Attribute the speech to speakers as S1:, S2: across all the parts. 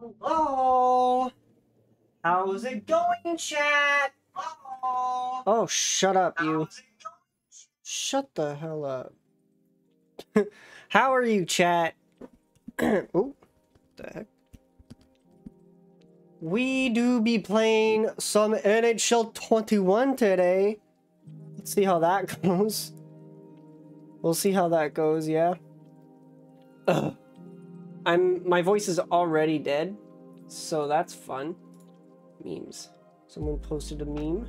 S1: Hello. How's it going, chat? Hello.
S2: Oh, shut up, you. Shut the hell up. How are you, chat? oh, the heck? We do be playing some NHL 21 today. Let's see how that goes. We'll see how that goes, yeah. Ugh. I'm my voice is already dead, so that's fun. Memes. Someone posted a meme.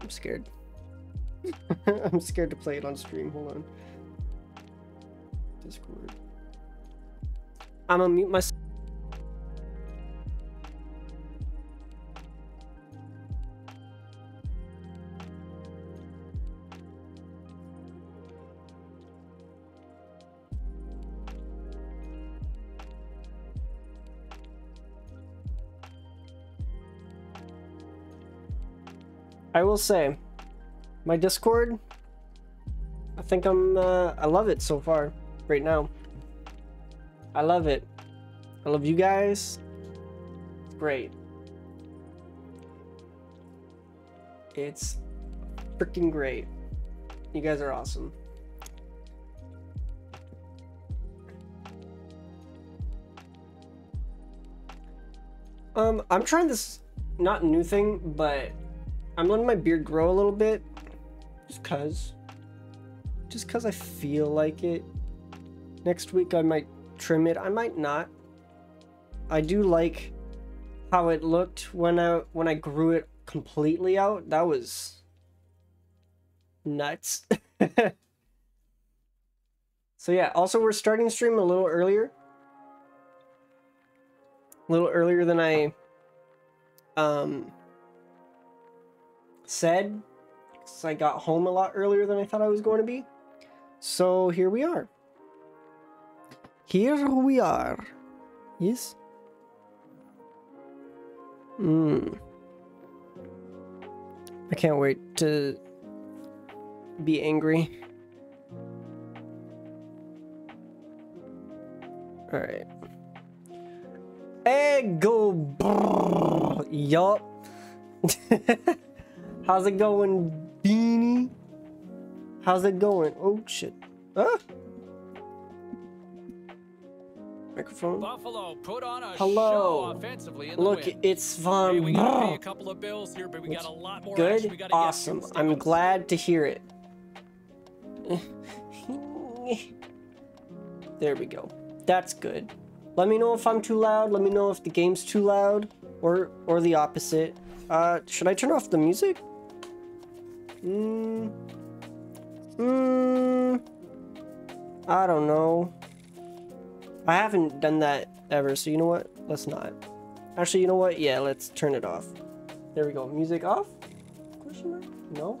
S2: I'm scared. I'm scared to play it on stream. Hold on. Discord. I'm gonna mute myself. I will say, my Discord, I think I'm, uh, I love it so far, right now. I love it. I love you guys. It's great. It's freaking great. You guys are awesome. Um, I'm trying this, not new thing, but I'm letting my beard grow a little bit. Just cause. Just cause I feel like it. Next week I might trim it. I might not. I do like how it looked when I when I grew it completely out. That was nuts. so yeah, also we're starting stream a little earlier. A little earlier than I um said because I got home a lot earlier than I thought I was going to be. So here we are. Here we are. Yes. Hmm. I can't wait to be angry. All right. Ego. Yup. How's it going, Beanie? How's it going? Oh shit. Ah. Microphone.
S3: Buffalo put on a
S2: Hello.
S3: show offensively in the
S2: Look,
S3: win.
S2: it's
S3: Hey,
S2: Von.
S3: we gotta pay a couple of bills here, but we got a lot more action we
S2: Good.
S3: gotta
S2: Awesome.
S3: get.
S2: I'm glad to hear it. there we go. That's good. Let me know if I'm too loud. Let me know if the game's too loud or or the opposite. Uh, should I turn off the music? Hmm. Hmm. I don't know. I haven't done that ever, so you know what? Let's not. Actually, you know what? Yeah, let's turn it off. There we go. Music off? Question mark? No?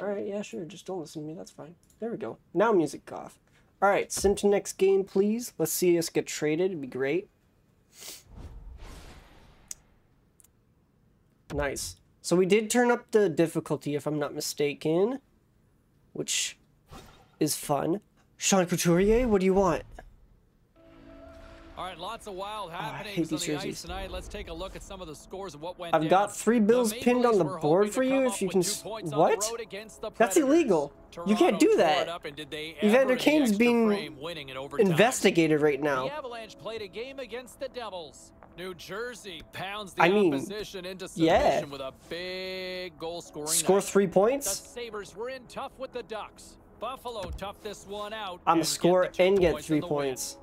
S2: Alright, yeah, sure. Just don't listen to me. That's fine. There we go. Now music off. Alright, sim to next game, please. Let's see us get traded. It'd be great. Nice. So we did turn up the difficulty, if I'm not mistaken. Which is fun. Sean Couturier, what do you want?
S3: All right, lots of wild
S2: Oh, I
S3: happenings
S2: hate
S3: on
S2: these
S3: the
S2: jerseys.
S3: ice tonight. Let's take a look at some of the scores of what went
S2: I've
S3: down.
S2: got three bills pinned on the board for you if you can
S3: two
S2: s-
S3: points on the
S2: what?
S3: the
S2: That's illegal. You can't do that.
S3: up, and did they
S2: Evander
S3: the
S2: Kane's being. Investigated right
S3: The
S2: now.
S3: Avalanche played a game against the Devils. New Jersey pounds the
S2: I mean,
S3: opposition into
S2: yeah.
S3: submission with a big goal scoring
S2: Score three
S3: The
S2: points?
S3: Sabres were in tough with the Ducks. Buffalo toughed this one out.
S2: I'm
S3: and
S2: score
S3: get
S2: and get
S3: points
S2: three points.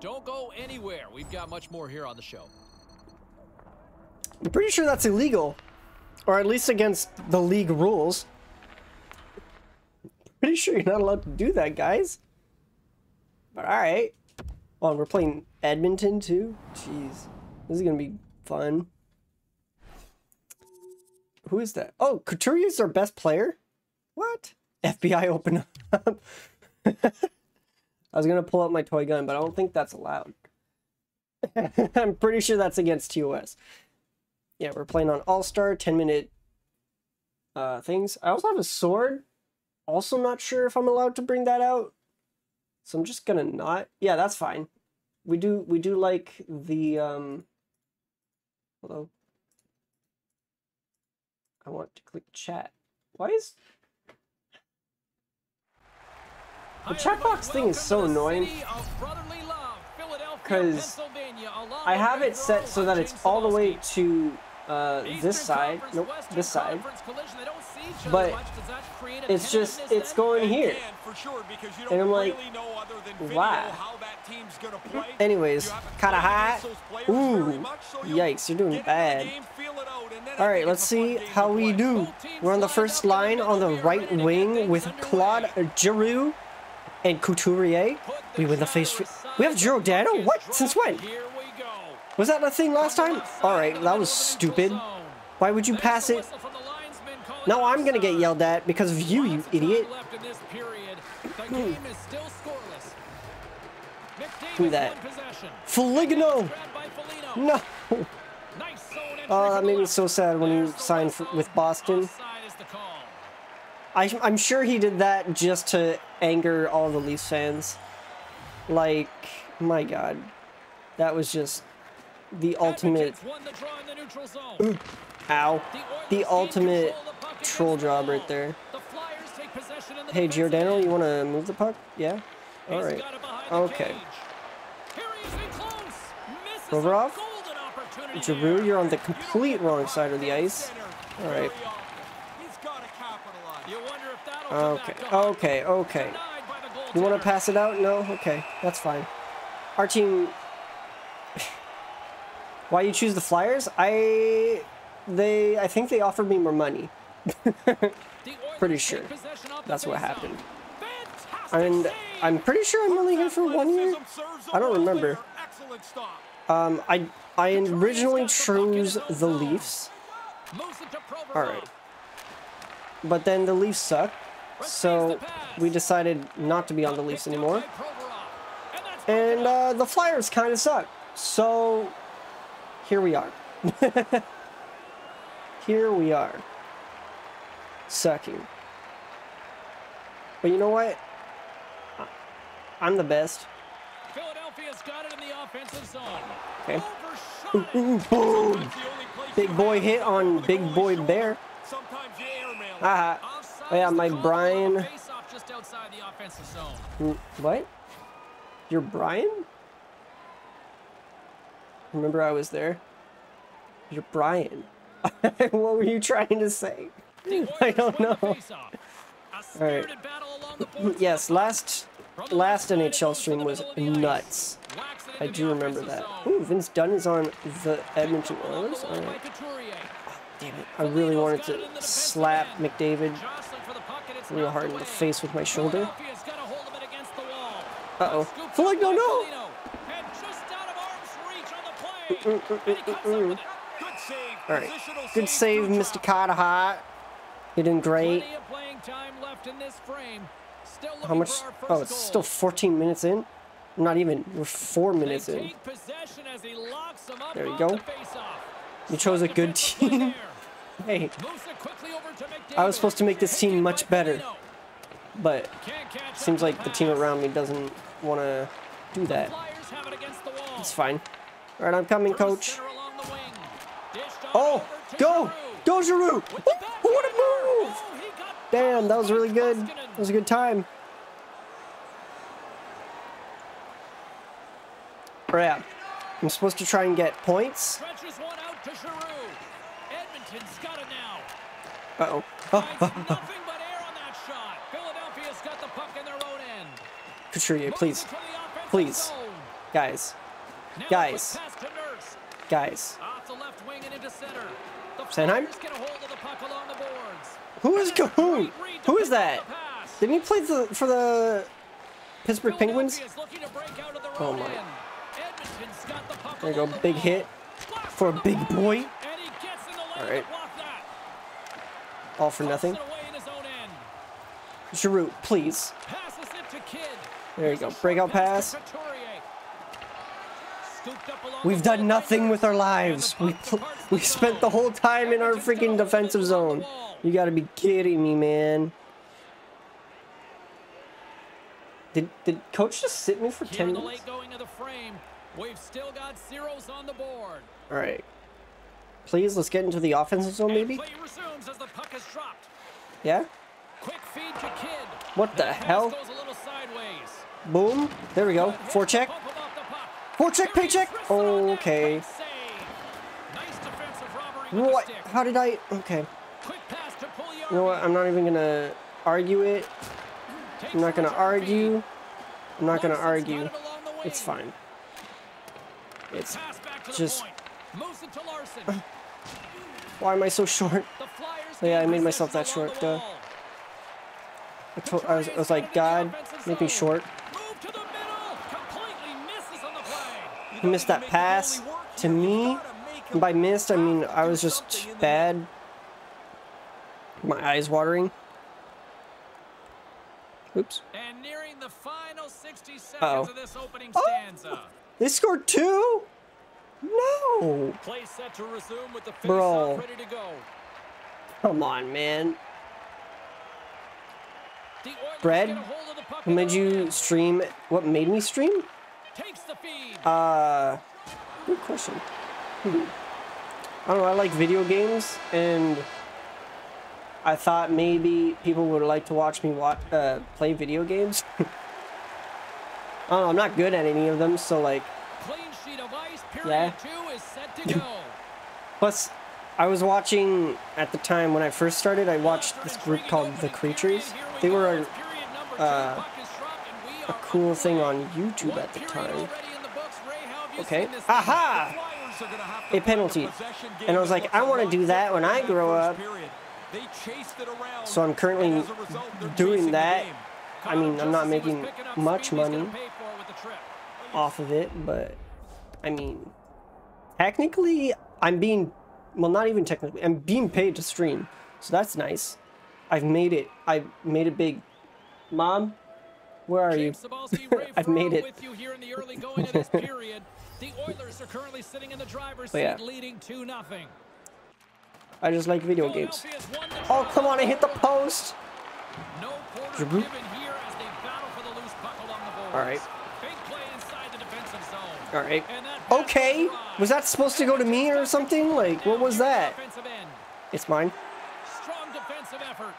S3: Don't go anywhere. We've got much more here on the show.
S2: I'm pretty sure that's illegal. Or at least against the league rules. Pretty sure you're not allowed to do that, guys. But alright. Well, we're playing Edmonton too? Jeez. This is gonna be fun. Who is that? Oh, Couturier is our best player? What? FBI open up. I was gonna pull out my toy gun, but I don't think that's allowed. I'm pretty sure that's against TOS. Yeah, we're playing on All Star, 10 minute uh, things. I also have a sword. Also, not sure if I'm allowed to bring that out. So I'm just gonna not. Yeah, that's fine. we do we do like the um hello i want to click chat. Why is the chat box thing is so annoying. Because I have it set so that it's all the way to uh, this side, nope, this side, but it's just, it's going here. And I'm like, why? Anyways, kinda high. Ooh, yikes, you're doing bad. Alright, let's see how we do. We're on the first line on the right wing with Claude Giroux and Couturier. We win the face. We have Giordano? What? Since when? Was that a thing last time? Alright, that was stupid. Why would you pass it? Now I'm gonna get yelled at because of you, you idiot. Hmm. Do that. Foligno! No! Oh, that made me so sad when he signed for, with Boston. I, I'm sure he did that just to anger all the Leafs fans. Like, my god. That was just the ultimate... Ow. The ultimate troll job right there. Hey, Giordano, you want to move the puck? Yeah? Alright. Okay. Provorov? Giroux, you're on the complete wrong side of the ice. Alright. Okay, okay, okay. You want to pass it out? No? Okay, that's fine. Our team... Why you choose the Flyers? I... They... I think they offered me more money. pretty sure. That's what happened. And I'm pretty sure I'm only here for one year. I don't remember. Um, I I originally chose the Leafs. Alright. But then the Leafs suck. So we decided not to be on the Leafs anymore. And uh, the Flyers kind of suck. So here we are. here we are. Sucking. But you know what? I'm the best. Philadelphia's got it in the offensive zone. Okay. Ooh, ooh, boom! Big boy hit on Big Boy Bear. Ah, oh, yeah, my Brian. Mm, what? You're Brian? Remember I was there? You're Brian. what were you trying to say? I don't know. Alright. Mm, yes, last last NHL stream was nuts. I do remember that. Ooh, Vince Dunn is on the Edmonton Oilers. Alright. Oh, ah, damn it. I really wanted to slap McDavid real hard in the face with my shoulder. Uh-oh. Foligno, no! Mm, Alright. Good save, Mr. Carter You're doing great. How much? Oh, it's still 14 minutes in? Not even. We're four minutes in. There you go. You chose a good team. hey. I was supposed to make this team much better. But seems like the team around me doesn't want to do that. It's fine. Alright, I'm coming, coach. Oh, go! Go, Giroux! What a move! Damn, that was really good. That was a good time. Yeah. I'm supposed to try and get points. Uh-oh. Oh, Couturier, please. Please. Guys. Guys. Guys. Sanheim? Who is Cahoon? Who is that? Didn't he play the, for the Pittsburgh Penguins? Oh my. There you go, big hit for a big boy. Alright. All for nothing. Giroux, please. There you go, breakout pass. We've done nothing with our lives. We we spent the whole time in our freaking defensive zone. You gotta be kidding me, man. Did did coach just sit me for 10 minutes?
S3: late going of the frame, we've still got zeros on the board.
S2: All right. Please, let's get into the offensive zone, maybe?
S3: play resumes as the puck is dropped.
S2: Yeah?
S3: Quick feed to Kidd.
S2: What the hell?
S3: Goes a little sideways.
S2: Boom. There we go.
S3: Four hit
S2: Paycheck.
S3: net.
S2: Okay. What? How did I? Okay. You know what? I'm not even gonna argue it. I'm not gonna argue. I'm not gonna argue. It's fine. It's just- why am I so short? Yeah, I made myself that short, duh. I, told, I was I was like, God, make me short.
S3: Move to the middle. Completely misses on the play.
S2: He missed that pass to me. And by missed, I mean I was just bad. My eyes watering. Oops.
S3: And nearing the final 60 seconds of this opening
S2: Oh.
S3: stanza.
S2: They scored two? No.
S3: Play set to resume with the
S2: Bro.
S3: ready to go.
S2: Come on, man.
S3: The Oilers
S2: Bread?
S3: get a hold of the puck
S2: Who made you stream? What made me stream?
S3: Takes the feed.
S2: Uh, good question. Hmm. I don't know. I like video games, and I thought maybe people would like to watch me watch, uh, play video games. I don't know. I'm not good at any of them, so like.
S3: Clean sheet of ice. Period
S2: Yeah.
S3: two is set to go.
S2: Plus, I was watching at the time when I first started. I watched this group called The Creatures. They were a, uh, a cool thing on YouTube at the time. Okay. Aha! A penalty. And I was like, I want to do that when I grow up. So I'm currently doing that. I mean, I'm not making much money off of it, but I mean, technically, I'm being, well, not even technically, I'm being paid to stream. So that's nice. I've made it. I've made it big. Mom, where are you? I've made it.
S3: With you here in the early going of this period. The Oilers are currently sitting in the driver's
S2: oh, yeah.
S3: seat, leading two nothing.
S2: I just like video games.
S3: Philadelphia's won the
S2: Oh, come on, I hit the post.
S3: No quarter given here as they battle for the loose puck along the boards.
S2: All right.
S3: Big play inside the defensive zone.
S2: All right.
S3: And that pass
S2: Okay. Was that supposed to go to me or something? Like, what was that?
S3: on the offensive end.
S2: It's mine.
S3: Strong defensive effort.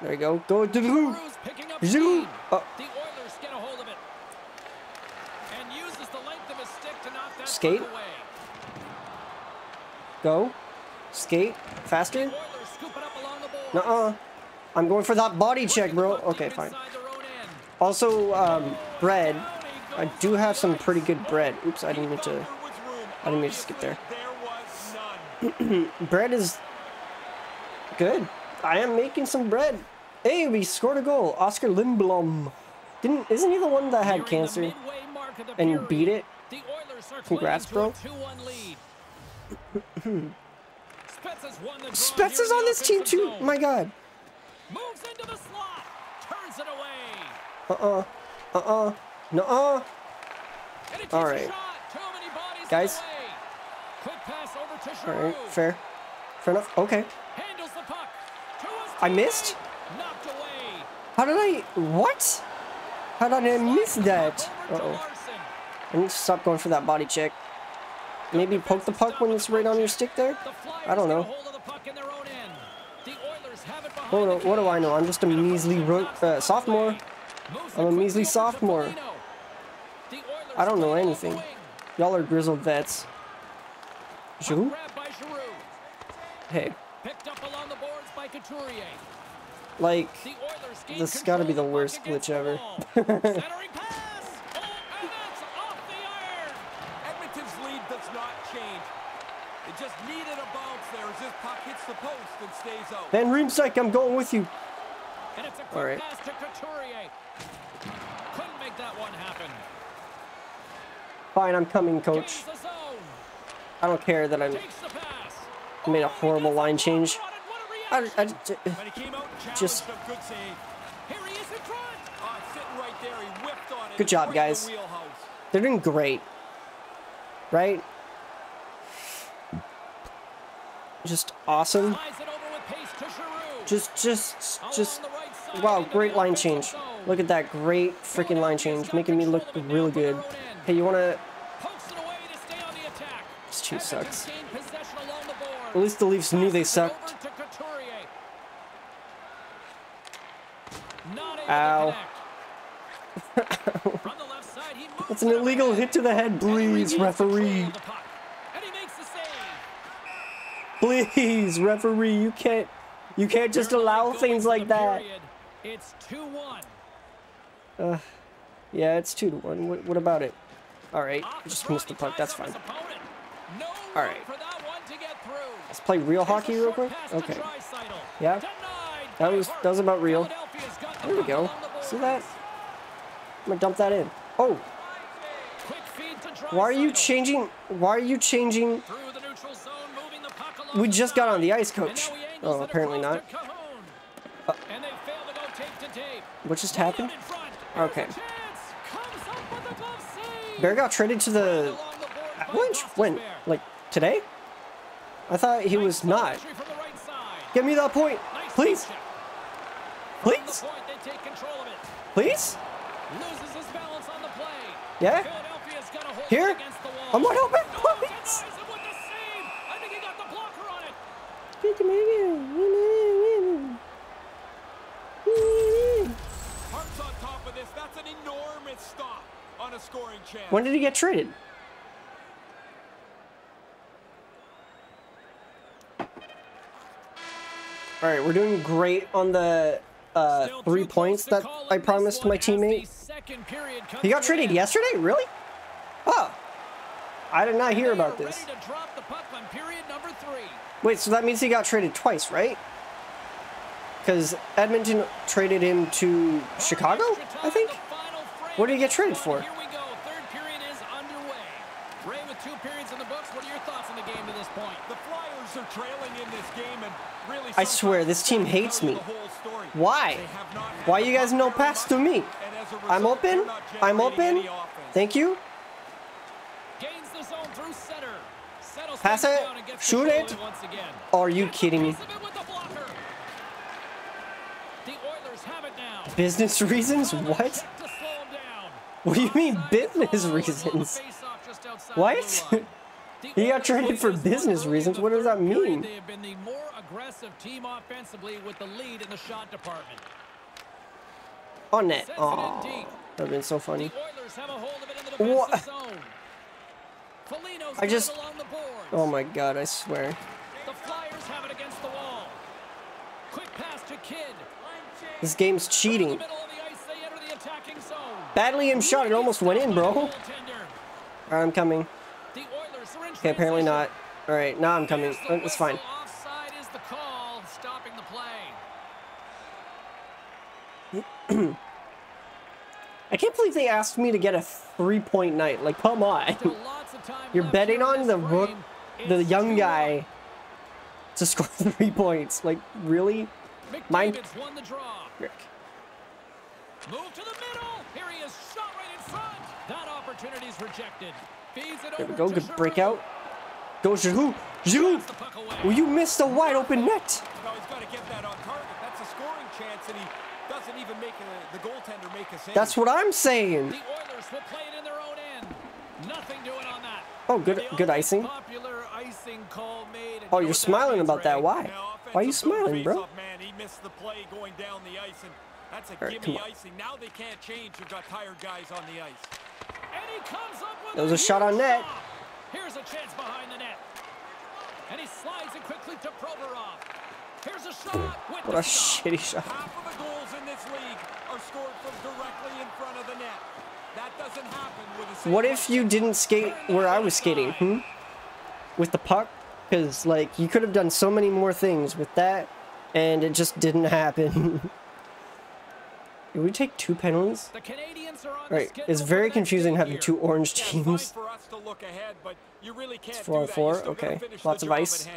S2: There you go. Go to the
S3: Cruz picking up
S2: Zoo.
S3: speed.
S2: Oh.
S3: The Oilers get a hold of it. And uses the length of his stick to knock that
S2: Skate.
S3: away.
S2: Go. Skate. Faster.
S3: Oilers scoop it up along the boards.
S2: Nuh-uh. I'm going for that body check, bro. Okay, fine.
S3: inside their own end.
S2: Also, um, bread. I do have some pretty good bread. Oops, I didn't mean to. I didn't mean to skip there. Bread is good. I am making some bread. Hey, we scored a goal. Oskar Lindblom. Didn't isn't he the one that had cancer
S3: midway mark of the
S2: and beat it? Congrats, bro.
S3: to a 2-1 lead. Spets has won the draw
S2: Spets
S3: here
S2: is on this team too. My God.
S3: Moves into the slot. Turns it away.
S2: Uh-uh. Uh-uh. Nuh-uh.
S3: And it takes
S2: All right. Guys.
S3: the way. Quick pass over to
S2: All Fair. Fair enough. Okay.
S3: Handles the puck. To his
S2: I missed? How did I? What? How did I miss that? Uh-oh. I need to stop going for that body check. Maybe poke the puck when it's right on your stick there? I don't know.
S3: hold of the puck in their own end. The Oilers have it behind
S2: What do, I know? I'm just a measly uh, sophomore. I'm a measly
S3: quickly over to
S2: sophomore.
S3: Foligno. The Oilers
S2: I don't know
S3: play it off the
S2: anything. Y'all are grizzled vets.
S3: Puck
S2: Giroux?
S3: grabbed by Giroux.
S2: Hey,
S3: Picked up along the boards by Couturier.
S2: like,
S3: The Oilers gain
S2: This has gotta be the worst glitch ever.
S3: wall. Centering pass. Oh, and that's off the iron.
S4: Edmonton's lead does not change. It just needed a bounce there as this puck hits the post and stays out.
S2: Van Riemsdyk, I'm going with you.
S3: And it's a quick
S2: All right.
S3: pass to Couturier. Couldn't make that one happen.
S2: Fine, I'm coming, coach.
S3: Gains the zone.
S2: I don't care that I'm
S3: Takes the pass.
S2: made a
S3: Oh,
S2: horrible line change.
S3: Ball run, and what a
S2: I,
S3: reaction.
S2: I j-
S4: But he came out and
S2: Just-
S4: Good save.
S3: Here he is in front.
S4: Ah, sitting right there. He whipped on it.
S2: Good job,
S4: right in the
S2: guys. they're doing great. Right? Just awesome.
S3: Slides it over with pace to Giroux.
S2: Just, just, just,
S3: the right side
S2: wow, great line change. Look at that great freaking line change, making me look really good. Hey, you wanna?
S3: Pokes it away to stay on the attack.
S2: This team sucks.
S3: Edmonton gained possession along the board.
S2: At least the Leafs knew they sucked.
S3: over to Couturier. Not able
S2: Ow.
S3: to connect. From the left side, he moves
S2: It's an illegal hit to the head, please, referee.
S3: of the puck. And he makes the save.
S2: Please, referee, you can't, you can't just allow things like that.
S3: It's 2-1.
S2: Uh, yeah, it's two to one. What, what about it? All right, just missed the puck. That's fine.
S3: his opponent. No
S2: All right.
S3: for that one to get through.
S2: Let's play real hockey real quick. Okay. Yeah. That was that was about real. There we go. See that? I'm gonna dump that in. Oh, why are you changing? Why are you changing? We just got on the ice, coach. Oh, apparently not. Uh. What just happened? Okay. Bear got traded to the Avalanche when? Like today? I thought he was not. Give me that point, please, please,
S3: take control of it.
S2: please.
S3: Loses his balance on the play.
S2: Yeah.
S3: Philadelphia's got a hold
S2: Here.
S3: against the wall.
S2: I'm wide open, please.
S3: denies him with. I think he got the blocker on it.
S4: Hart's on top of this. That's an enormous stop on a scoring chance.
S2: When did he get traded? All right, we're doing great on the uh, three points that I promised my teammate.
S3: second period comes
S2: He got traded yesterday? Really? Oh, I did not hear about this.
S3: ready to drop the puck on period number three.
S2: Wait, so that means he got traded twice, right? Because Edmonton traded him to Chicago, I think.
S3: the final frame
S2: What did he get traded for?
S3: one. Here we go. Third period is underway. Ray, with two periods in the books, what are your thoughts on the game to this point?
S4: The Flyers are trailing in this game and really
S2: I swear, this team hates
S4: tell you
S2: me.
S4: The whole story.
S2: Why?
S4: They have not had
S2: Why you guys no pass to me?
S4: and as a
S2: I'm open. I'm open. Thank you.
S3: Gains the zone through center. Settles
S2: Pass it.
S3: down and gets
S2: Shoot it.
S3: of once again.
S2: Are you kidding me?
S3: piece of it with the blocker. The Oilers have it now.
S2: Business reasons? What?
S3: to slow him down.
S2: What do you mean business reasons?
S3: Face-off just outside
S2: What?
S3: the blue line. The
S2: He got traded for business reasons. What does that mean?
S3: They have been the more aggressive team offensively with the lead in the shot department.
S2: On net.
S3: Sends it in
S2: Aw,
S3: deep.
S2: that would have been so funny.
S3: Oilers have a hold of it in the defensive
S2: What? I just-
S3: it along the boards.
S2: Oh my god, I swear.
S3: The Flyers have it against the wall. Quick pass to Kidd.
S2: This game's cheating.
S3: middle of the ice, they enter the attacking zone.
S2: Badly him shot, it almost went in, bro. Alright, I'm coming.
S3: The Oilers are in
S2: Okay, apparently not. Alright, now I'm coming. It's fine.
S3: whistle. Offside is the call, stopping the play.
S2: I can't believe they asked me to get a three point night. Like, come on.
S3: Still lots of time
S2: You're betting on the rook, the young guy to score three points. Like, really? Mine-
S3: McDavid's won the draw.
S2: Rick.
S3: Move to the middle. Here he is, shot right in front. That opportunity's rejected.
S2: There we go. Good breakout. Go, Giroux. Giroux.
S3: Drops the puck.
S2: Well, you missed a wide open net.
S4: That's
S2: what I'm saying.
S3: The Oilers will play it in their own end. Nothing doing on that.
S2: Oh, good, good icing.
S3: Icing.
S2: Oh, you're smiling about that. Why?
S4: Now,
S2: Why are you smiling, bro?
S4: face-off, Man, he missed the play going down the ice, and that's a
S2: right,
S4: gimme icing. Now they can't change. You've got tired guys on the ice.
S3: And he comes up with
S2: That was a shot on net.
S3: Here's a chance behind the net. And he slides it quickly to Provorov. Here's a shot with
S2: What a shitty shot.
S4: Half of the goals in this league are scored from directly in front of the net. That doesn't happen with a
S2: What if you didn't skate where I was skating? Hmm? With the puck? Because, like, you could have done so many more things with that, and it just didn't happen. Did we take two penalties?
S3: The Canadians are on
S2: Right, it's very confusing having two orange teams.
S4: for us ahead, really can't
S2: four
S4: do
S2: on
S4: that.
S2: four? Okay. Lots of ice.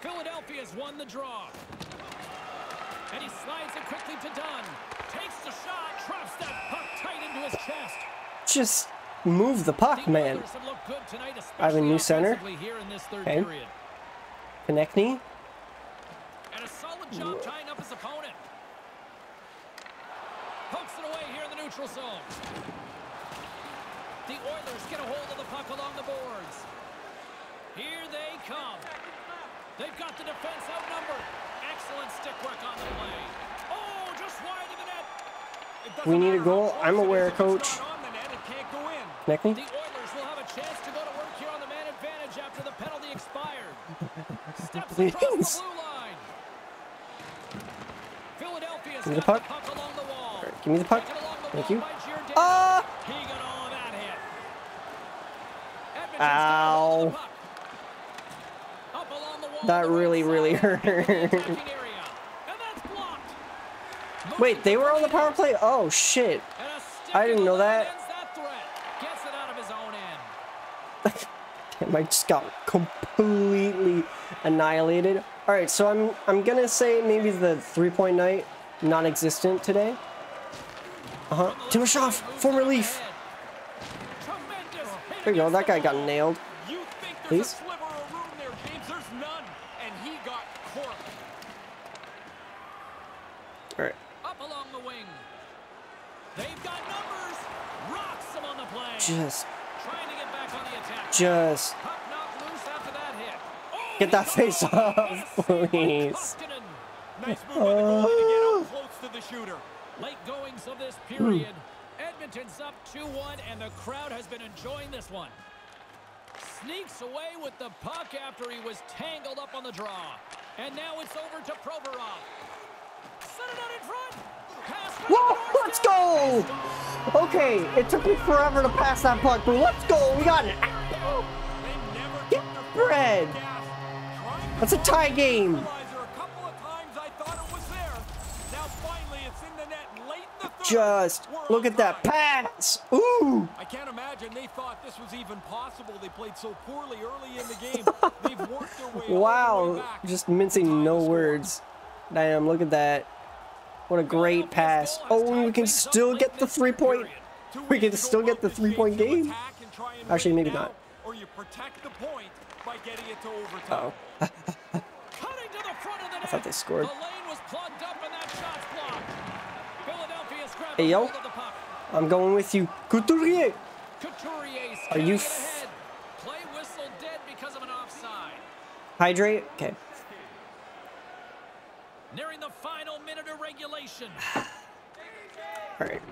S3: Philadelphia's won the draw. And he slides it quickly to Dunn. Takes the shot, traps that puck tight into his chest.
S2: Just move the puck, man.
S3: Tonight,
S2: I have a new center.
S3: offensively here in this third
S2: Okay.
S3: period.
S2: Konecny.
S3: And a solid job tying up his opponent. Pokes it away here in the neutral zone. The Oilers get a hold of the puck along the boards. Here they come. They've got the defense outnumbered. Excellent stick work on the play. Oh, just wide of the net.
S2: We need a goal. I'm aware, coach.
S4: not the net, it can't go in.
S2: Neck me?
S3: The Oilers will have a chance to go to work here on the man advantage after the penalty expired. Steps across the blue line. Philadelphia's
S2: Give me the
S3: got
S2: puck.
S3: along the wall.
S2: Alright, give me the puck.
S3: The
S2: Thank you. Ah!
S3: He got all of that hit. Edmonton's
S2: Ow.
S3: got a hold of the puck. Up along the wall
S2: That
S3: on the right
S2: really, really hurt.
S3: Into the attacking area. And that's blocked.
S2: Wait, they were on the power play? Oh, shit.
S3: And a stick
S2: I didn't know that.
S3: ends that threat. Gets it out of his own end.
S2: Damn, I just got completely annihilated. All right, so I'm I'm gonna say maybe the three-point night non-existent today. Uh huh. Timoshov, for relief. There you go. That guy got nailed.
S4: You think there's
S2: Please?
S4: a sliver of room there, James? There's none. And he got corked.
S2: All right.
S3: Up along the wing. They've got numbers. Rocks him on the play.
S2: Just
S3: get back on the attack.
S2: just
S3: Puck knocked loose after that. Oh,
S2: get that face off,
S3: it. What a save by
S2: please.
S4: Nice move by the goalie to get
S2: Oh.
S4: up close to the shooter.
S3: Late goings of this
S2: Hmm.
S3: period. Edmonton's up 2-1, and the crowd has been enjoying this one. Sneaks away with the puck after he was tangled up on the draw. And now it's over to Provorov. Set it out in front.
S2: Whoa! Let's go! Okay, it took me forever to pass that puck, but let's go. We got it. Get
S4: took their foot off
S2: bread.
S4: the gas. Trying to
S2: That's a tie game.
S4: the equalizer. A couple of times I thought it was there. Now finally it's in the net late in the third.
S2: Just look at that pass. Ooh!
S4: I can't imagine they thought this was even possible. They played so poorly early in the game. They've worked their way all the way
S2: Wow, just mincing no words. Damn, look at that. What a great pass. Oh, we can still get the three point. We can still get the three-point game.
S4: attack and try and
S2: Actually, maybe not.
S4: Or you protect the point by getting it to overtime.
S2: Oh,
S3: Cutting to the front of the net.
S2: I thought they scored.
S3: The lane was plugged up and that shot's blocked. Philadelphia's grabbed
S2: Hey, yo.
S3: hold of the puck.
S2: I'm going with you. Couturier. Are you
S3: carrying it
S2: f-
S3: ahead. Play whistle dead because of an offside.
S2: Hydrate. Okay.
S3: Nearing the final minute of regulation.
S2: All right.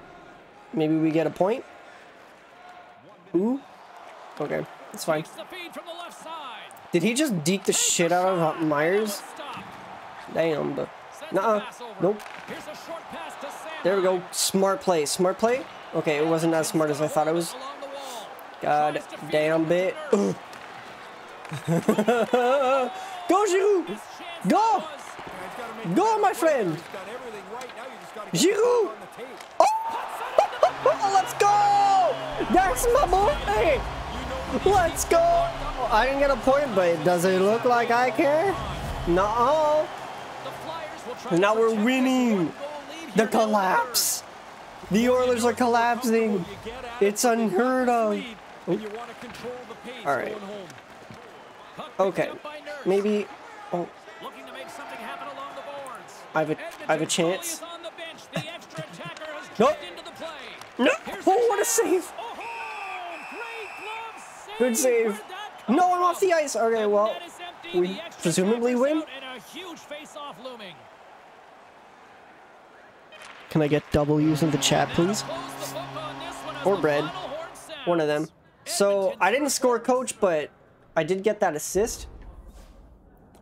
S2: Maybe we get a point. Ooh. Okay, that's fine.
S3: The feed from the left side.
S2: Did he just deke the shit out of Myers? Damn. But nuh-uh. Nope.
S3: Here's a short pass to
S2: There we go. Smart play. Smart play. Okay, it wasn't as smart as I thought it was.
S3: Along the wall.
S2: God
S3: Tries to feed
S2: damn
S3: it
S2: bit. Go,
S3: Giroux!
S2: Go!
S3: was-
S4: Yeah, he's gotta make
S2: Go, my friend.
S4: He's got everything right. Now you just gotta get
S2: Giroux!
S4: the puck on the tape.
S2: Oh, let's go! That's my boy! Let's go! I didn't get a point, but does it look like I care? No.
S3: The Flyers will try
S2: Now we're winning. The
S3: here in third.
S2: collapse. The Oilers are collapsing.
S4: You get at it,
S2: It's
S4: but they want
S2: unheard of.
S4: lead, And you want to control the pace
S2: All right.
S4: going home.
S3: Puck picked
S2: Okay.
S3: up by Nurse.
S2: Maybe. Oh, I have a- I have a chance.
S3: goalie is on the bench. The extra attacker has
S2: Nope.
S3: jumped into the play.
S2: no! Oh, what a save!
S3: Oh, save.
S2: Good save.
S3: Where'd that come
S2: No, I'm off the ice. Okay, well,
S3: net is empty.
S2: we presumably win.
S3: out And a huge face-off looming.
S2: Can I get W's in the chat, please?
S3: Now close the book on this one as
S2: Or bread.
S3: final horn sounds.
S2: One of them. So I didn't score, coach, but I did get that assist.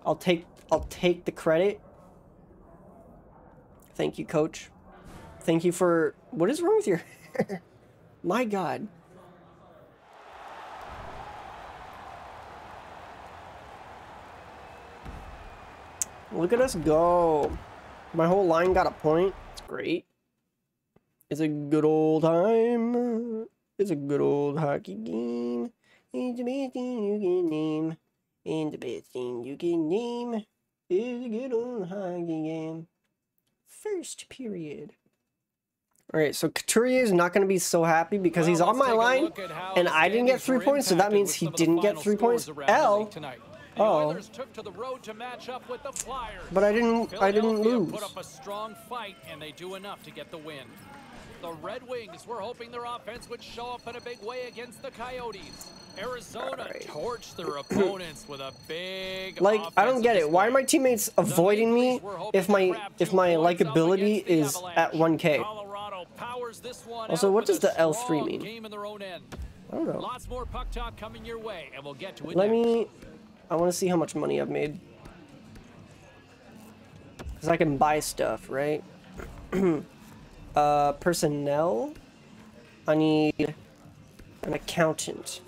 S2: I'll take I'll take the credit. Thank you, coach. Thank you for what is wrong with your hair? My God. Look at us go. My whole line got a point. It's great. It's a good old time. It's a good old hockey game. It's the best thing you can name. And the best thing you can name is a good old hockey game. First period. Alright, so Couturier is not going to be so happy because he's on my line
S3: look at how
S2: and I didn't get three points, so that means he
S3: some of the
S2: didn't get three points. L.
S3: tonight.
S2: Oh.
S3: Oilers took to the road to match up with the
S2: But I didn't I didn't lose.
S3: Put up a strong fight and they do enough to get the win. The Red Wings were hoping their offense would show up in a big way against the Coyotes. Arizona
S2: Alright.
S3: torched their opponents with a big
S2: Like, I don't get it. Why are my teammates avoiding me if my if my likability is at 1k?
S3: Colorado powers this one
S2: Also, what does the L3 mean?
S3: Game in their own end.
S2: I don't know.
S3: Lots more puck talk coming your way, and we'll get to it
S2: Let
S3: next.
S2: me. I want to see how much money I've made. Because I can buy stuff, right? uh, personnel. I need an accountant.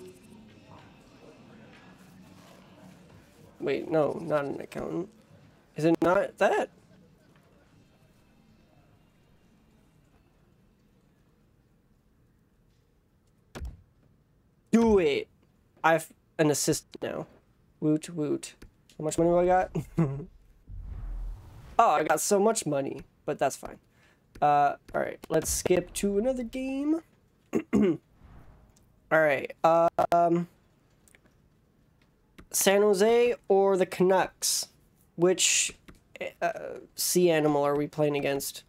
S2: Wait, no, not an accountant. Is it not that? Do it. I've an assistant now. Woot woot. How much money do I got? oh, I got so much money, but that's fine. Uh, all right, let's skip to another game. all right, um, San Jose or the Canucks? Which uh, sea animal are we playing against?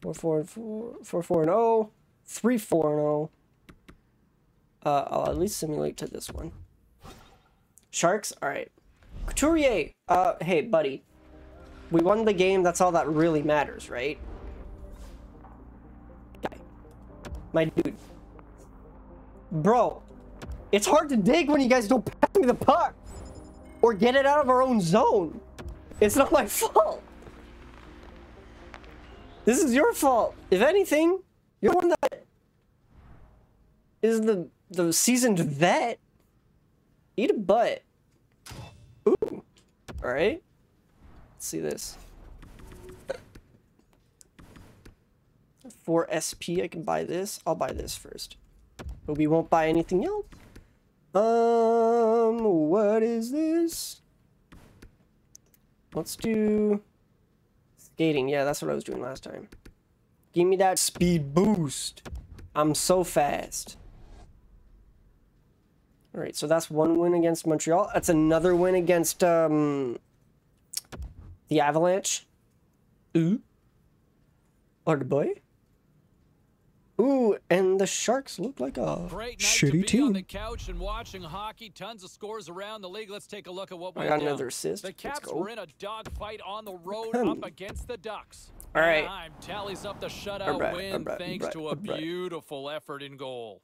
S2: Four four and four four four and oh, four and oh. Uh, I'll at least simulate to this one. Sharks? Alright. Couturier! Uh, hey, buddy. We won the game, that's all that really matters, right? Guy. My dude. Bro, it's hard to dig when you guys don't pass me the puck! Or get it out of our own zone! It's not my fault! This is your fault! If anything, you're one that is the the seasoned vet. Eat a butt. Ooh. Alright. Let's see this. For SP, I can buy this. I'll buy this first. But we won't buy anything else. Um, what is this? Let's do skating. Yeah, that's what I was doing last time. Give me that speed boost. I'm so fast. All right, so that's one win against Montreal. That's another win against um, the Avalanche. Ooh. The boy. Ooh, and the Sharks look like a
S3: Great
S2: shitty
S3: be on the
S2: team.
S3: couch and watching hockey. Tons of scores around the league. Let's take a look at what went
S2: got
S3: down.
S2: another assist.
S3: The Caps were in a dogfight on the road
S2: Hmm.
S3: up against the Ducks.
S2: All right.
S3: Anaheim tallies up the shutout
S2: Alright,
S3: win
S2: alright,
S3: thanks to a beautiful effort in goal.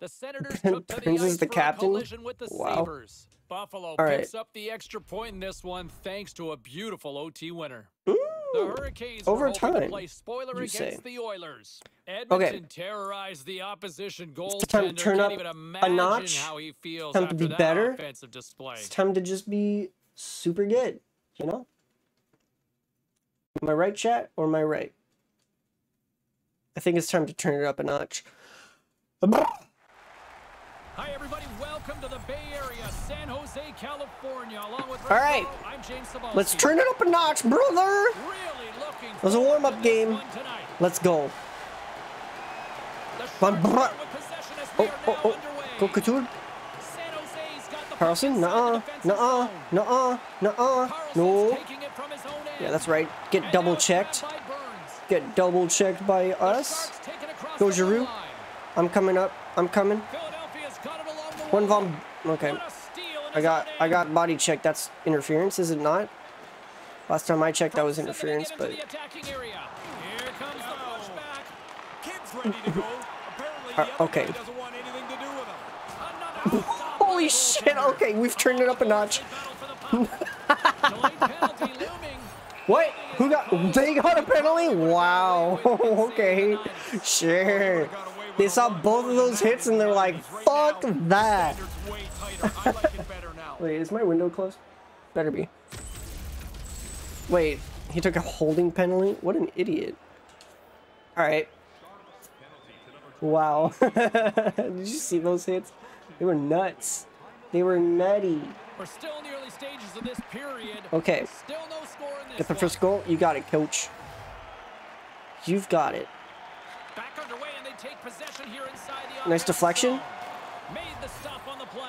S3: The Senators took to the
S2: Prince is
S3: ice
S2: the captain?
S3: with the
S2: Wow.
S3: Sabres. Buffalo
S2: Alright.
S3: picks up the extra point in this one thanks to a beautiful OT winner.
S2: Ooh, The
S3: Hurricanes were hoping to
S2: Overtime,
S3: play spoiler
S2: you
S3: against
S2: say.
S3: the Oilers. Edmonton
S2: Okay.
S3: terrorized the opposition
S2: time to turn up a notch.
S3: how he feels
S2: Time to be better.
S3: display.
S2: It's time to just be super good, you know? Am I right, chat, or am I right? I think it's time to turn it up a notch.
S3: Hi, everybody. Welcome to the Bay San Jose, California. Along with
S2: All right.
S3: Rick I'm James
S2: Let's turn it up a notch, brother!
S3: Really
S2: It was a warm-up game. Let's go.
S3: The
S2: Come bro.
S3: are with possession as we
S2: Oh, oh, oh. Go Couture.
S3: San Jose's got the
S2: Carlson? Nuh-uh. Nuh-uh. Nuh-uh. Nuh-uh. No.
S3: taking it from his own end.
S2: Yeah, that's right. Get double
S3: now it's
S2: checked.
S3: grabbed by Burns.
S2: Get double checked by us.
S3: Sharks take it across
S2: Go Giroux. I'm coming up. I'm coming.
S3: Philadelphia's got it along the
S2: One vom. Okay. I got I got body checked. That's interference, is it not? Last time I checked, that was interference, but
S3: the attacking area. Here comes the pushback.
S4: Kid's ready to go. Apparently,
S2: Uh, okay.
S4: guy doesn't want anything to do with him.
S3: Another stop by
S2: holy shit! Okay, we've turned it up a notch.
S3: Battle for the puck. Delayed penalty looming.
S2: What? Who got? They got a penalty? Wow. okay. Sure. They saw both of those hits and they're like, "Fuck that."
S4: Standards way tighter. I like it better now.
S2: Wait, is my window closed? Better be. Wait, he took a holding penalty? What an idiot. Alright. Wow. Did you see those hits? They were nuts. They were nutty.
S3: We're still in the early stages of this period.
S2: Okay,
S3: Still no score in this
S2: get the first goal. You got it, coach. You've got it.
S3: Back underway and they take possession here inside the
S2: Nice
S3: offensive
S2: deflection.
S3: zone. Made the stop on the play.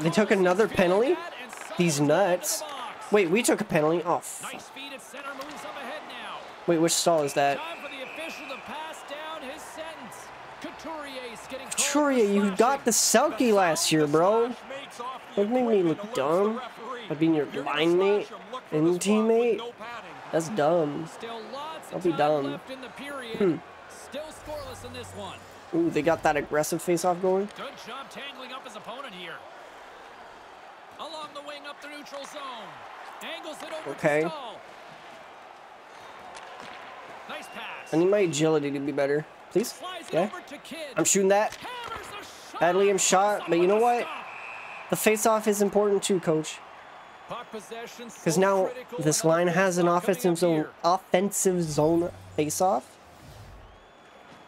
S2: They took another penalty? These
S3: solves it into
S2: nuts. Wait, we took a penalty. Oh, f-
S3: Nice speed at center moves up ahead now.
S2: wait, which stall is that?
S3: The official to pass down his sentence. Couturier's
S2: Couturier, you got the. Selke last year, bro.
S4: Slash makes off the
S2: Don't make me look dumb by being your line mate
S4: slash him, look for
S2: and
S4: the spot with
S2: teammate. That's dumb. Don't be dumb.
S3: left in the period.
S2: Hmm.
S3: Still scoreless in this one.
S2: Ooh, they got that aggressive face-off going.
S3: Good job tangling up his opponent here. Along the wing up the neutral zone. Angles it over
S2: Okay.
S3: to Stahl. Nice pass.
S2: I need my agility to be better. Please?
S3: Slides it
S2: Okay.
S3: over to Kidd.
S2: I'm shooting that.
S3: Hammers the shot.
S2: But you know what? The face-off is important too, coach. Because now this line has an offensive zone offensive zone face-off.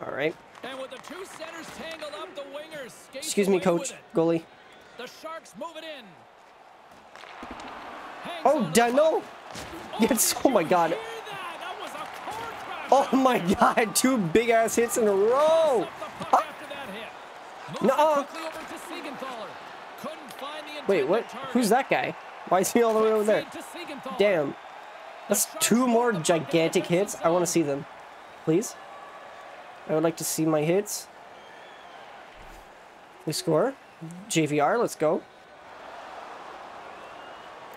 S2: All right.
S3: And with the two centers tangled up, the wingers
S2: Excuse me, coach. Goalie.
S3: The Sharks move it in.
S2: Oh,
S3: puck.
S2: Yes. Oh my God. Oh my God! Two big ass hits in a row.
S3: Couldn't find the
S2: Wait, what? Who's that guy? Why is he all the way over there? Damn. That's two more gigantic hits. I want to see them. Please? I would like to see my hits. We score. JVR, let's go.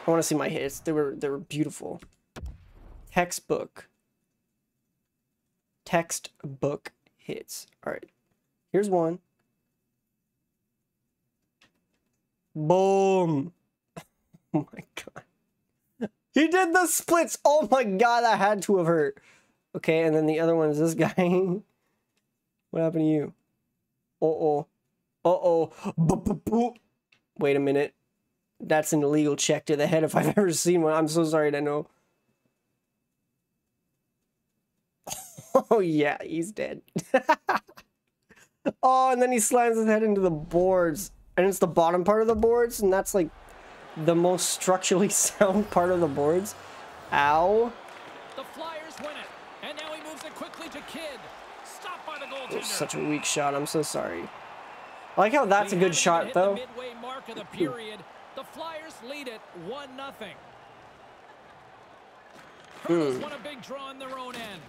S2: I want to see my hits. They were they were beautiful. Textbook. Textbook hits. All right. Here's one. Boom. Oh my god. He did the splits. Oh my god, that had to have hurt. Okay, and then the other one is this guy. what happened to you? Uh-oh. Uh-oh. Wait a minute. That's an illegal check to the head if I've ever seen one. I'm so sorry to know. Oh yeah, he's dead. oh, and then he slams his head into the boards. And it's the bottom part of the boards, and that's like the most structurally sound part of the boards. Ow.
S3: The Flyers win it. And now he moves it quickly to Kidd. Stopped by the goaltender.
S2: such a weak shot. I'm so sorry. I like how that's a good shot, though.
S3: The midway mark of the period. The Flyers lead it 1 nothing. Hertl's
S2: Hmm.
S3: won a big draw in their own end.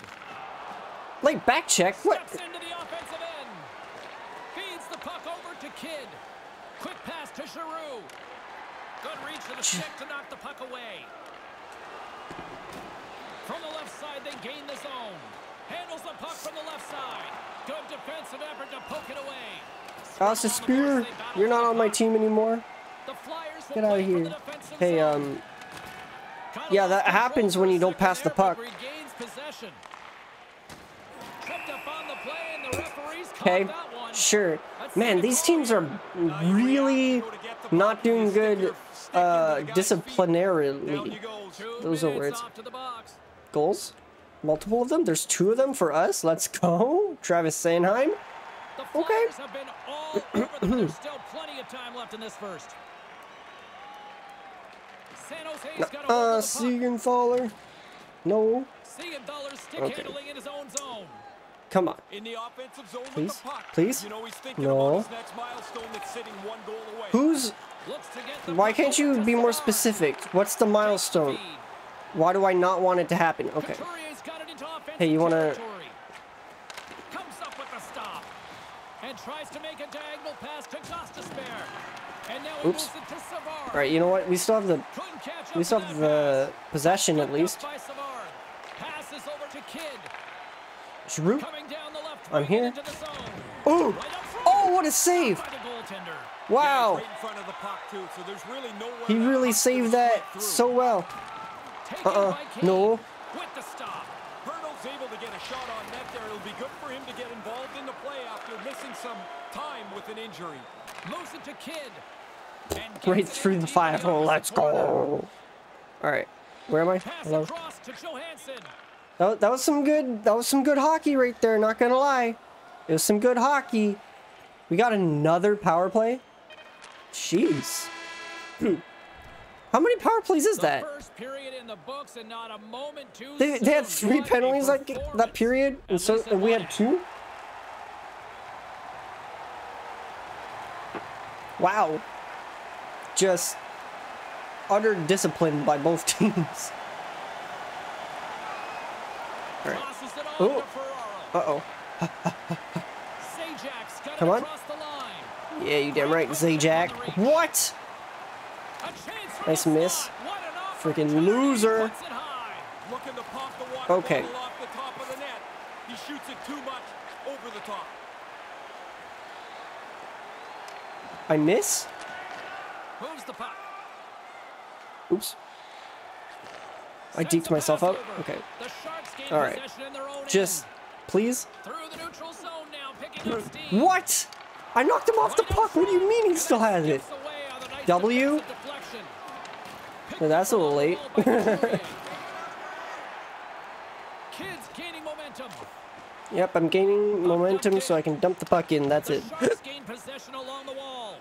S2: Like, back check? What?
S3: Steps into the offensive end. Feeds the puck over to Kidd. Quick pass to Giroux. Good reach to the stick to knock the puck away. From the left side, they gain the zone. Handles the puck from the left side. Good defensive effort to poke it away.
S2: Spear, you're not on my team anymore.
S3: The Flyers
S2: Get out of here. Hey, um, yeah, that happens when you don't pass the puck.
S3: regains possession. Tripped up on the play, and the referees caught
S2: okay, sure. Man, these teams are really not doing good uh, disciplinarily.
S4: you goes.
S3: Two
S2: Those are words.
S3: off to the box.
S2: Goals? Multiple of them? There's two of them for us. Let's go. Travis Sanheim.
S3: The
S2: Okay. Uh,
S3: of the puck.
S2: Siegenthaler. No. Okay.
S3: handling in his own zone.
S2: Come on.
S4: In the offensive zone
S2: Please?
S4: with the puck.
S2: Please?
S4: You know he's thinking
S2: No.
S4: about his next milestone that's sitting one goal away.
S2: Who's.
S3: Looks to get the
S2: Why can't you be more specific? What's the milestone? Why do I not want it to happen? Okay.
S3: Couturier's got it into offensive
S2: Hey, you wanna- Oops.
S3: Savard.
S2: Alright, you know what? We still have the. We still have the possession at least.
S3: Left
S2: I'm here.
S3: Right front.
S2: Oh, what a save! Wow!
S4: Right
S2: He really saved that so well. Uh-uh. No.
S4: Able to get a shot on net there. It'll be good for him to get involved in the play after missing some time with an injury.
S3: Moves it to Kidd. And gets
S2: Right through the fire hole. Let's go. Alright. Where am I? Hello?
S3: across to Johansson.
S2: That, that was some good that was some good hockey right there, not gonna lie. It was some good hockey. We got another power play. Jeez. How many power plays is that?
S3: first period in the books and not a moment too
S2: They, they had three penalties like that period, and so and we had two. Wow. Just utter discipline by both teams. Alright.
S3: Tosses
S2: Oh. Uh-oh. Come on.
S3: across the line.
S2: Yeah, you damn right, Zajac. What? Nice miss.
S3: slot. What an
S2: Freaking loser.
S3: Puts it high.
S4: Looking to pop the water
S2: Okay.
S4: bottle off the top of the net. He shoots it too much over the top.
S2: I miss?
S3: The puck.
S2: Oops. I deked myself out? Okay.
S3: The Sharks gain
S2: All right.
S3: possession in their own
S2: Just, please?
S3: Through the neutral zone now, picking up steam.
S2: What? I knocked him off the puck. What do you mean he still has it?
S3: Skips away on the nice
S2: W?
S3: defensive deflection. Picked
S2: Well, that's a little late.
S3: up on the ball by Couturier. Kids gaining momentum.
S2: Yep, I'm gaining momentum so I can dump the puck in. That's it.
S3: Sharks gain possession along the wall.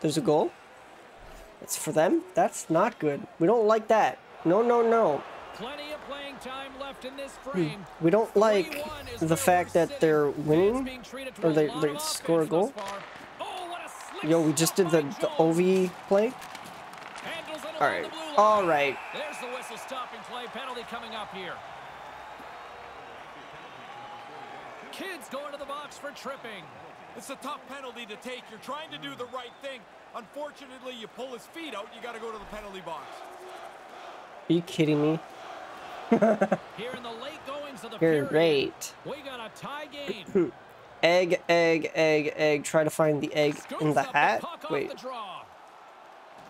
S2: There's a goal. It's for them. That's not good. We don't like that. No, no, no.
S3: Plenty of playing time left in this hmm. frame.
S2: We don't like the fact that they're winning.
S3: being treated to
S2: or they- they score a goal.
S3: Oh, what a slick
S2: Yo, we just did the, the OV play.
S3: Handles it along
S2: Alright.
S3: the blue line.
S2: Alright.
S3: There's the whistle stopping play. Penalty coming up here. Kids going to the box for tripping.
S4: It's a tough penalty to take. You're trying to do the right thing. Unfortunately, you pull his feet out. You got to go to the penalty box.
S2: Are you kidding me?
S3: Here in the late goings of the
S2: You're
S3: period.
S2: great.
S3: We got a tie game.
S2: Egg, egg, egg, egg. Try to find the egg in the hat.
S3: puck off
S2: Wait,
S3: the draw.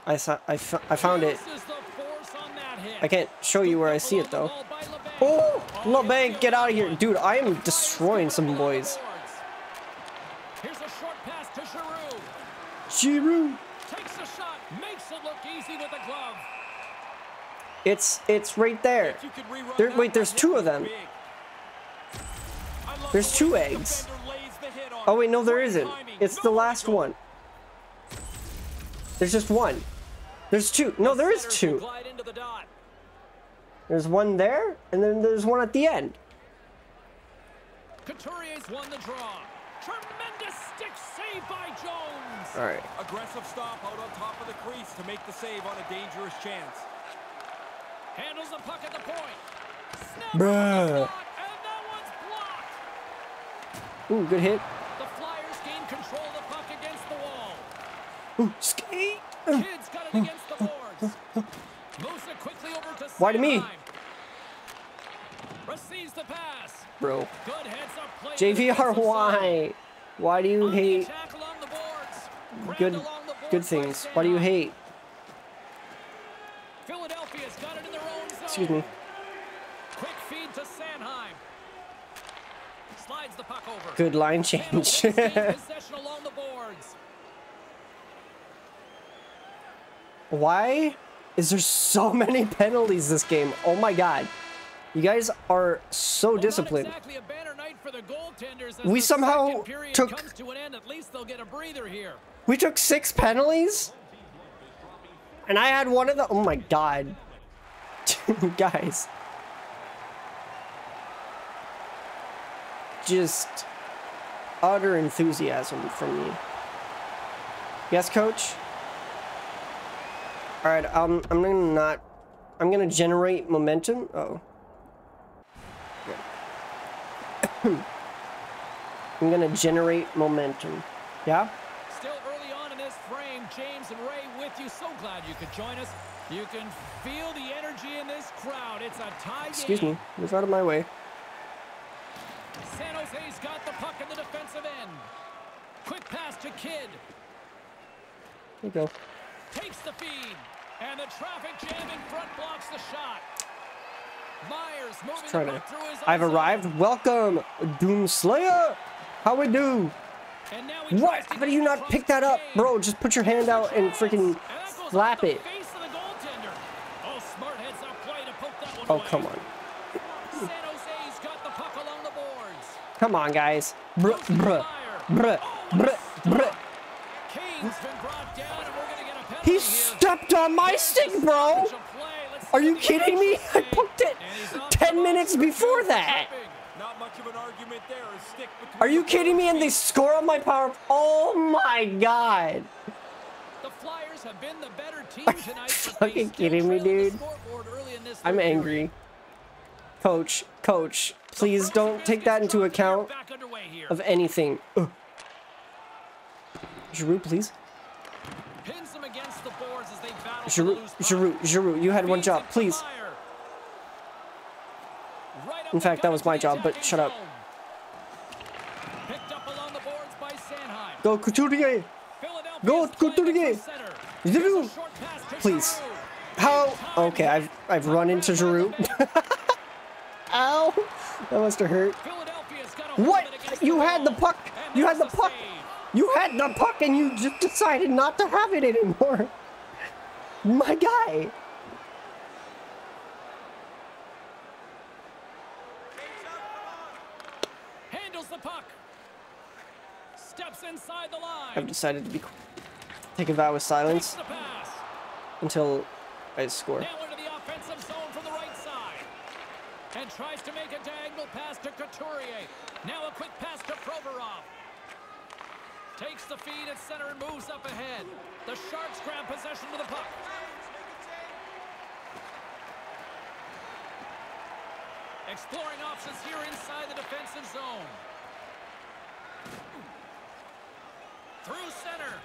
S2: I saw. I, I found it.
S3: Uses the force on that hit.
S2: I can't show you where I see it though.
S3: Ball by Labanc.
S2: Oh,
S3: Oh,
S2: Labanc, get out of here, dude! I am destroying some boys.
S3: Here's a short pass to Giroux.
S2: Giroux.
S3: Takes a shot, makes it look easy with glove.
S2: It's it's right there.
S4: If you could rerun
S2: There- wait, there's two of them.
S4: big. I love
S2: There's two eggs.
S4: defender lays the hit on
S2: Oh wait, no, there isn't. It's the last one. There's just one. There's two. No, there is two.
S3: Glide into the dot.
S2: There's one there, and then there's one at the end.
S3: Couturier's won the draw. Tremendous stick save by Jones.
S2: All right.
S4: Aggressive stop out on top of the crease to make the save on a dangerous chance.
S3: Handles the puck at the point.
S2: Bruh.
S3: on the slot, and that one's blocked.
S2: Ooh, good hit.
S3: The Flyers gain control of the puck against the wall.
S2: Ooh, skate.
S3: Kids got it against the boards. Moves it quickly over to
S2: Why to me?
S3: Receives the pass.
S2: Bro.
S3: Good heads up play.
S2: JVR, why? Why do you hate
S3: attack along the boards. Grabbed
S2: good
S3: along the boards
S2: good things? Why do you hate?
S3: Philadelphia's got it in their own zone.
S2: Excuse me.
S3: Quick feed to Sanheim. Slides the puck over.
S2: Good line change.
S3: Jose gain possession along the boards.
S2: Why is there so many penalties this game? Oh my god. You guys are so disciplined.
S3: A banner night for the goaltenders as
S2: We somehow took-
S3: comes to an end. At least they'll get a breather here.
S2: We took six penalties? And I had one of the. Oh my god. Guys. Just utter enthusiasm from me. Yes, coach? Alright, um, I'm gonna not. I'm gonna generate momentum. Oh. I'm gonna generate momentum. Yeah?
S3: Still early on in this frame, James and Ray with you. So glad you could join us. You can feel the energy in this crowd. It's a tie
S2: Excuse
S3: game.
S2: me. Move out of my way.
S3: San Jose's got the puck in the defensive end. Quick pass to Kidd.
S2: There you go.
S3: Takes the feed. And the traffic jam in front blocks the shot. Myers moving
S2: Trying to.
S3: puck through his
S2: I've arrived. Welcome, Doomslayer. How we do?
S3: And now he
S2: What? How do you not pick that up, bro? Just put your hand out and freaking
S3: And that goes
S2: slap it.
S3: face of the goaltender. Oh, smart heads up play to poke that one
S2: Oh, come on.
S3: San Jose's got the puck along the boards.
S2: Come on, guys. Bruh, bruh, bruh,
S3: Oh,
S2: bruh, bruh.
S3: Kane's been brought down, and we're gonna get a penalty
S2: He stepped on my stick, bro.
S3: stoppage of play. Let's
S2: Are you kidding me? I poked it
S3: And he's off
S2: 10 minutes before that.
S4: Not much of an argument there. Stick
S2: Are you kidding me? And they score on my power. Oh my god.
S3: The Flyers have been the better team
S2: Are you
S3: tonight.
S2: fucking kidding me, dude?
S3: scoreboard early in this
S2: I'm angry. Coach, coach, please don't take that into account
S3: back underway here.
S2: of anything. Ugh. Giroux, please.
S3: Pins them against the boards as they battle for the Giroux.
S2: Giroux, Giroux, you had one job, please.
S3: Meyer. Right up
S2: In fact, that was my job, but shut up.
S3: zone. Picked the boards.
S2: Go Couturier. Go, Couturier. Giroux.
S3: Here's a short pass to
S2: Please. How? Okay, I've I've run into Giroux. Ow! That must have hurt.
S3: Philadelphia's got a hold
S2: What?
S3: of it against
S2: You had the puck. You had the puck. You had the puck and you just decided not to have it anymore. My guy.
S3: Handles the puck. Steps inside the line.
S2: I've decided to be take a vow of silence
S3: Takes the pass.
S2: until I score.
S3: Now into the offensive zone from the right side. And tries to make a diagonal pass to Couturier. Now a quick pass to Provorov. Takes the feed at center and moves up ahead. The Sharks grab possession with the puck. Exploring options here inside the defensive zone. Through center.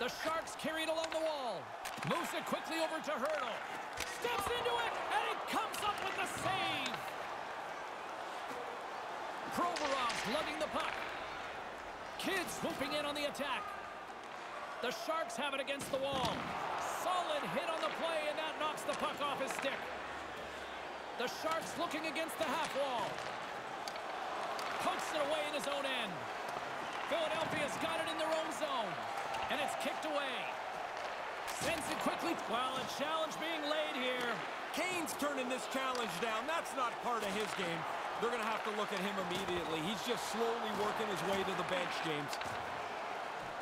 S3: The Sharks carry it along the wall. Moves it quickly over to Hertl. Steps into it, and it comes up with the save. Provorov's lugging the puck. Kidd swooping in on the attack. The Sharks have it against the wall. Solid hit on the play, and that knocks the puck off his stick. The Sharks looking against the half wall. Pokes it away in his own end. Philadelphia's got it in their own zone. And it's kicked away. Sends it quickly. Well, a challenge being laid here.
S4: Kane's turning this challenge down. That's not part of his game. They're going to have to look at him immediately. He's just slowly working his way to the bench, James.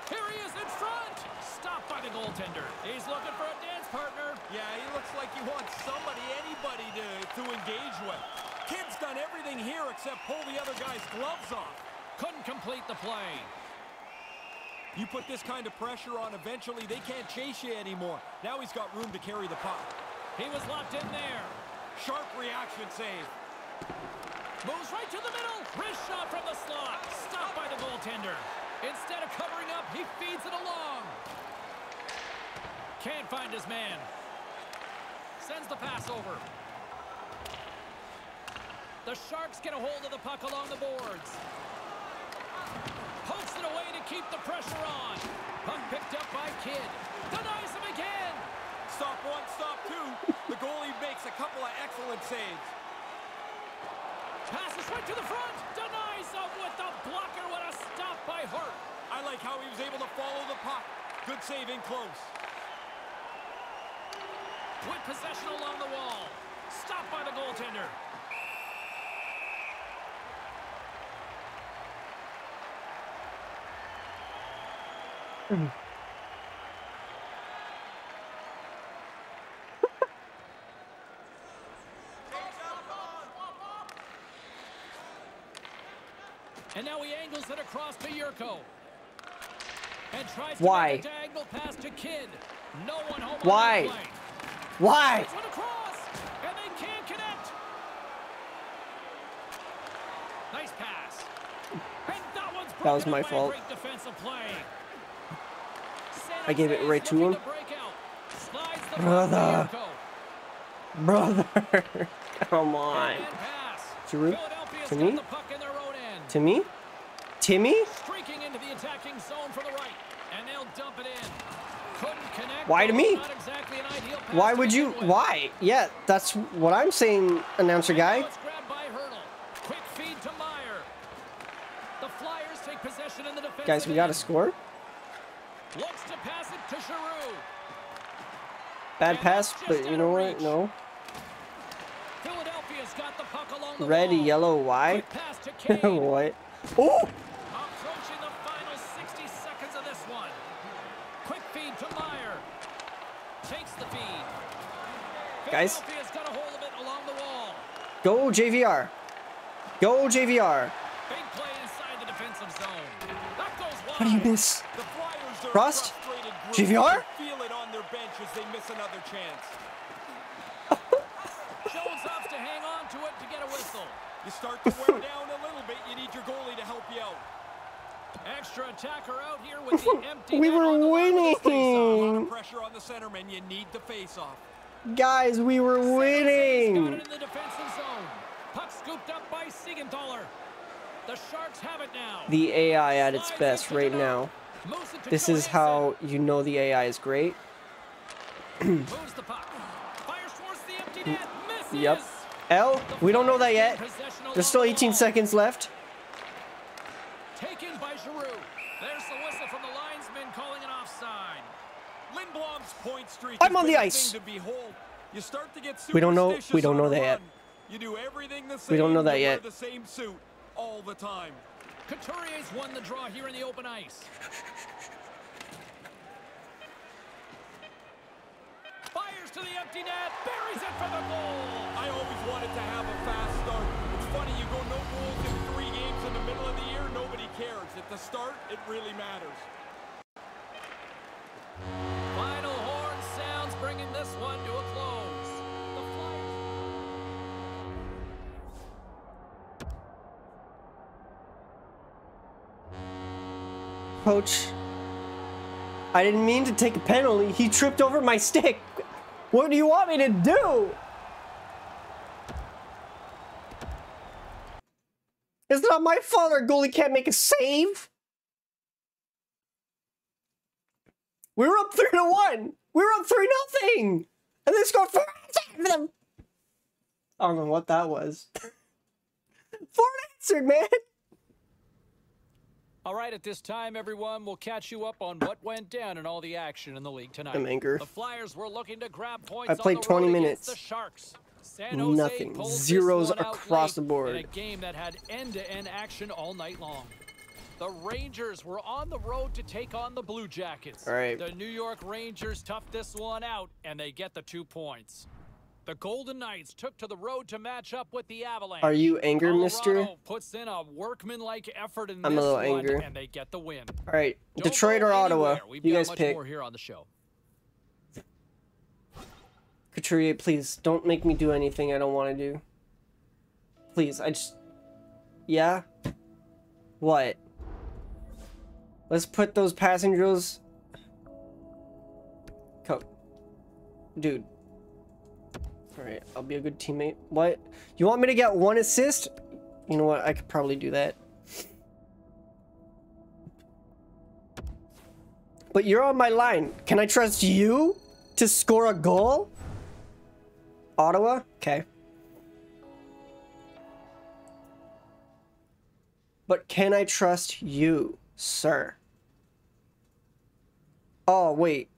S3: Here he is in front. Stopped by the goaltender. He's looking for a dance partner.
S4: Yeah, he looks like he wants somebody, anybody to, to engage with. Kid's done everything here except pull the other guy's gloves off.
S3: Couldn't complete the play.
S4: You put this kind of pressure on, eventually they can't chase you anymore. Now he's got room to carry the puck.
S3: He was locked in there.
S4: Sharp reaction save.
S3: Moves right to the middle. Wrist shot from the slot. Stopped by the goaltender. Instead of covering up, he feeds it along. Can't find his man. Sends the pass over. The Sharks get a hold of the puck along the boards. Pokes it away to keep the pressure on. Puck picked up by Kidd. Denies him again.
S4: Stop one, stop two. The goalie makes a couple of excellent saves.
S3: Passes right to the front. Denies him with the blocker. What a stop by Hart.
S4: I like how he was able to follow the puck. Good save in close.
S3: With possession along the wall. Stopped by the goaltender. And now he angles it across to Yurko. And tries to
S2: Why?
S3: a diagonal pass to Kidd. No one home
S2: Why? Why?
S3: Across, and they can't connect. Nice pass. And that one's
S2: That was my
S3: up by a
S2: fault.
S3: Great defensive play.
S2: I gave it right to him.
S3: break out. Slides the puck to
S2: Brother. Brother. Come on. Giroux?
S3: Philadelphia's
S2: To me? Timmy? Timmy?
S3: Streaking into the attacking zone from the right. And they'll dump it in. Couldn't connect.
S2: Why to me?
S3: Exactly an ideal pass
S2: Why would you? Why? Yeah, that's what I'm saying, announcer guy.
S3: It's grabbed by Hertl. Quick feed to Meyer. The Flyers take possession in the defensive
S2: Guys, we gotta score.
S3: Looks to pass it to Giroux.
S2: Bad pass, but you know what? No.
S3: Philadelphia's got the puck along the
S2: Red, yellow, why?
S3: Quick pass to Kane.
S2: what? Oh!
S3: Approaching the final 60 seconds of this one. Quick feed to Meyer. Takes the feed.
S2: guys.
S3: Philadelphia's got a hold of it along the wall.
S2: Go JVR. Go JVR.
S3: Big play inside the defensive zone. That goes wide.
S2: How do you miss?
S4: The Flyers are a
S2: Frost?
S4: frustrated group.
S2: GVR?
S4: They Feel it on their bench as they miss another chance.
S3: Jones opts to hang on to it to get a whistle.
S4: You start to wear down a little bit. You need your goalie to help you out.
S3: Extra attacker out here with the empty
S2: We were
S3: on the line with the
S4: A
S3: faceoff.
S4: lot
S2: winning.
S4: pressure on the centerman. You need the face-off.
S2: Guys, we were winning.
S3: in the defensive zone. Puck scooped up by Siegenthaler. The Sharks have it now.
S2: The AI at its best right now.
S3: Moves it to
S2: This is how you know the AI is great.
S3: The puck. Fires towards the empty net. Misses.
S2: Yep. L, we don't know that yet. There's still 18 seconds left.
S3: Taken by Giroux. There's the whistle from the linesman calling an offside.
S4: Lindblom's point streak.
S2: I'm on the ice.
S4: To behold. You start to get
S2: We don't know-
S4: superstitious
S2: we don't know that yet.
S4: You do everything the same.
S2: We don't know that yet.
S4: The same suit all the time.
S3: Couturier's won the draw here in the open ice. Fires to the empty net. Buries it for the goal.
S4: I always wanted to have a fast start. It's funny, you go no goals in three games in the middle of the year, nobody cares. At the start, it really matters
S3: bringing this one to a close. The Flyers...
S2: Coach, I didn't mean to take a penalty. He tripped over my stick. What do you want me to do? It's not my fault our goalie can't make a save. We were up 3 to 1 were up three nothing, and they scored four. I don't know what that was. Four answered, man.
S3: All right, at this time, everyone, we'll catch you up on what went down and all the action in the league tonight.
S2: I'm angry.
S3: The Flyers were looking to grab points.
S2: I
S3: on
S2: played
S3: the
S2: 20 minutes.
S3: The Sharks.
S2: Nothing. Zeros across the board.
S3: A game that had end-to-end action all night long. The Rangers were on the road to take on the Blue Jackets.
S2: All right.
S3: The New York Rangers toughed this one out, and they get the two points. The Golden Knights took to the road to match up with the Avalanche.
S2: Are you angry,
S3: Colorado
S2: mister?
S3: puts in a workmanlike effort in
S2: I'm a
S3: this
S2: little
S3: one,
S2: angry.
S3: and they get the win.
S2: All right,
S3: Don't
S2: Detroit or Ottawa? You guys
S3: much
S2: pick.
S3: more here on the show.
S2: Couturier, please don't make me do anything I don't want to do. Please, I just. Yeah? What? Let's put those passing drills. Co- Dude. Alright, I'll be a good teammate. What? You want me to get one assist? You know what? I could probably do that. But you're on my line. Can I trust you to score a goal? Ottawa? Okay. But can I trust you, sir? Oh, wait.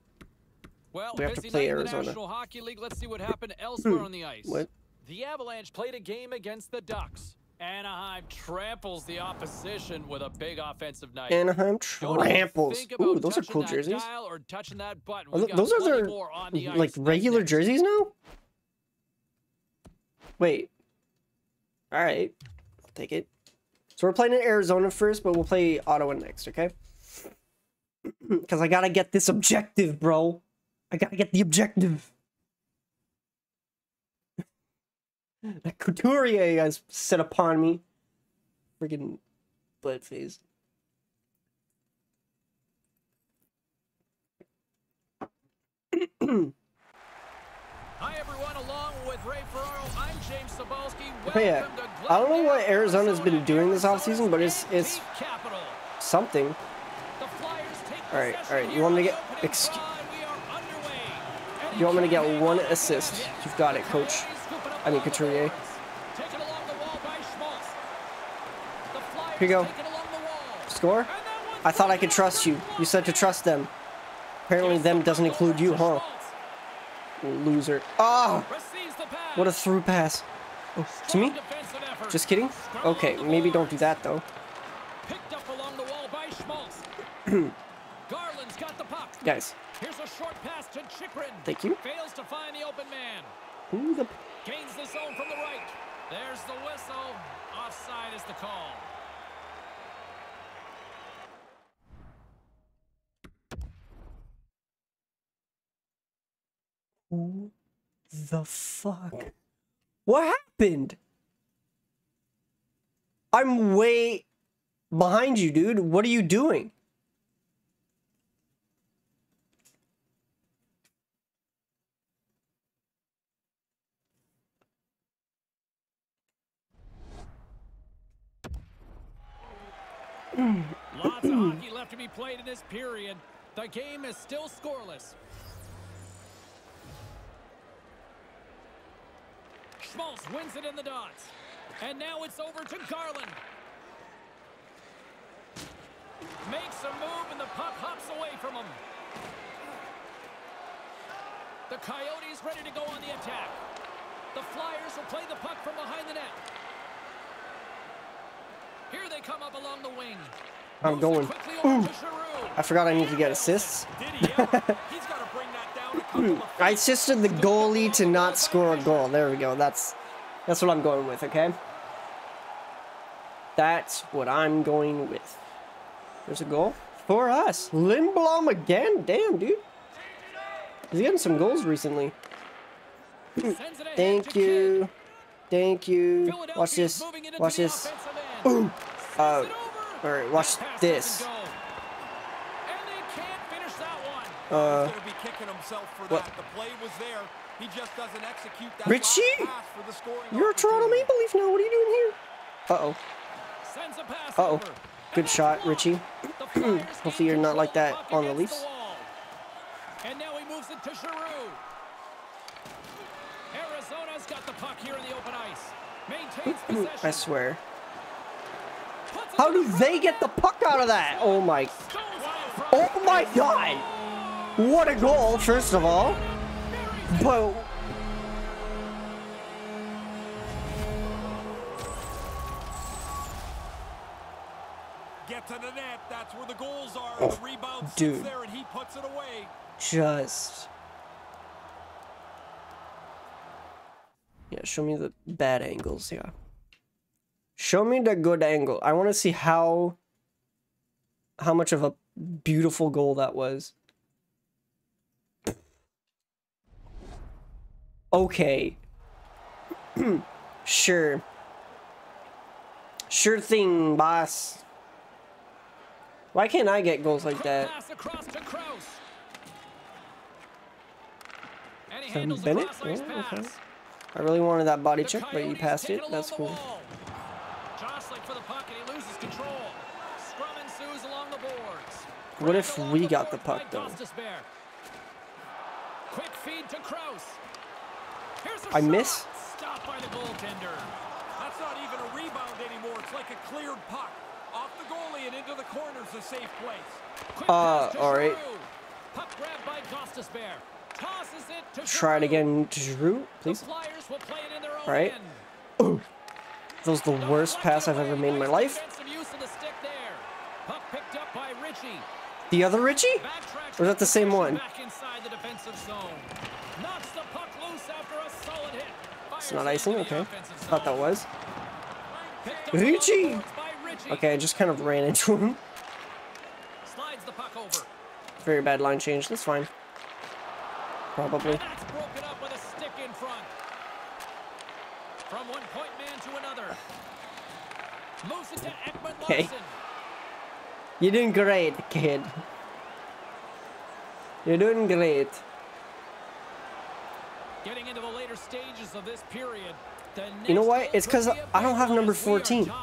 S3: Well,
S2: We have to
S3: busy
S2: play
S3: night in the
S2: Arizona.
S3: National Hockey League. Let's see what happened elsewhere on the hmm. ice.
S2: What?
S3: The Avalanche played a game against the Ducks. Anaheim tramples the opposition with a big offensive night.
S2: Anaheim tramples. Ooh, those are cool jerseys.
S3: Or touching that button.
S2: Are
S3: got
S2: those are their
S3: on the
S2: like regular jerseys now? Wait. All right. I'll take it. So we're playing in Arizona first, but we'll play Ottawa next, okay? Because I gotta get this objective, bro. I gotta get the objective. that Couturier has set upon me. Freaking blood phase. Oh, yeah. I don't know what Arizona's been doing this offseason, but it's- it's-. Something. All right, all right. you want me to get-
S3: the opening
S2: excu-
S3: drive. We are underway. And
S2: You want me to get one assist? You've got it, coach. I mean, Couturier. Here you go. Score? I thought I could trust you. You said to trust them. Apparently, them doesn't include you, huh? Loser. Ah!
S3: Receives.
S2: What a through pass. Oh, to me? Just kidding? Okay, maybe don't do that though.
S3: Picked up along the wall by Schmaltz. Garland's got the puck.
S2: Guys,
S3: Here's a short pass to Chychrun.
S2: Thank you.
S3: Fails to find the open man.
S2: Who the
S3: Gains the zone from the right. There's the whistle. Offside is the call.
S2: Who the fuck? What happened? I'm way behind you, dude. What are you doing?
S3: Lots of hockey left to be played in this period. The game is still scoreless. Schmaltz wins it in the dots. And now it's over to Garland. Makes a move and the puck hops away from him. The Coyotes ready to go on the attack. The Flyers will play the puck from behind the net. Here they come up along the wing.
S2: I'm going.
S3: quickly over to Giroux.
S2: I forgot I need to get assists. I
S4: feet.
S2: assisted the goalie to not score a goal. There we go. That's that's what I'm going with, okay? That's what I'm going with. There's a goal for us. Lindblom again. Damn, dude. He's getting some goals recently. Thank you. Thank you. Watch this. Watch this.
S3: end.
S2: Uh, all right, watch this. Uh,
S4: execute that
S2: Ritchie?
S4: last pass for the scoring
S2: you're a Toronto. Maple Leaf now. What are you doing here? Uh-oh.
S3: Sends a pass
S2: Uh-oh. Good shot, Ritchie.
S3: blocked. The Flyers
S2: Hopefully you're not like that on the Leafs.
S3: And now he moves it to Giroux. Arizona's got the puck here in the open ice. Maintains possession.
S2: I swear. How do they get the puck out of that? Oh my.
S3: Stones it from-
S2: Oh my god. What a goal, first of all. But
S4: Get to the net. That's where the goals are.
S2: Oh,
S4: rebound sits
S2: dude.
S4: there, and he puts it away.
S2: just. Yeah, show me the bad angles, yeah. Show me the good angle. I want to see how how much of a beautiful goal that was. Okay. sure. Sure thing, boss. Why can't I get goals like that?
S3: pass across to Kraus. And
S2: From Bennett? okay. I really wanted that body check, but you passed it. That's cool.
S3: wall. Jostling for the puck and he loses control. Scrum ensues along the boards.
S2: What if we
S3: the
S2: got the puck, though? I miss?
S3: Stopped by the goaltender.
S4: That's not even a rebound anymore. It's like a cleared puck. Off the goalie and into the corner's a safe place.
S2: Uh, all right.
S3: Puck grabbed by Gostisbehere. Tosses it to
S2: Try it again, Drew,
S3: The
S2: please.
S3: Flyers will play it in their own
S2: Right.
S3: end.
S2: That was the worst pass I've ever made in my life.
S3: The stick there. Puck picked up by Ritchie.
S2: The other
S3: Ritchie?
S2: Or is that the same one?
S3: Back inside the defensive zone. Knocks the puck loose after a solid hit.
S2: It's not icing? Okay. Thought that was.
S3: Picked up along the
S2: Ritchie!
S3: boards by Ritchie.
S2: Okay, I just kind of ran into him.
S3: Slides the puck over.
S2: Very bad line change. That's fine. Probably.
S3: That's broken up with a stick in front. From one point man to another. Moves it to Ekman
S2: Okay. You're doing great, kid. You're doing great.
S3: Getting into the later stages of this period.
S2: You know
S3: next
S2: what?
S3: goal
S2: It's 'cause
S3: could be a
S2: I don't have number
S3: as we are
S2: 14.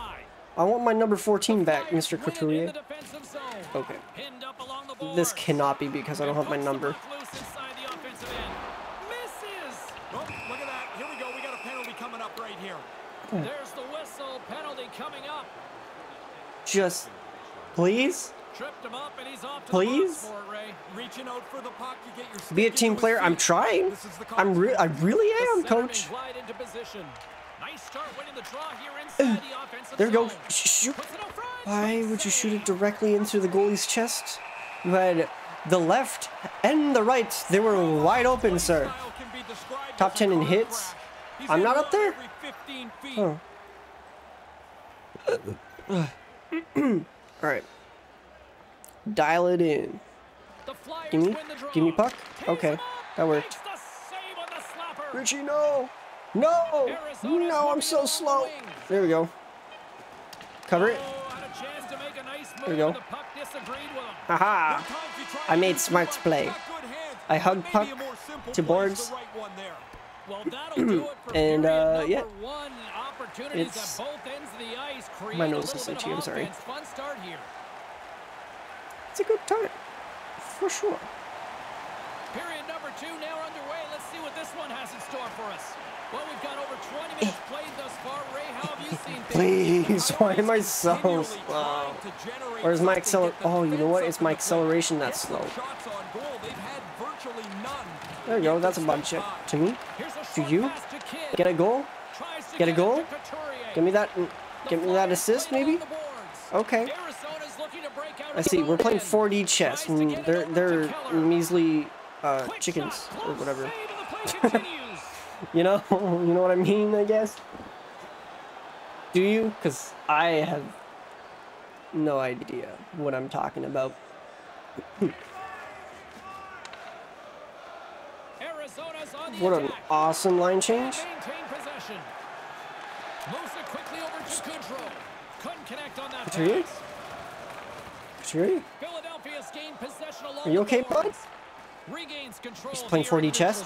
S2: I want my number 14 back, Mr.
S3: win it in
S2: Couturier.
S3: the defensive zone.
S2: Okay.
S3: Pinned up along the
S2: This cannot be because I don't have my number.
S3: puck loose inside the offensive end. Misses.
S4: Oh, look at that. Here we go. We got a penalty coming up right here.
S3: There's the whistle. Penalty coming up.
S2: Just, please?
S3: Tripped him up and he's off to
S2: Please?
S3: the box for it, Ray.
S4: Reaching out for the puck. You get your
S2: Be a team player. I'm trying.
S4: This is the
S2: I'm re I really am, coach.
S3: glide into. Nice start winning the draw here inside the offensive
S2: There we go. Shoot.
S3: Puts it up front.
S2: Why would you shoot it directly into the goalie's chest? You had the left and the right. They were wide open, sir.
S4: Style can be described
S2: Top 10 in hits? I'm not up there?
S4: every 15 feet.
S2: Dial it in. Give me,
S3: win the draw.
S2: give me puck. Okay, that worked.
S3: makes the save on the slapper.
S2: Ritchie, no! No! No, I'm so slow. There we go. Cover it.
S3: Oh, had a chance to make a nice move,
S2: There we go.
S3: but the puck disagreed with him.
S2: Haha!
S4: Sometimes you try
S2: I made smart play.
S4: you got good hands,
S2: I
S4: maybe
S2: puck
S4: a more simple
S2: to boards.
S4: the right one there.
S3: Well, that'll do it for
S2: And, uh, yeah. It's-
S3: at both ends of the ice create
S2: My nose is itchy, I'm sorry.
S3: offense. Fun start here.
S2: It's a good time. For sure.
S3: Period number two now underway. Let's see what this one has in store for us. Well, we've got over 20 eh. minutes played thus far. Ray, how have you seen?
S2: Please, why am I so slow? Or is my acceler... Oh, you know what? It's my
S4: in the play.
S2: acceleration that's slow.
S4: Shots on goal. They've had virtually none.
S2: There you go. That's a bunch of to me. To you?
S3: pass to Kidd.
S2: Get a goal. Get a goal? Give me that. Give me that assist, maybe.
S3: along the boards.
S2: Okay.
S3: Arizona's looking to break out
S2: I see. We're playing 4D chess. And They're they're measly uh, chickens or whatever.
S3: save, and the play continues.
S2: You know, you know what I mean. I guess. Do you? Because I have no idea what I'm talking about.
S3: Arizona's on the
S2: What an awesome line change.
S3: Moves it quickly over to Goodrow. Couldn't connect on that pass.
S2: Sure.
S3: Philadelphia's gained possession along
S2: Are you okay, bud?
S3: Regains control
S2: He's playing
S3: here
S2: 4D chess?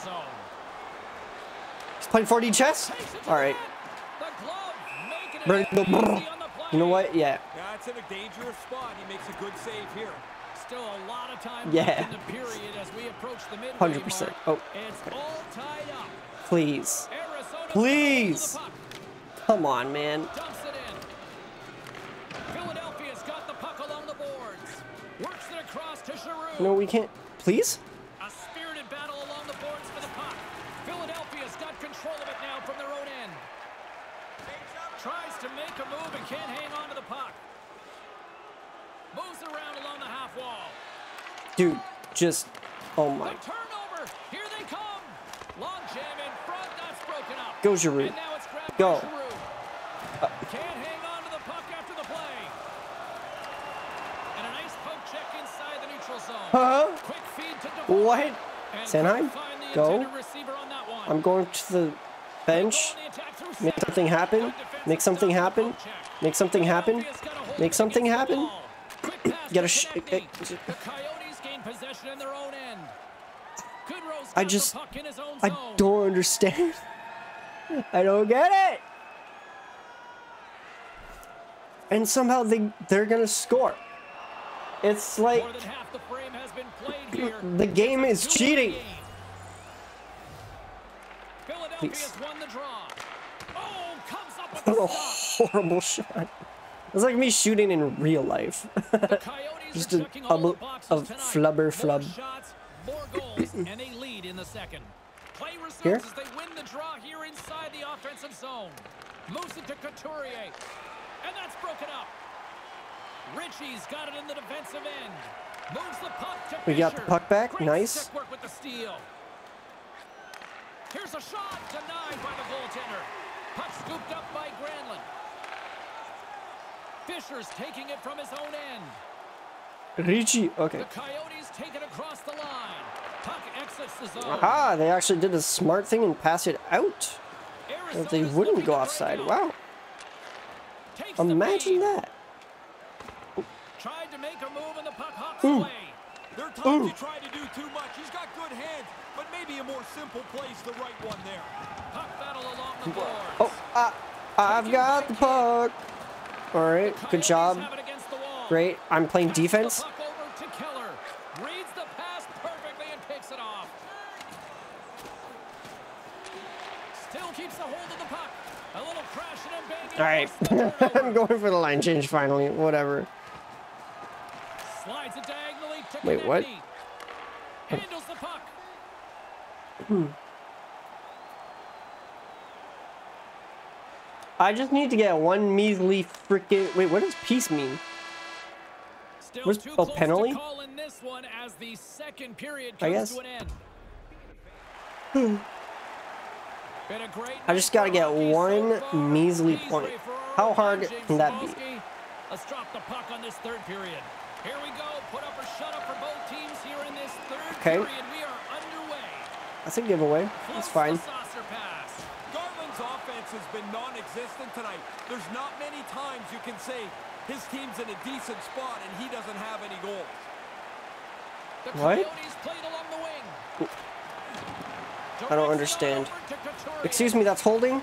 S2: He's playing 4D chess.
S3: Takes it to
S2: All
S3: the
S2: right.
S3: net. The glove it
S2: Brr,
S3: easy
S2: brr, brr.
S3: on the.
S2: You know what? Yeah.
S4: Yeah, in a dangerous spot. He makes a good save here.
S3: Still a lot of time
S2: Yeah.
S3: in the period as we approach the midway
S2: 100%. Oh.
S3: It's all tied up.
S2: Please.
S3: Arizona
S2: Please. Come on, man. No, we can't. Please.
S3: A spirited battle along the boards for the puck. Philadelphia's got control of it now from their own end. Tries to make a move and can't hang on to the puck. Moves around along the half wall.
S2: Dude, just. Oh my.
S3: The turnover. Here they come. Long jam in front. That's broken up.
S2: Go, Giroux.
S3: And now it's
S2: Go.
S3: by Giroux. Can't hang on to the puck after the play. And a nice poke check inside the neutral zone.
S2: Huh?
S3: Quick feed to Devon.
S2: What? Sanheim?
S3: couldn't find the
S2: Go.
S3: intended receiver on that one.
S2: I'm going to the bench.
S3: Goal on the attack through
S2: Make something happen. Make something happen.
S3: and poke check.
S2: Make something happen.
S3: Philadelphia's got a hold
S2: Make something happen.
S3: wall. Quick pass
S2: Get a sh- eh,
S3: The Coyotes gain possession in their own end. Goodrow's
S2: I just-
S3: puck in his own
S2: I don't understand. I don't get it. And somehow they they're gonna score. It's like
S3: More than half the frame has been played here.
S2: the game is cheating.
S3: Philadelphia's won the draw. Oh, comes up with
S2: What a
S3: stop.
S2: horrible shot. It's like me shooting in real life. Just a-
S3: checking
S2: a
S3: all the
S2: bl-
S3: boxes
S2: a
S3: tonight.
S2: flubber flub.
S3: shots, goals, and they lead in the second. Play resumes
S2: Here.
S3: as they win the draw here inside the offensive zone. Moves it to Couturier, and that's broken up. Ritchie's got it in the defensive end. Moves the puck to
S2: We got the puck back.
S3: Great
S2: Nice.
S3: work with the steal. Here's a shot denied by the goaltender. Puck scooped up by Granlund. Fischer's taking it from his own end.
S2: Ritchie. Okay.
S3: The Coyotes take it across the line. Puck exits the zone.
S2: Aha! They actually did a smart thing and pass it out. If they wouldn't go offside. Wow. Imagine that.
S3: Tried to make a move and the puck hops
S2: Ooh.
S3: away.
S4: There are times
S2: Ooh.
S4: you try to do too much. He's got good hands, but maybe a more simple play's the right one there.
S3: Puck battle along the boards.
S2: Oh, uh, I've got the puck. All right. Good job.
S3: have it against the wall.
S2: Great. I'm playing defense.
S3: The puck over to Keller. Reads the pass perfectly and picks it off. Still keeps a hold of the puck. A little crashing and banging.
S2: All right.
S3: forces the.
S2: I'm going for the line change finally. Whatever. Wait, what?
S3: Handles the puck. Hmm.
S2: I just need to get one measly freaking. Wait, what does peace mean?
S3: Still
S2: Where's-
S3: too
S2: oh,
S3: close
S2: penalty?
S3: to call in this one as the second period
S2: I guess.
S3: to an end. Been a great
S2: I just gotta get
S3: hockey so
S2: one measly point. How hard
S3: James
S2: can that be?
S3: Let's drop the puck on this third period. Here we go. Put up or shut up for both teams here in this third
S2: Okay.
S3: period. We are underway.
S2: That's a giveaway. That's fine.
S3: the saucer pass.
S4: Garland's offense has been non-existent tonight. There's not many times you can say his team's in a decent spot and he doesn't have any goals.
S3: The
S2: What?
S3: Played along the wing.
S2: I don't
S3: Directs it on
S2: understand.
S3: over to Couturier.
S2: Excuse me, that's holding?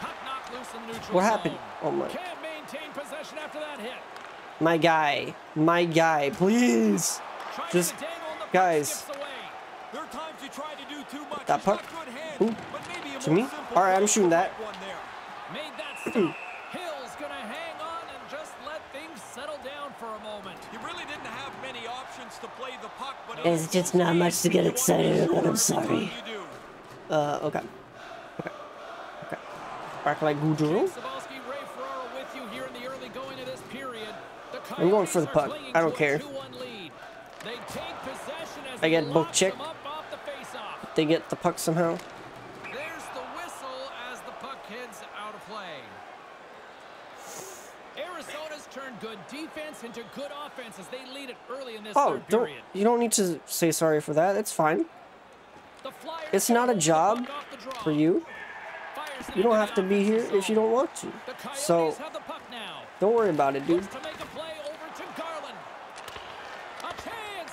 S3: Puck knocked loose in the neutral
S2: What happened? Oh my.
S3: Can't maintain possession after that hit.
S2: My guy. My guy, please. Just-
S3: to dangle and the puck
S2: guys.
S3: skips away.
S4: There are times you try to do too much.
S2: That puck?
S4: got good hands,
S2: Who?
S4: but maybe a
S2: To me? Alright, I'm shooting that.
S4: make one there.
S3: Made that. Hill's gonna hang on and just let things settle down for a moment.
S4: He really didn't have many options to play the puck, but
S5: There's just not much to get excited about, I'm sorry.
S2: Uh, okay. Okay. Okay. Back like
S3: Gaudreau.
S2: I'm going for the puck. I don't care.
S3: 2-1 lead. They take possession as
S2: I get book check.
S3: them up off the faceoff.
S2: They get the puck somehow.
S3: There's the whistle as the puck heads out of play. Arizona's turned good defense into good offense as they lead it early in this
S2: Oh,
S3: third
S2: don't you don't need to say sorry for that. It's fine It's not a job
S3: puck off the draw.
S2: for you. You don't have to be here if you don't want to. So
S3: have the puck now.
S2: don't worry about it, dude.
S3: Looks to make a play over to Garland. A chance.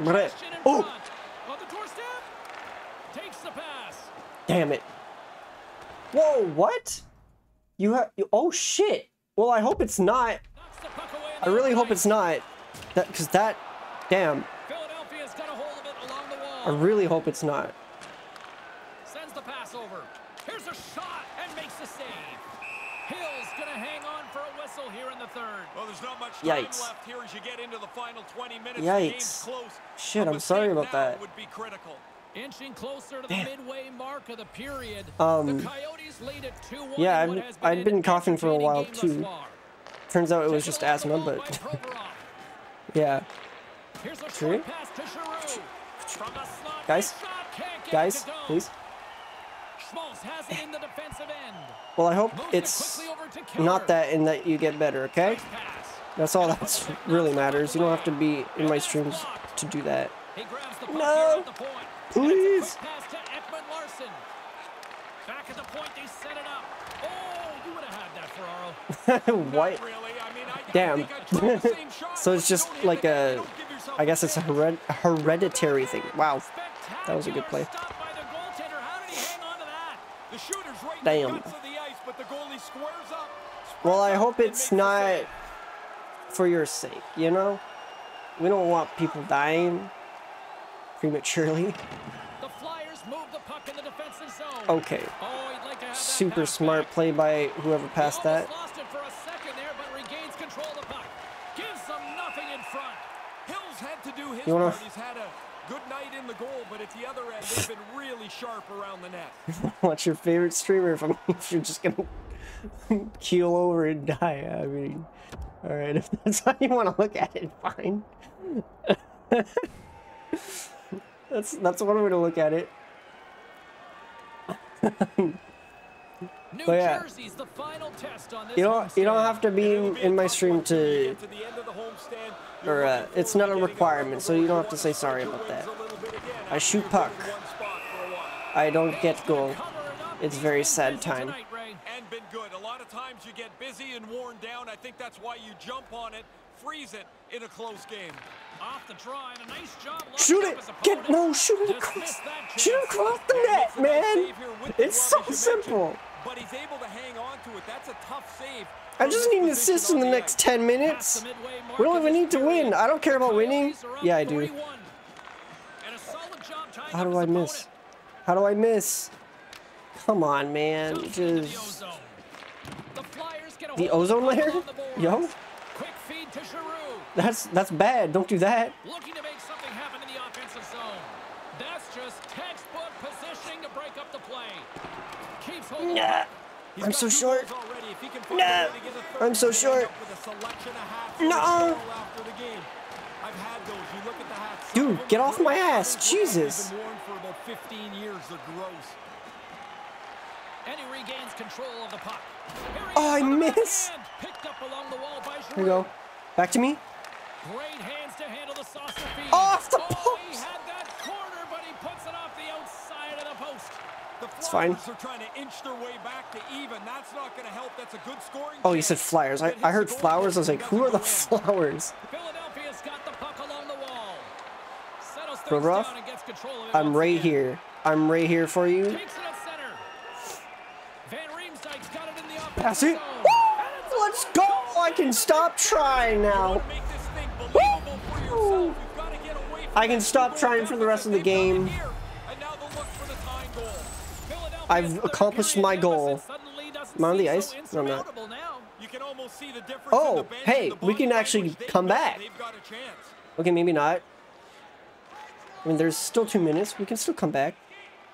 S3: Too much
S2: But I-
S3: congestion in
S2: oh.
S3: On the doorstep. Takes the pass.
S2: Damn it. Whoa, what? You have oh shit. Well, I hope it's not.
S3: Knocks the puck away.
S2: I really hope it's not. That cuz that damn.
S3: Philadelphia's got a hold of it along the
S2: I really hope it's not.
S3: Sends the pass over. Here's a shot and makes the save. Hill's gonna hang on for a whistle here in the third.
S4: Well, there's not much time
S2: Yikes.
S4: left here as you get into the final 20 minutes.
S2: Yikes.
S4: Close.
S2: Shit, I'm sorry about that.
S4: Would be critical.
S3: Inching closer to
S2: Damn.
S3: the midway mark of the period.
S2: Um,
S3: the Coyotes lead at 2-1
S2: yeah, I've-
S3: has
S2: I'd been coughing for a while, too. Turns out it was just asthma, but yeah.
S3: Here's a
S2: True.
S3: pass to From the
S2: Guys,
S3: shot, can't get
S2: Guys,
S3: it to go.
S2: please.
S3: Schmaltz has it in the defensive end.
S2: Well, I hope it's
S3: it quickly over to Keller.
S2: not that and that you get better, okay? That's all that really matters. You don't have to be in my streams to do that.
S3: He grabs the puck
S2: No.
S3: here at the point.
S2: Please.
S3: And it's a quick pass to Ekman Larsson. Back at the point, they set it up. Oh, you would have had that, Ferraro.
S2: what?
S4: Not really. I mean,
S2: Damn.
S4: I think I tried the same shot,
S2: So it's just like a,
S4: don't give yourself
S2: I guess it's a hered hereditary thing. Wow. That was a good play.
S3: Spectacular stop by the goaltender. How did he hang on to that?
S4: The shooter's right in
S2: Damn. Well, I hope it's not for your sake, you know? We don't want people dying prematurely.
S3: The Flyers move the puck in the defensive zone.
S2: Okay.
S3: Oh, he'd like to have that
S2: Super smart play by whoever passed that.
S3: lost it for a second there, but regains control of the puck. Gives them nothing in front.
S4: Hills had to do his
S2: You wanna-
S4: part. He's had a good night in the goal, but at the other end, they've been really sharp around the net.
S2: What's your favorite streamer if, I'm, if you're just gonna keel over and die? I mean, alright, if that's how you want to look at it, fine. that's that's one way to look at it.
S3: New
S2: But yeah.
S3: Jersey's the final test on this
S2: You don't you don't have to be in, in my stream
S4: one till you
S2: to
S4: to the end of the homestand. You're
S2: or uh, it's not a requirement, so you don't have to say sorry about that.
S4: a little bit again
S2: I shoot puck.
S4: in one spot for a while.
S2: I don't get goal. It's very sad time.
S3: Tonight, Ray.
S4: and been good. A lot of times you get busy and worn down. I think that's why you jump on it, freeze it in a close game.
S3: Off the draw and a nice job.
S2: Shoot it! Get no, shoot it
S3: Just
S2: across, shoot it across the
S4: And
S2: net,
S4: makes a nice
S2: man.
S4: save here with the
S2: It's so simple.
S4: But he's able to hang on to it. That's a tough save.
S2: I just need an assist in the
S4: the
S2: next 10 minutes.
S3: the midway mark
S2: We don't even need to win. I don't care about winning.
S3: Coyotes are up
S2: Yeah, I do.
S3: 3-1. And a solid job tying
S2: How do I miss? How do I miss? Come on, man.
S3: Jumps into the
S2: Just
S3: ozone. The Flyers get a
S2: the
S3: hold of
S2: ozone layer?
S3: along the boards.
S2: Yo,
S3: Quick feed to Giroux.
S2: that's that's bad. Don't do that.
S3: Looking to make something happen in the offensive zone. That's just textbook positioning to break up the play. Keeps holding.
S2: Nah. I'm so short.
S4: goals already. If he can find
S2: Nah.
S4: a way to get a third,
S2: I'm so
S4: he could end
S2: short.
S4: up with a selection of hats
S2: Nuh-uh.
S4: on his wall after the game. I've had those. You look at the hats. Some
S2: Dude, get off my ass. Jesus.
S4: I've been worn for about 15 years. They're gross.
S3: And he regains control of the puck.
S2: Oh, I
S3: on the
S2: miss.
S3: backhand. Picked up along the wall by
S2: Here we go. Back to me.
S3: Great hands to handle the saucer. Oh,
S2: off the
S3: oh, He
S2: post.
S3: had that corner, but he puts it off the outside of the post.
S2: It's fine.
S4: Flyers are trying to inch their way back to even. That's not going to help. That's a good scoring.
S2: Oh, you said Flyers. I, I heard Flowers. I was like, who are the
S4: doesn't go in.
S2: Flowers?
S3: Philadelphia's got the puck along the wall. Settles down and gets control of it
S2: I'm right here. I'm right here for you.
S3: Takes it at center. Van Riemsdyk's got it in the offensive
S2: Pass it. Woo! Let's go! I can stop trying now.
S4: From
S2: I can stop trying for the rest of the game. I've accomplished my goal. Am I on the ice? No, I'm not. Oh, hey, we can actually come back. Okay, maybe not. I mean, there's still two minutes. We can still come back.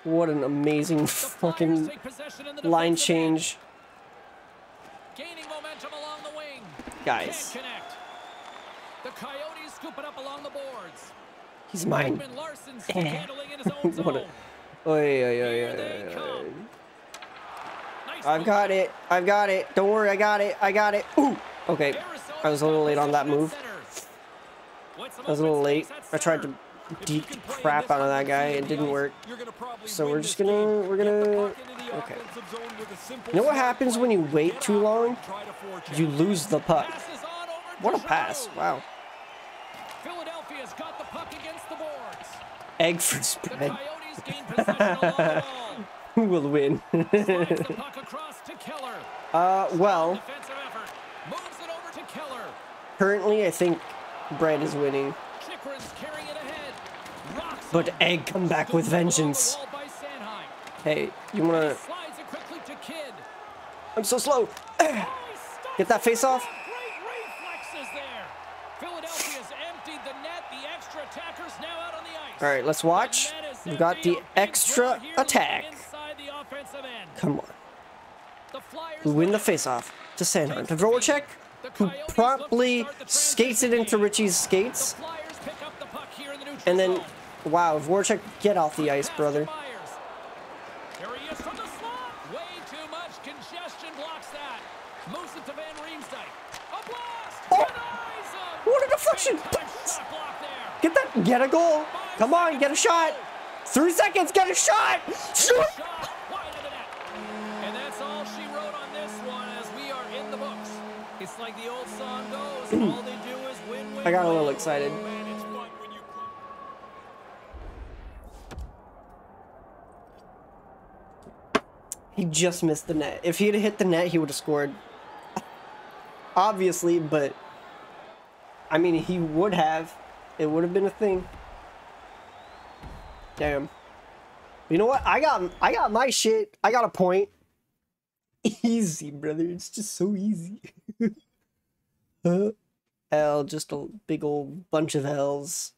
S2: What an amazing fucking line change.
S3: Gaining momentum along the wing.
S2: Guys.
S3: Can't connect. The Coyotes scoop it up along the boards.
S2: He's mine.
S3: Ekman Larsson stick eh. handling in his own zone.
S2: What a- Oy, oy, oy, oy, oy, oy.
S3: Nice
S2: I've got it. I've got it. Don't worry, I got it. I got it. Ooh. Okay. I was a little late on that move.
S3: center. With some
S2: I was a little late. I tried to
S3: center.
S4: If you
S2: deep
S4: can play in
S2: crap out of that guy. It didn't work.
S4: you're gonna probably
S2: So we're just gonna- we're gonna-
S4: puck into the
S2: okay.
S4: offensive zone with a simple
S2: You know what happens when you wait too long?
S4: and try to forecheck.
S2: You lose the puck.
S3: Passes on over
S2: What a pass. Wow.
S3: Philadelphia's got the puck against the boards.
S2: Egg for spread.
S3: Coyotes gain possession along the wall.
S2: Who will win?
S3: Slides the puck across to Keller.
S2: uh, well,
S3: Moves it over to Keller.
S2: currently I think Brad is winning.
S3: Chychrun's carrying it ahead. Rocks
S2: But. Egg come back with vengeance. Hey, you wanna? I'm so slow. Get that face off. All right, let's watch. We've got the extra attack. Come on. We win the face-off to Sanheim. To Voracek, who promptly skates it into
S3: Ritchie's
S2: skates. And then. Wow, Voracek, get off the ice, brother.
S3: Here he is from the slot. Way too much congestion blocks that. Moves it to Van Riemsdyk. A blast.
S2: Oh! What a deflection.
S3: Big time shot block there.
S2: Get that, get a goal. Come on, get a shot. Three seconds, get a shot. Shoot.
S3: Shot wide of the net. And that's all she wrote on this one as we are in the books. It's like the old song goes, all they do is win, win,
S2: I got a little excited.
S4: Man, it's fun when you play.
S2: He just missed the net. If he had hit the net, he would have scored. Obviously, but I mean, he would have. It would have been a thing. Damn. You know what? I got I got my shit. I got a point. Easy, brother. It's just so easy. huh? L, just a big old bunch of L's.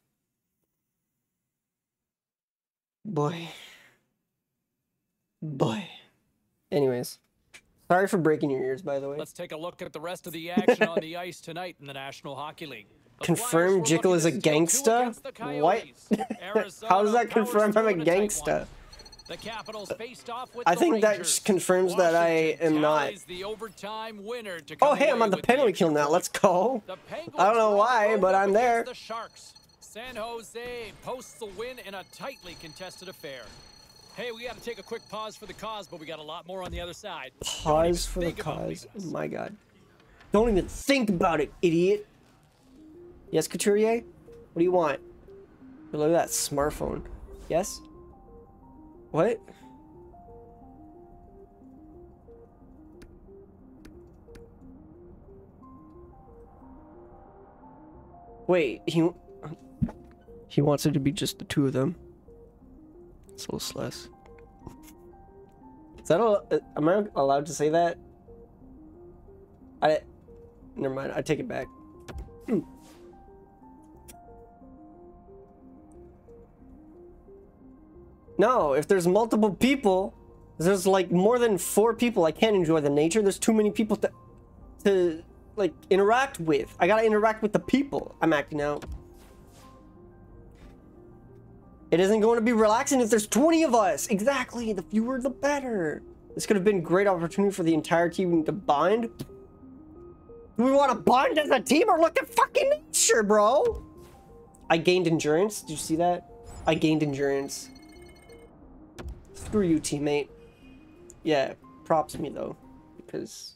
S2: Boy. Boy. Anyways, sorry for breaking your ears, by the way.
S3: Let's take a look at the rest of the action on the ice tonight in the National Hockey League. The
S2: Confirm Jekyll is a
S3: looking to steal two
S2: gangsta? What? How does that confirm I'm a gangsta?
S3: The Capitals faced off with
S2: I
S3: the
S2: think that confirms that I am not.
S3: The overtime winner to
S2: Oh, hey, I'm on the penalty kill now. Let's go. I don't know why, but I'm there.
S3: The Sharks. San Jose posts the win in a tightly contested affair. Hey, we got to take a quick pause for the cause, but we got a lot more on the other side.
S2: Pause for the cause. Oh my god. Don't even think about it, idiot. Yes, Couturier? What do you want? Look at that smartphone. Yes? What? Wait, he he wants it to be just the two of them. A little less. Is that all? Uh, am I allowed to say that? I never mind. I take it back. No, if there's multiple people, there's like more than four people. I can't enjoy the nature. There's too many people to to like interact with. I gotta interact with the people I'm acting out. It isn't going to be relaxing if there's 20 of us. Exactly. The fewer, the better. This could have been a great opportunity for the entire team to bind. Do we want to bind as a team or look at fucking nature, bro? I gained endurance. Did you see that? I gained endurance. Screw you, teammate. Yeah, props me though, because.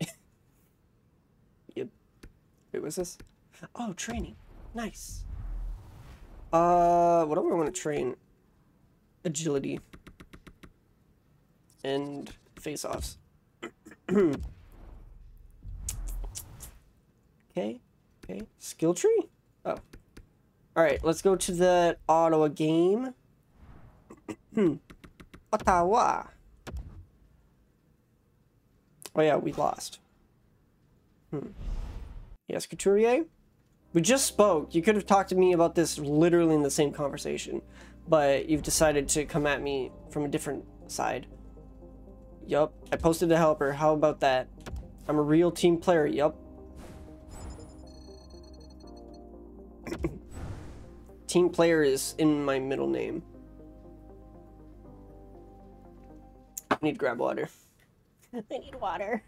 S2: yep. Wait, what's this? Oh, training. Nice. Uh, what do I want to train? Agility. And face-offs. okay. Okay. Skill tree? Oh. Alright, let's go to the Ottawa game. Ottawa. Oh yeah, we lost. Hmm. Yes, Couturier? We just spoke. You could have talked to me about this literally in the same conversation, but you've decided to come at me from a different side. Yup, I posted a helper. How about that? I'm a real team player. Yup. team player is in my middle name. I need to grab water. I need water.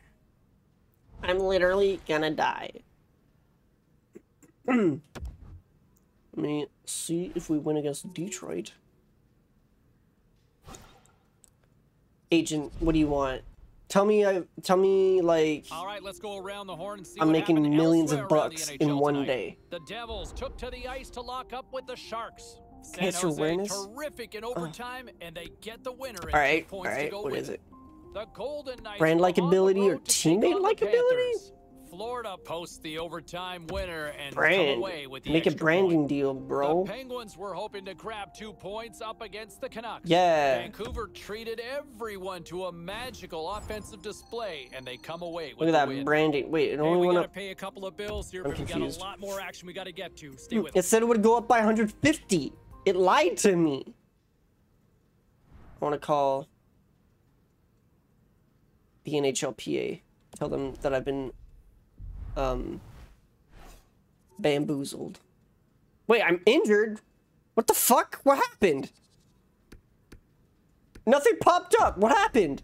S2: I'm literally gonna die. Let me see if we win against Detroit. Agent, what do you want? Tell me, I tell me like
S3: All right, let's go around the horn
S2: I'm
S3: what
S2: making millions of
S3: elsewhere around the
S2: bucks in one
S3: tonight.
S2: day.
S3: The Devils took to the ice to lock up with the Sharks. San
S2: Cancer
S3: Jose
S2: awareness?
S3: terrific in uh. overtime, and they get the winner.
S2: all right, all
S3: points to go with
S2: it?
S3: The Golden Knights
S2: Brand
S3: were on the
S2: likability or
S3: road to take
S2: teammate likability?
S3: Florida posts the overtime winner and
S2: Brand.
S3: away with the
S2: Make a branding
S3: point.
S2: deal, bro.
S3: The Penguins were hoping to grab two points up against the Canucks.
S2: Yeah.
S3: Vancouver treated everyone to a magical offensive display, and they come away with
S2: Look at that
S3: win.
S2: branding. Wait, it
S3: Hey,
S2: only
S3: we
S2: went up.
S3: pay a couple of bills here,
S2: I'm
S3: but we got
S2: confused.
S3: a lot more action we gotta get to. Stay hmm, with
S2: It
S3: us.
S2: said it would go up by 150. It lied to me. I want to call the NHLPA. Tell them that I've been um bamboozled. Wait, I'm injured. What the fuck? What happened? Nothing popped up. What happened?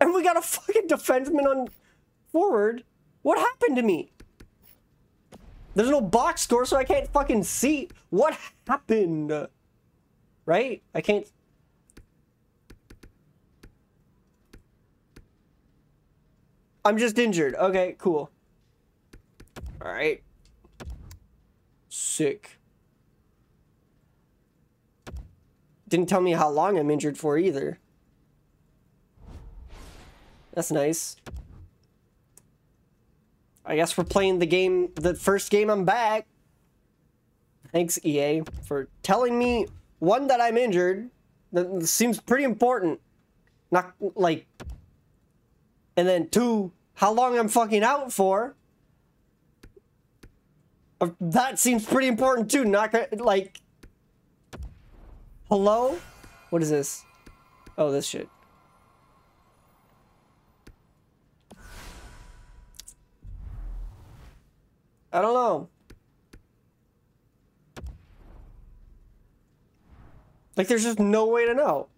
S2: And we got a fucking defenseman on forward. What happened to me? There's no box score, so I can't fucking see what happened. Right? I can't. I'm just injured. Okay, cool. Alright. Sick. Didn't tell me how long I'm injured for either. That's nice. I guess we're playing the game, the first game I'm back. Thanks, EA, for telling me, one, that I'm injured. That seems pretty important. Not, like... And then, two, how long I'm fucking out for. Uh, That seems pretty important, too. Not, like... Hello? What is this? Oh, this shit. I don't know. Like, there's just no way to know.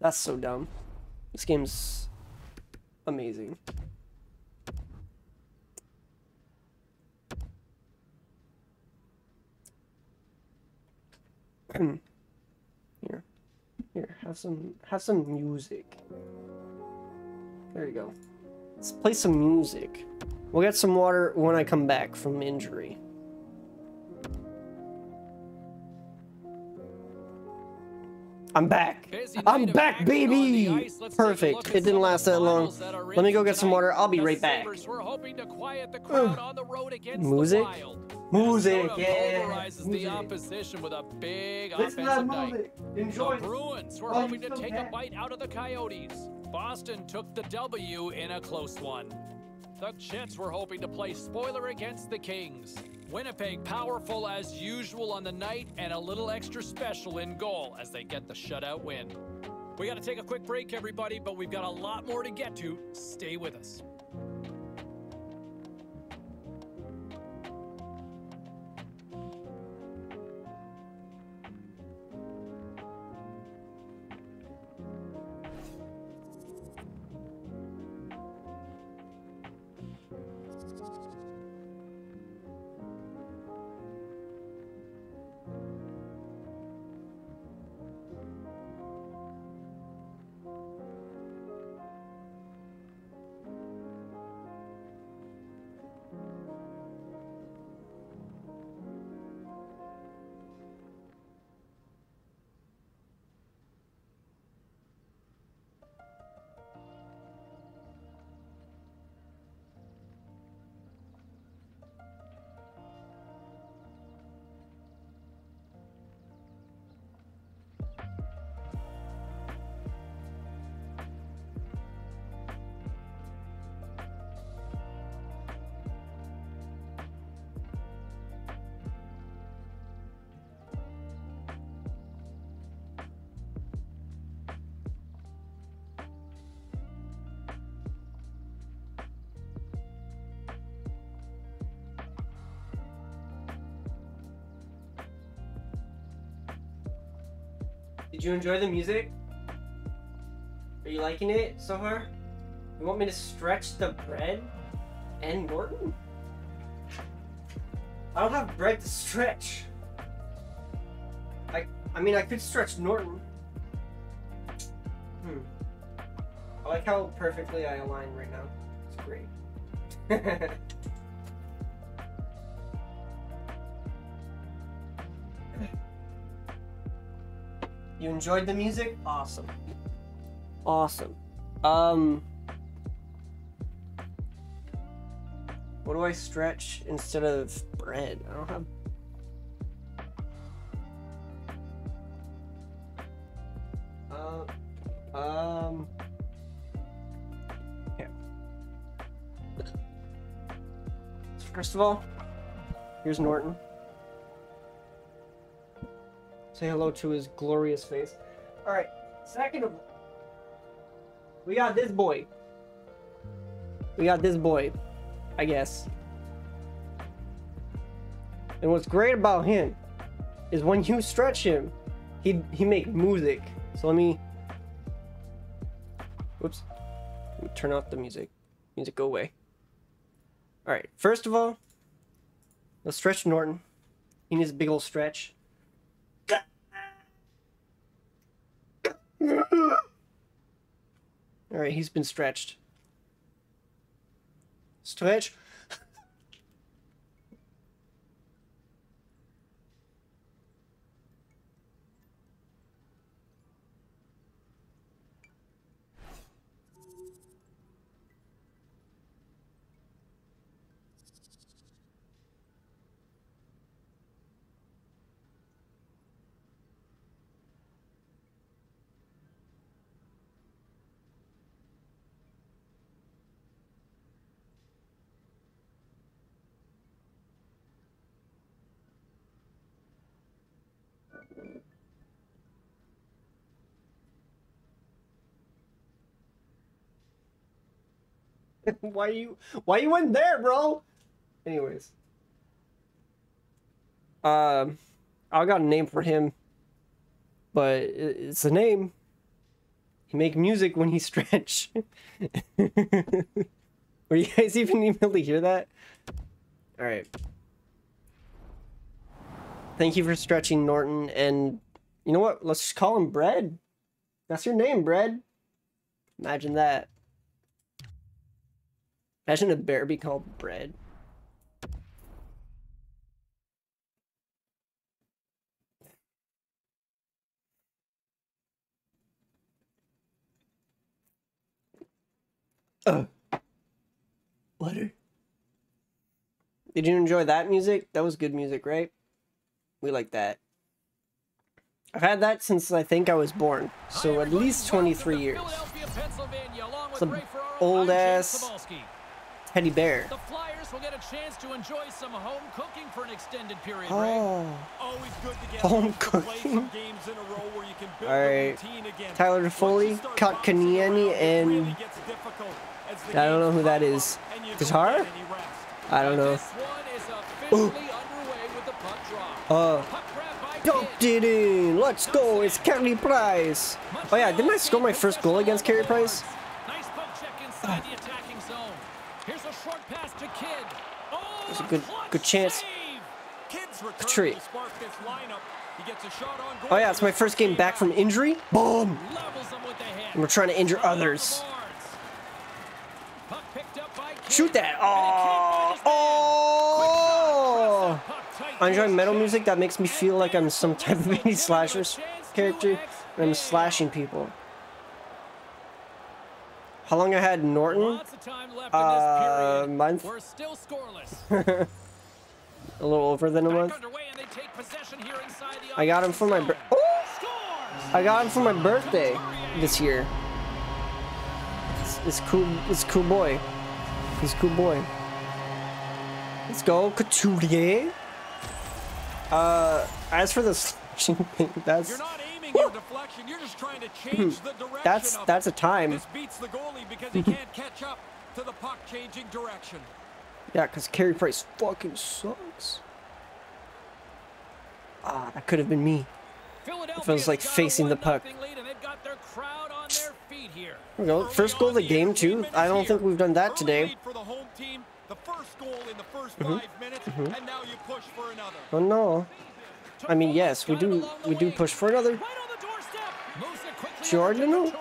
S2: That's so dumb. This game's amazing. Here. Here, have some have some music. There you go. Let's play some music. We'll get some water when I come back from injury. I'm back. I'm back,
S3: action on the
S2: baby.
S3: ice. Let's take a
S2: Perfect. It didn't last that long.
S3: finals that are
S2: Let me go get some water. I'll be right back.
S3: Sabres were hoping to quiet the crowd on the road against
S2: Music? Music, yeah. Music.
S3: opposition with a big
S2: Listen to that
S3: offensive night.
S2: music.
S3: The
S2: Enjoy.
S3: Bruins were
S2: While
S3: hoping
S2: you
S3: to
S2: still
S3: take a bite out of the Coyotes. Boston took the W in a close one. The Jets were hoping to play spoiler against the Kings. Winnipeg powerful as usual on the night and a little extra special in goal as they get the shutout win. We got to take a quick break, everybody, but we've got a lot more to get to. Stay with us.
S2: Did you enjoy the music? Are you liking it so far? You want me to stretch the bread and Norton? I don't have bread to stretch. I I mean I could stretch Norton. Hmm. I like how perfectly I align right now. It's great. you enjoyed the music? Awesome. Awesome. Um What do I stretch instead of bread? I don't have Uh, um. Yeah. First of all, here's Norton. Say hello to his glorious face. All right. Second of all, we got this boy. We got this boy, I guess. And what's great about him is when you stretch him, he he make music. So let me. Whoops. Let me turn off the music. Music go away. All right. First of all, let's stretch Norton. He needs a big old stretch. All right, he's been stretched. Stretch. why you why you went there, bro? Anyways. Um I got a name for him. But it's a name. He make music when he stretch. Were you guys even able to hear that? Alright. Thank you for stretching Norton and you know what? Let's just call him Bread. That's your name, Bread. Imagine that. Imagine a bear be called bread. Uh. Water. Did you enjoy that music? That was good music, right? We like that. I've had that since I think I was born,
S3: Hi,
S2: so at least 23 years.
S3: Philadelphia, Pennsylvania,
S2: Some old
S3: I'm James
S2: ass-
S3: Cybulski.
S2: Teddy bear.
S3: The Flyers will get a chance to enjoy some home cooking for an extended period.
S2: Oh.
S4: Always good to get
S2: Home
S4: a to play
S2: cooking.
S4: some games in a row where you can build
S2: All
S4: a
S2: right.
S4: routine again.
S2: Tyler Foley,
S4: you start
S2: Kat Kaniemi, and
S4: really gets difficult as the
S2: I don't know who that is.
S4: pile
S2: is.
S4: up and you don't
S2: Guitar?
S4: rest.
S2: I don't know.
S3: This one is officially underway with the puck drop.
S2: Uh,
S3: Puck
S2: dumped it in. Let's go. It's Carey Price. Oh yeah, didn't I score my first goal against Carey Price?
S3: Nice poke check inside the attacking zone. Here's a short pass to Kidd. Oh,
S2: There's a good- good chance.
S4: goal
S2: Oh yeah, it's my first game back from injury. Boom. And we're trying to injure others. Shoot that. Oh. Oh. I enjoy metal music that makes me feel like I'm some type of indie slashers character. I'm slashing people. How long I had Norton?
S3: Lots of time left
S2: Uh,
S3: this
S2: month.
S3: We're still scoreless.
S2: A little over than a month.
S3: underway and they take possession here inside the
S2: I got him for my
S3: offensive
S2: bir-
S3: zone.
S2: oh! I got him for my birthday this year. It's, it's cool. It's cool boy. He's cool boy. Let's go, Couturier. Uh, as for the slashing thing, that's
S4: aiming your deflection. You're just trying to change the direction
S2: Hmm. that's that's a time.
S4: This beats the goalie because he can't catch up to the puck changing direction.
S2: Yeah, because Carey Price fucking sucks. Ah, that could have been me.
S3: Philadelphia's
S2: like,
S3: got a
S2: facing the puck.
S3: 1-0 lead, and they've got their crowd on their feet here.
S2: We go. First goal of the game too. I don't think we've done that today.
S4: the team, first goal in the 1st
S2: Mm-hmm.
S4: five minutes, and now you push for another.
S2: Oh no. I mean, yes, we do. We do push for another. Jordan?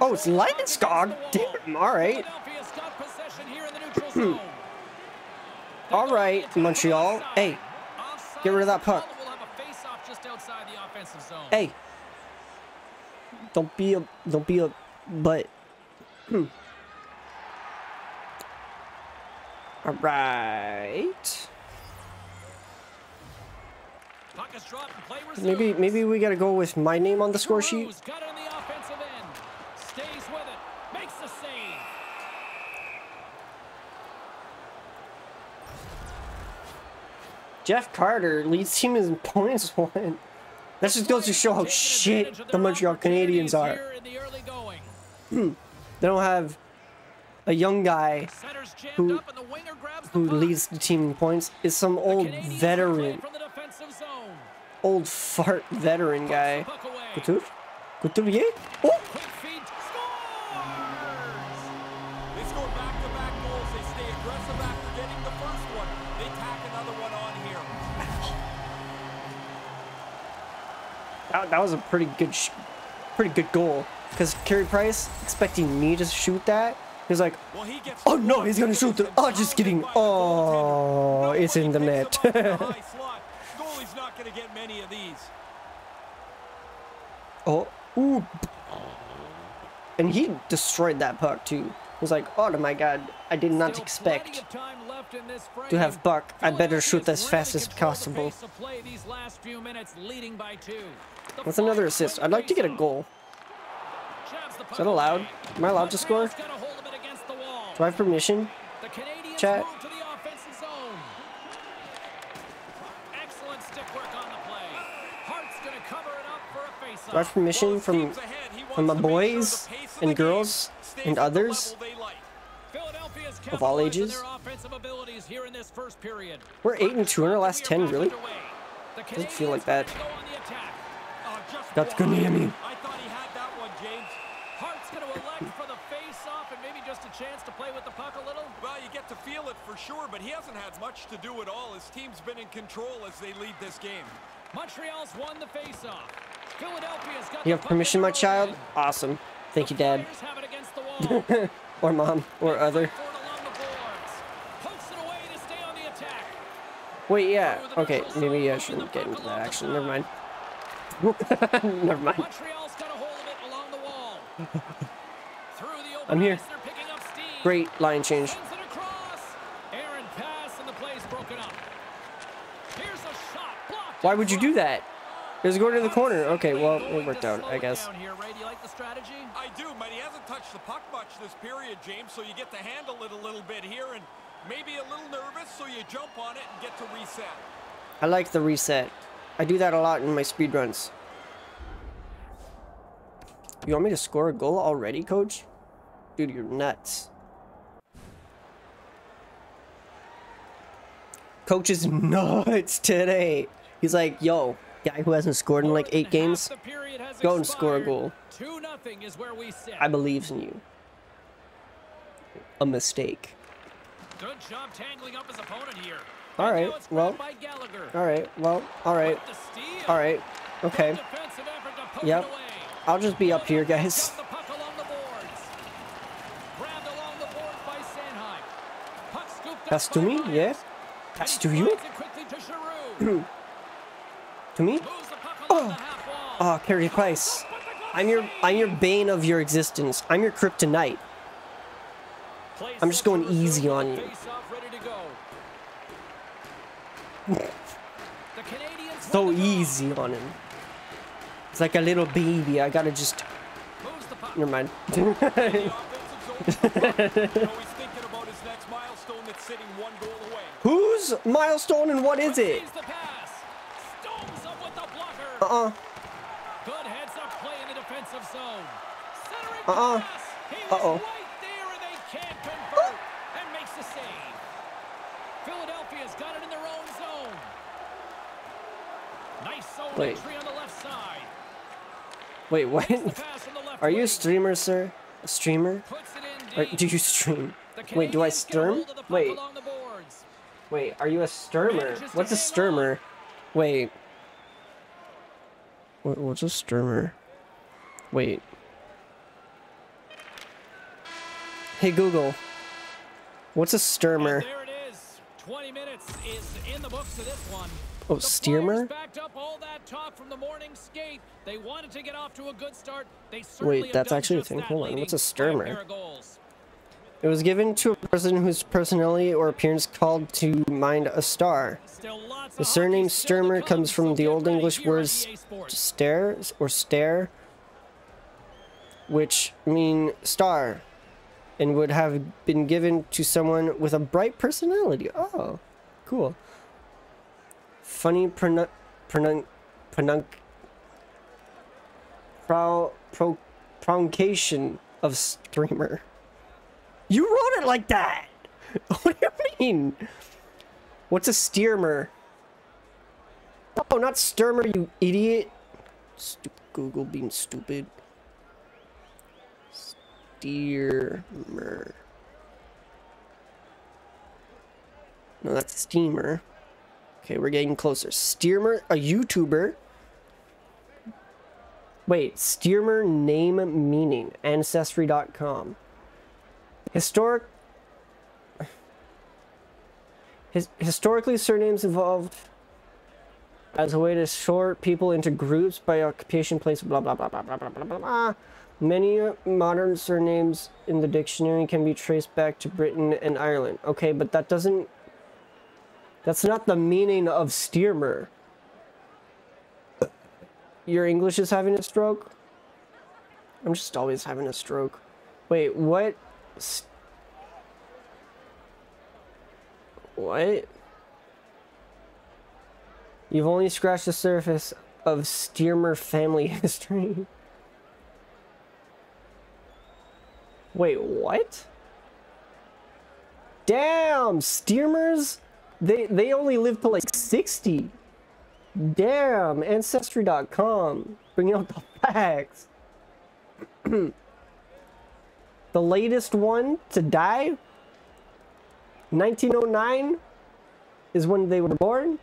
S2: Oh, it's
S3: wall.
S2: Damn. All right.
S3: Zone.
S2: All right, Montreal. Hey, get rid of that puck. Hey. Don't be a. Don't be a. But. Hmm. All right.
S3: Puck is dropped and play
S2: Maybe maybe we gotta go with my name on the score sheet.
S3: Cruz got it on the offensive end. Stays with it. Makes the save.
S2: Jeff Carter leads team in points one. That just goes to show how shit the Montreal Canadiens are.
S3: here in the early going. Hmm.
S2: They don't have a young guy Who-
S3: up and the winger grabs the
S2: who leads the team in points. It's some old veteran,
S3: from the defensive zone.
S2: Old fart veteran guy.
S3: Puck away.
S2: Couture? Couturier? Oh!
S3: Quick feed.
S4: They score back-to-back goals. They stay aggressive after getting the first one. They tack another one on here.
S2: That, that was a pretty good, sh- pretty good goal. Because Carey Price expecting me to shoot that, He's like,
S4: Well, he gets
S2: Oh, no, he's gonna shoot the-
S4: it's
S2: oh, just kidding.
S4: pounded by.
S2: Oh, it's in the
S4: Nobody
S2: net.
S4: going to get many of these.
S2: oh, ooh. And he destroyed that puck too. He was like, oh my god, I did not
S3: Still
S2: expect
S3: time left in this
S2: to have Buck. I better shoot as fast as possible.
S3: pace of play these last few minutes, by two. The
S2: That's another assist. I'd like to get a goal.
S3: Is
S2: that allowed? Am I allowed to score?
S3: Montreal's got a hold of it against the wall.
S2: Do I have permission? Chat.
S3: move to the offensive zone. Excellent stick work on the play. Hart's gonna cover it up for a faceoff.
S2: Do I have permission from
S4: teams ahead. He
S2: from my
S4: wants to make sure the
S2: boys and girls and others?
S4: level they like.
S3: Philadelphia's
S2: Of all ages?
S3: their offensive abilities here in this first period.
S2: We're eight and two in our last ten, really?
S3: underway. The
S2: Doesn't feel like that.
S3: ready to go on the attack.
S4: Oh,
S2: That's
S4: wide.
S2: Konami.
S4: I thought he had that one, James.
S3: Hart's going to elect for the face-off and maybe just a chance to play with the puck a little.
S4: Well, you get to feel it for sure, but he hasn't had much to do at all. His team's been in control as they lead this game.
S3: Montreal's won the face-off. Philadelphia's got
S2: You have permission, my child? Awesome. Thank you, Dad.
S3: Have it against the wall.
S2: or Mom. Or other.
S3: It along the boards. Pokes it away to stay on the attack.
S2: Wait, yeah. Okay, maybe I shouldn't get into that, actually. Never mind. Never mind.
S3: Montreal's got a hold of it along the wall. Through the open
S2: I'm here.
S3: ice, up steam.
S2: Great line change.
S3: Sends it across. Aaron pass and the play's broken up. Here's a shot. Blocked
S2: Why would you do that? It was going to the corner. Okay, well,
S3: Going
S2: it worked out, I guess.
S3: here, Ray. Do you like the strategy?
S4: I do, but he hasn't touched the puck much this period, James, so you get to handle it a little bit here and maybe a little nervous, so you jump on it and get to reset.
S2: I like the reset. I do that a lot in my speed runs. You want me to score a goal already, coach? Dude, you're nuts. Coach is nuts today. He's like, yo, guy who hasn't scored in like eight games,
S3: half the period has
S2: go and score a goal.
S3: is where we sit.
S2: I believe in you. A mistake.
S3: Good job tangling up his opponent here.
S2: All right, well-
S3: grabbed by Gallagher.
S2: All right, well, all right,
S3: With the steal.
S2: all right, okay.
S3: Good defensive effort to poke
S2: Yep. I'll just be up here, guys.
S3: Got the puck along the boards. Grabbed along the boards by Sanheim. Puck scooped up
S2: Pass to me, yeah? Pass to you?
S3: to
S2: me? Oh. Oh, Carey Price. I'm your. I'm your bane of your existence. I'm your kryptonite. I'm just going easy on you. So easy on him. It's like a little baby. I gotta just never mind. Whose milestone and what is it? Uh-uh.
S3: Good heads-up play in the defensive zone. Centering
S2: Uh-uh.
S3: pass. He was
S2: Uh-oh.
S3: right there, and they can't convert. and makes the save. Philadelphia's got it in their own zone. Nice zone
S2: Wait.
S3: entry on the left side.
S2: Wait, what?
S3: The pass from the left
S2: Are you a streamer, sir? A streamer?
S3: Puts it in
S2: Or do you stream? Wait, do I
S3: Canadiens
S2: sturm?
S3: hold of the puck
S2: Wait,
S3: along the boards.
S2: wait, are you a sturmer? What's a sturmer? Wait. What, what's a Sturmer? Wait. Hey Google, what's a Sturmer? Oh,
S3: sturmer.
S2: Wait, that's actually a thing. Hold on, what's a Sturmer? It was given to a person whose personality or appearance called to mind a star. The surname Sturmer comes from the Old English words stare or stare, which mean star, and would have been given to someone with a bright personality. Oh, cool. Funny pronun pronun pronunc pro pro pronunciation of streamer. You wrote it like that. What do you mean? What's a steamer? Oh, not Sturmer, you idiot. Google being stupid. Steamer. No, that's steamer. Okay, we're getting closer. Steamer, a YouTuber. Wait, steamer name meaning. Ancestry.com. Historic his, historically, surnames evolved as a way to sort people into groups by occupation, place, blah blah blah blah blah blah blah blah. blah. Many modern surnames in the dictionary can be traced back to Britain and Ireland. Okay, but that doesn't. That's not the meaning of steamer. Your English is having a stroke? I'm just always having a stroke. Wait, what? What? You've only scratched the surface of steamer family history. Wait, what? Damn, steamers? They they only live to like 60. Damn, ancestry.com bringing out the facts. the latest one to die 1909 is when they were born,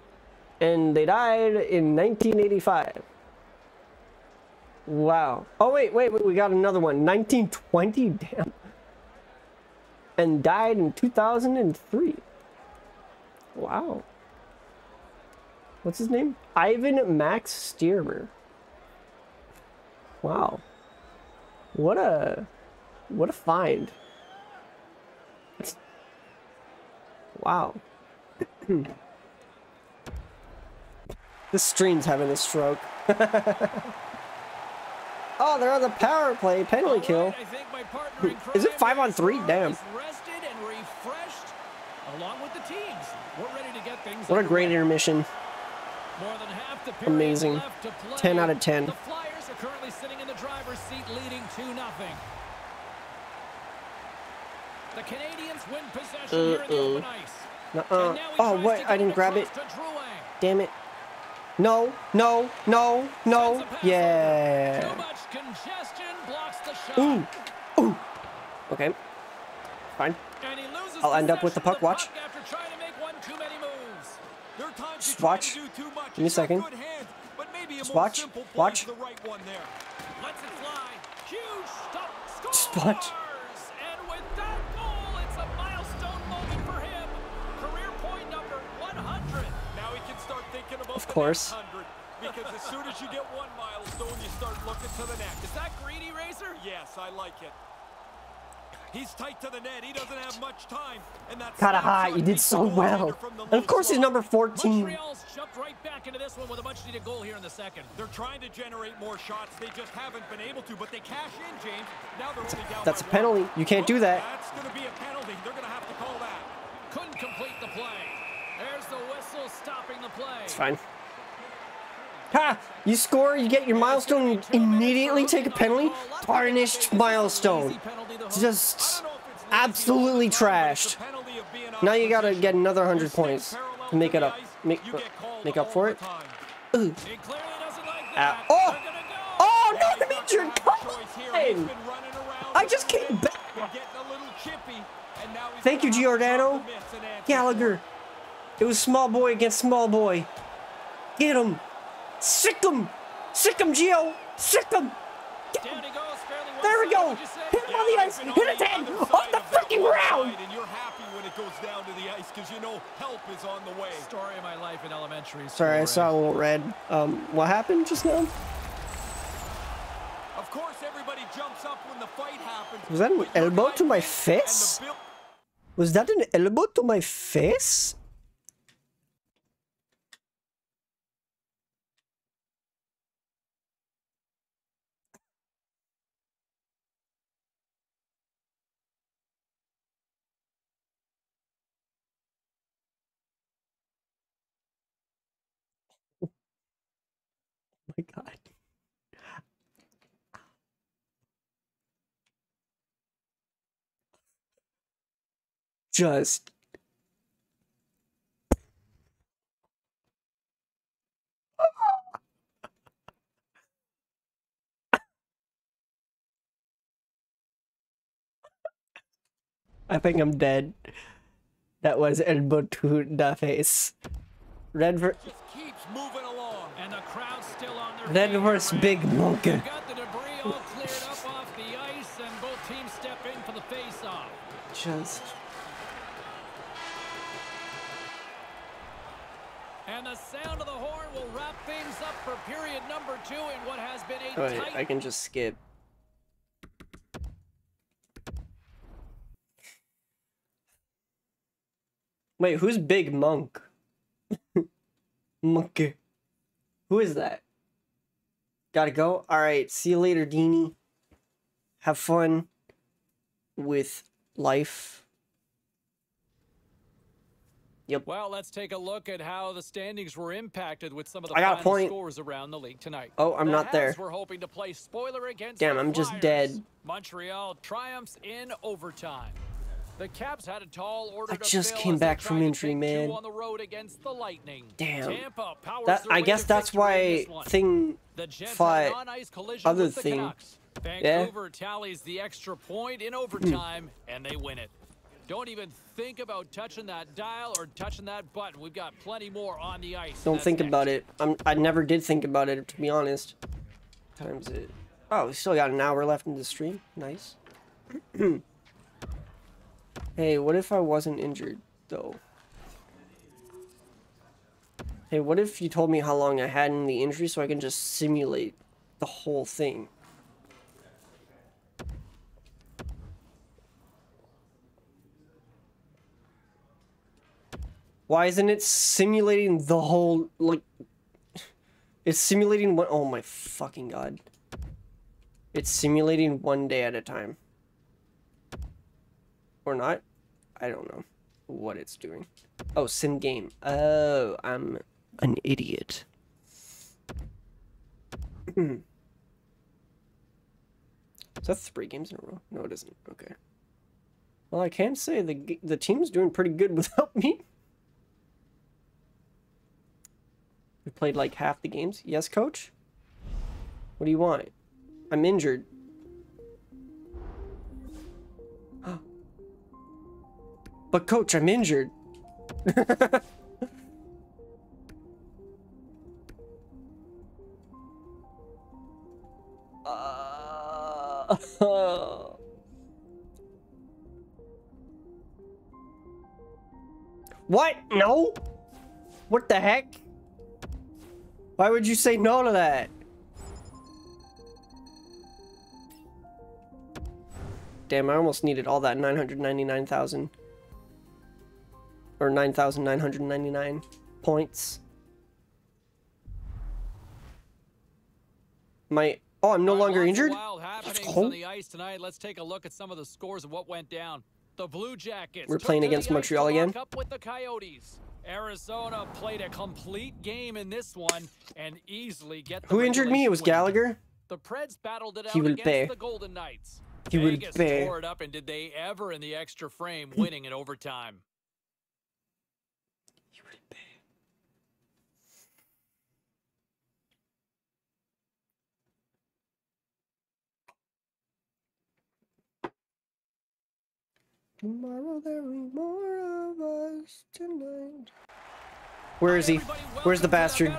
S2: and they died in 1985. Wow. Oh, wait, wait, we got another one. 1920? Damn. And died in 2003. Wow. What's his name? Ivan Max Stearmer. Wow. What a what a find. Wow. This stream's having a stroke. oh, they're on the power play penalty
S3: right, kill.
S2: Is it five on three? Damn. What a great intermission. Amazing. 10 out of 10.
S3: The Flyers are currently sitting in the driver's seat leading 2 nothing. The Canadiens win possession uh, here in the
S2: uh.
S3: open ice. Uh,
S2: oh, what? I didn't grab it. Damn it. No, no, no, no. Yeah. Ooh. Ooh. Okay. Fine. I'll end up with the puck. Watch. Just watch. Give me a second. Just watch. Watch. Just watch. Of course.
S4: Because as soon as you get one milestone, you start looking to the next.
S3: Is that greedy, Razor?
S4: Yes, I like it. He's tight to the net. He doesn't have much time. And that's
S2: Kinda hot. You did so well. And of course he's number 14.
S3: Montreal's jumped right back into this one with a much-needed goal here in the second.
S4: They're trying to generate more shots. They just haven't been able to, but they cash in, James. Now they're only down
S2: That's a penalty. You can't do that.
S4: That's going to be a penalty. They're going to have to call that.
S3: Couldn't complete the play. There's the whistle stopping the play.
S2: It's fine. Ha! You score, you get your milestone, you immediately take a penalty. Tarnished milestone. Just absolutely trashed. Now you gotta get another 100 points to make it up. Make, make up for it. Ooh.
S3: Uh,
S2: oh! Oh, no,
S4: the!
S2: Come on! I just came back! Thank you, Giordano. Gallagher. It was small boy against small boy. Get him. Sick him. Sick him, Geo. Sick him.
S3: Down he goes, fairly
S2: There we go.
S3: would you say?
S2: Hit him on the ice. Hit
S4: on
S2: his head.
S4: other
S2: On the
S4: of
S2: freaking ground.
S4: And you're happy when it goes down to the ice because you know help is on the way.
S3: Story of my life in elementary school.
S2: Sorry, I saw a little red. Um, what happened just now?
S4: Of course, everybody jumps up when the fight happens.
S2: Was that an elbow to my
S4: wins, and the
S2: face? Was that an elbow to my face? Just I think I'm dead. That was elbow to the face. Red ver-
S4: just keeps moving along.
S3: And the crowd's still on their
S2: Red
S3: feet.
S2: versus Big Monkey.
S3: We've And the sound of the horn will wrap things up for period number two in what has been a
S2: wait.
S3: tight
S2: I can just skip. Wait, who's Big Monk? Monkey. Who is that? Gotta go. All right. See you later, Deanie. Have fun with life.
S3: Well, let's take a look at how the standings were impacted with some of the
S2: I got
S3: final
S2: point.
S3: scores around the league tonight.
S2: Oh, I'm
S3: The
S2: not there.
S3: Were hoping to play spoiler against
S2: Damn, I'm just dead.
S3: Montreal triumphs in overtime. The Caps had a tall order
S2: I
S3: to
S2: just came back from injury, man.
S3: On the road against the Lightning.
S2: Damn.
S3: Tampa
S2: That I guess that's why thing
S3: The Jets had
S2: fought
S3: an on-ice collision
S2: other
S3: the
S2: thing.
S3: Canucks.
S2: Yeah.
S3: Vancouver tallies the extra point in overtime, and they win it. Don't even think about touching that dial or touching that button. We've got plenty more on the ice.
S2: Don't
S3: That's
S2: think
S3: next.
S2: about it. I'm, I never did think about it, to be honest. Times it. Oh, we still got an hour left in the stream. Nice. hey, what if I wasn't injured, though? Hey, what if you told me how long I had in the injury so I can just simulate the whole thing? Why isn't it simulating the whole like it's simulating one oh my fucking god. It's simulating one day at a time. Or not? I don't know what it's doing. Oh, sim game. Oh, I'm an idiot. Is that three games in a row? No, it isn't. Okay. Well, I can say the the team's doing pretty good without me. We played like half the games. Yes, coach? What do you want? I'm injured. but coach, I'm injured. Uh, what? No? What the heck? Why would you say no to that? Damn, I almost needed all that 999,000. Or 9,999 points. My... Oh, I'm no longer injured?
S3: Happenings
S2: go.
S3: on the ice tonight. Let's take a look at some of the scores of what went down. The Blue Jackets.
S2: We're playing against
S3: the ice to
S2: Montreal again?
S3: Lock Up with the Coyotes. Arizona played a complete game in this one and easily get the
S2: Who injured me? It was. Gallagher?
S3: The Preds battled it out
S2: He will
S3: against
S2: pay.
S3: the Golden Knights.
S2: He will
S3: Vegas
S2: pay.
S3: tore it up, and did they ever in the extra frame, winning in overtime?
S2: Tomorrow there will be more of us tonight. Where is he? Where's the
S3: welcome
S2: bastard?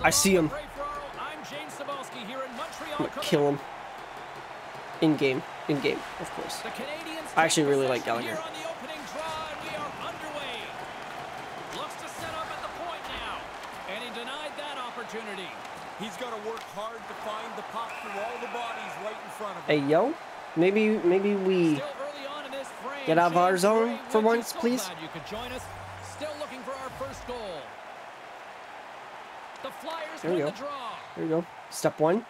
S2: I see him.
S3: Along with Ray Ferraro, I'm James Cybulski here in Montreal,
S2: I'm gonna kill him. In game. In game, of course. I actually really like Gallagher.
S3: Here on the opening draw, and we are underway. Looks to set up at the point now, and he denied that opportunity.
S4: He's got to work hard to find the puck through all the bodies right in front of him.
S2: Hey, yo. Maybe, maybe we.
S3: Still early on in this frame.
S2: Get out of our zone for once, please.
S3: you could join us. Still looking for our first goal. The Flyers
S2: There we go. There we go. Step one.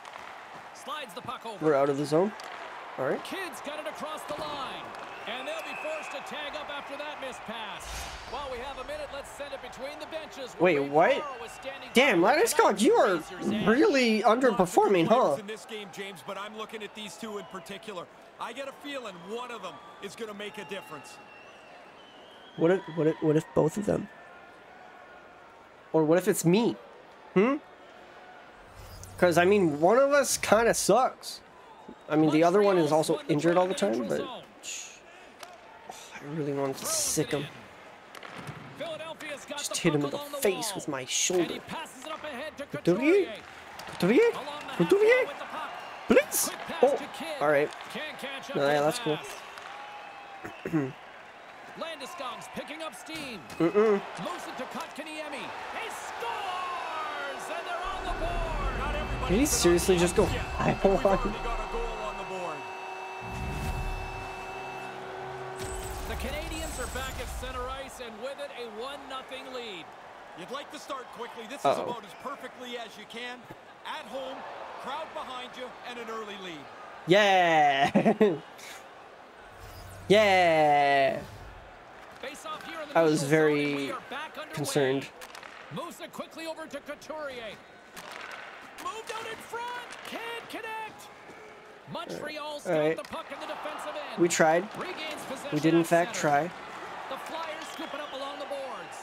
S3: Slides the puck over.
S2: We're out of the zone. All right.
S3: Kids got it across the line. And they'll be forced to tag up after that missed pass. While we have a minute, let's send it between the benches.
S2: Wait, what?
S3: Ferraro is standing
S2: Damn,
S3: by
S2: Linus
S3: with
S2: Scott, you are really
S4: Lots of good
S2: underperforming, huh?
S4: in this game, James, but I'm looking at these two in particular. I get a feeling one of them is going to make a difference.
S2: What if, what if, what if both of them? Or what if it's me? Hmm? Because, I mean, one of us kind of sucks. I mean, the other one is also injured all the time, but
S3: zone.
S2: I really wanted to sick him.
S3: in. Philadelphia's got
S2: Just hit him in the face with my shoulder.
S3: he passes it up ahead to
S2: Couturier?
S3: Couturier.
S2: Couturier? Please? Oh, alright.
S3: Can't catch
S2: No, yeah, that's cool.
S3: pass. Landeskog's picking up steam.
S2: Mm-mm.
S3: Moves it to Kotkaniemi. He scores! And they're on the board.
S4: Not everybody's
S2: Did he seriously
S4: the
S2: just go
S4: yet,
S2: high one?
S4: already got a goal on the
S3: Canadiens are back at center ice and with it a 1-0 lead.
S4: You'd like to start quickly. This is
S2: Uh-oh.
S4: about as perfectly as you can. At home, crowd behind you, and an early lead.
S2: Yeah! yeah!
S3: Face off here in the
S2: I was very
S3: zone, and we are back underway.
S2: concerned.
S3: Moves it quickly over to Couturier. Moved out in front. Can't connect. Montreal's got
S2: Alright.
S3: the puck in the defensive end.
S2: We tried. We did in fact
S3: center.
S2: try.
S3: The Flyers scoop it up along the boards.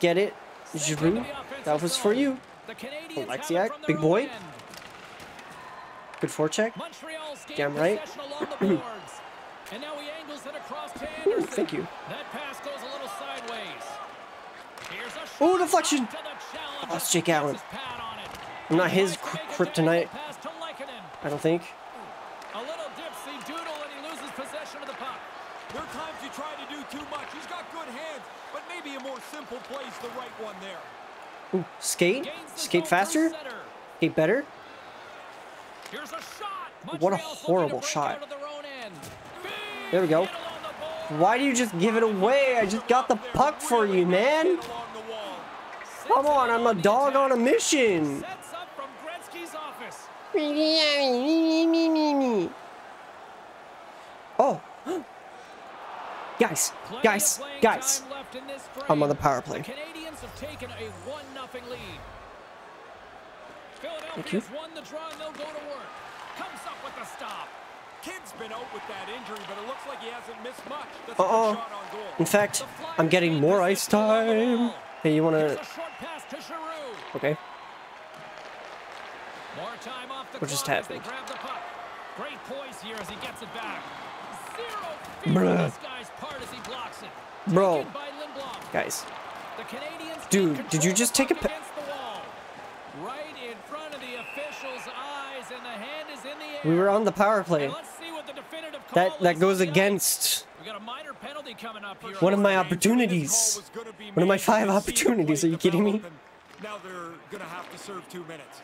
S2: Get it?
S3: Sent
S2: Giroux? That was for you.
S3: The Canadiens oh,
S2: Alexiak, big boy.
S3: end.
S2: Good forecheck.
S3: Montreal's gained
S2: Damn right.
S3: possession along the boards. and now he angles it across to
S2: Ooh, thank you.
S3: That pass goes a little sideways. Here's a shot
S2: Ooh, deflection.
S3: up to the challenger.
S2: Oh, it's Jake Allen.
S3: Puts his pad on it.
S2: I'm not his
S3: Tries to make a
S2: kryptonite.
S3: diagonal pass to Lehkonen.
S2: I don't think.
S3: A little dipsy doodle and he loses possession of the puck.
S4: There are times you try to do too much. He's got good hands, but maybe a more simple play's the right one there.
S2: Ooh, skate? Skate faster? Skate better?
S3: Here's a shot.
S2: What a
S3: Montreal's looking to
S2: horrible shot.
S3: out of their own end. Big
S2: There we go.
S3: hit along the board.
S2: Why do you just give it away? I just got the puck for you, man.
S4: Hit along the wall.
S2: Come on, I'm a dog on a mission.
S3: Sets up from Gretzky's office.
S2: Oh. Guys, guys, guys.
S3: time left in this
S2: I'm on the power play.
S3: The have taken a 1-0 lead.
S2: you.
S3: Philadelphia's won the draw and they'll go to work. Comes up with the stop.
S4: Kid's been out with that injury, but it looks like he hasn't missed much. That's a shot on goal.
S2: In fact, I'm getting more ice
S3: possession along the
S2: time. Hey, you wanna?
S3: pass to Giroux.
S2: Okay.
S3: More time off the
S2: What just happened?
S3: grab the puck. Great poise here as he gets it back. Zero fear
S2: Bruh.
S3: this guy's part as he blocks it.
S2: Bro.
S3: Taken by Lindblom.
S2: Guys, Dude, did you just take a
S3: puck
S2: pa-
S3: against the wall. Right in front of the official's eyes, and the hand is in the air.
S2: we were on the power play.
S3: And let's see what the definitive call
S2: That that goes
S3: on the ice.
S2: against
S3: We got a minor penalty coming up here.
S2: One of my opportunities.
S4: was gonna be
S2: One of my five
S4: You see a
S2: opportunities. Are you kidding me?
S4: Now they're gonna have to serve two minutes.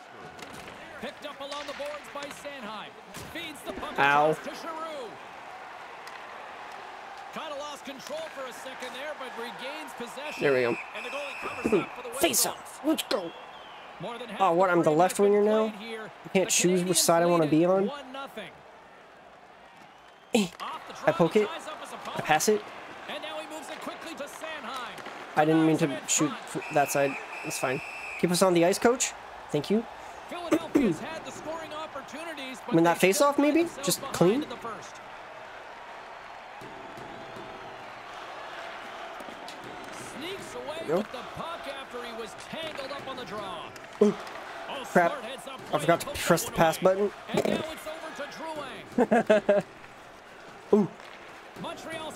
S3: Picked up along the boards by Sanheim. Feeds the puck
S2: Ow.
S3: to Giroux. Kind of lost control for a second there, but regains possession.
S2: There we go.
S3: And the goalie covers up for the
S2: Face off. Let's go.
S3: More than half
S2: Oh, what, I'm the left winger now? I can't choose which side I wanna be on?
S3: 1-0.
S2: Eh. I poke it.
S3: ties up his
S2: I pass it.
S3: And now he moves it quickly to
S2: I didn't mean to shoot that side. It's fine. Keep us on the ice, coach. Thank you.
S3: Philadelphia's had the scoring opportunities, but
S2: When
S3: they
S2: that face-off, maybe? Just clean?
S3: Draw.
S2: Ooh.
S3: Oh,
S2: Crap.
S3: smart heads up
S2: I forgot to press the pass button.
S3: And now it's over to Drouin.
S2: Ooh.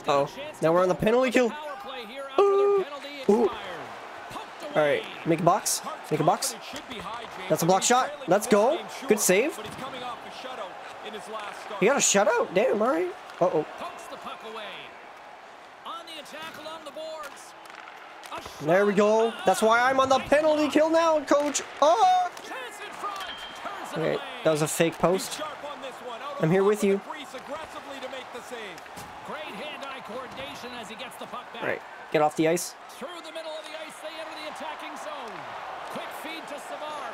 S2: Oh, now we're on the penalty kill.
S3: power play here after
S2: Ooh. Ooh. All right, make a box. Make a box.
S4: confidence should be high, James.
S2: That's a block shot. Let's go.
S4: this game, sure,
S2: Good save.
S4: But he's a shutout in his last start.
S2: He got a shutout. Damn. All right. Uh oh. There we go. That's why I'm on the penalty kill now, coach. Oh.
S3: Chance in front. Turns it
S2: Okay, that was a fake post.
S4: sharp on this one. Out of
S2: I'm here with you.
S4: crease aggressively to make the save.
S3: Great coordination as he gets the.
S2: All right, get off the ice.
S3: Through the middle of the ice, they enter the attacking zone. Quick feed to Savard.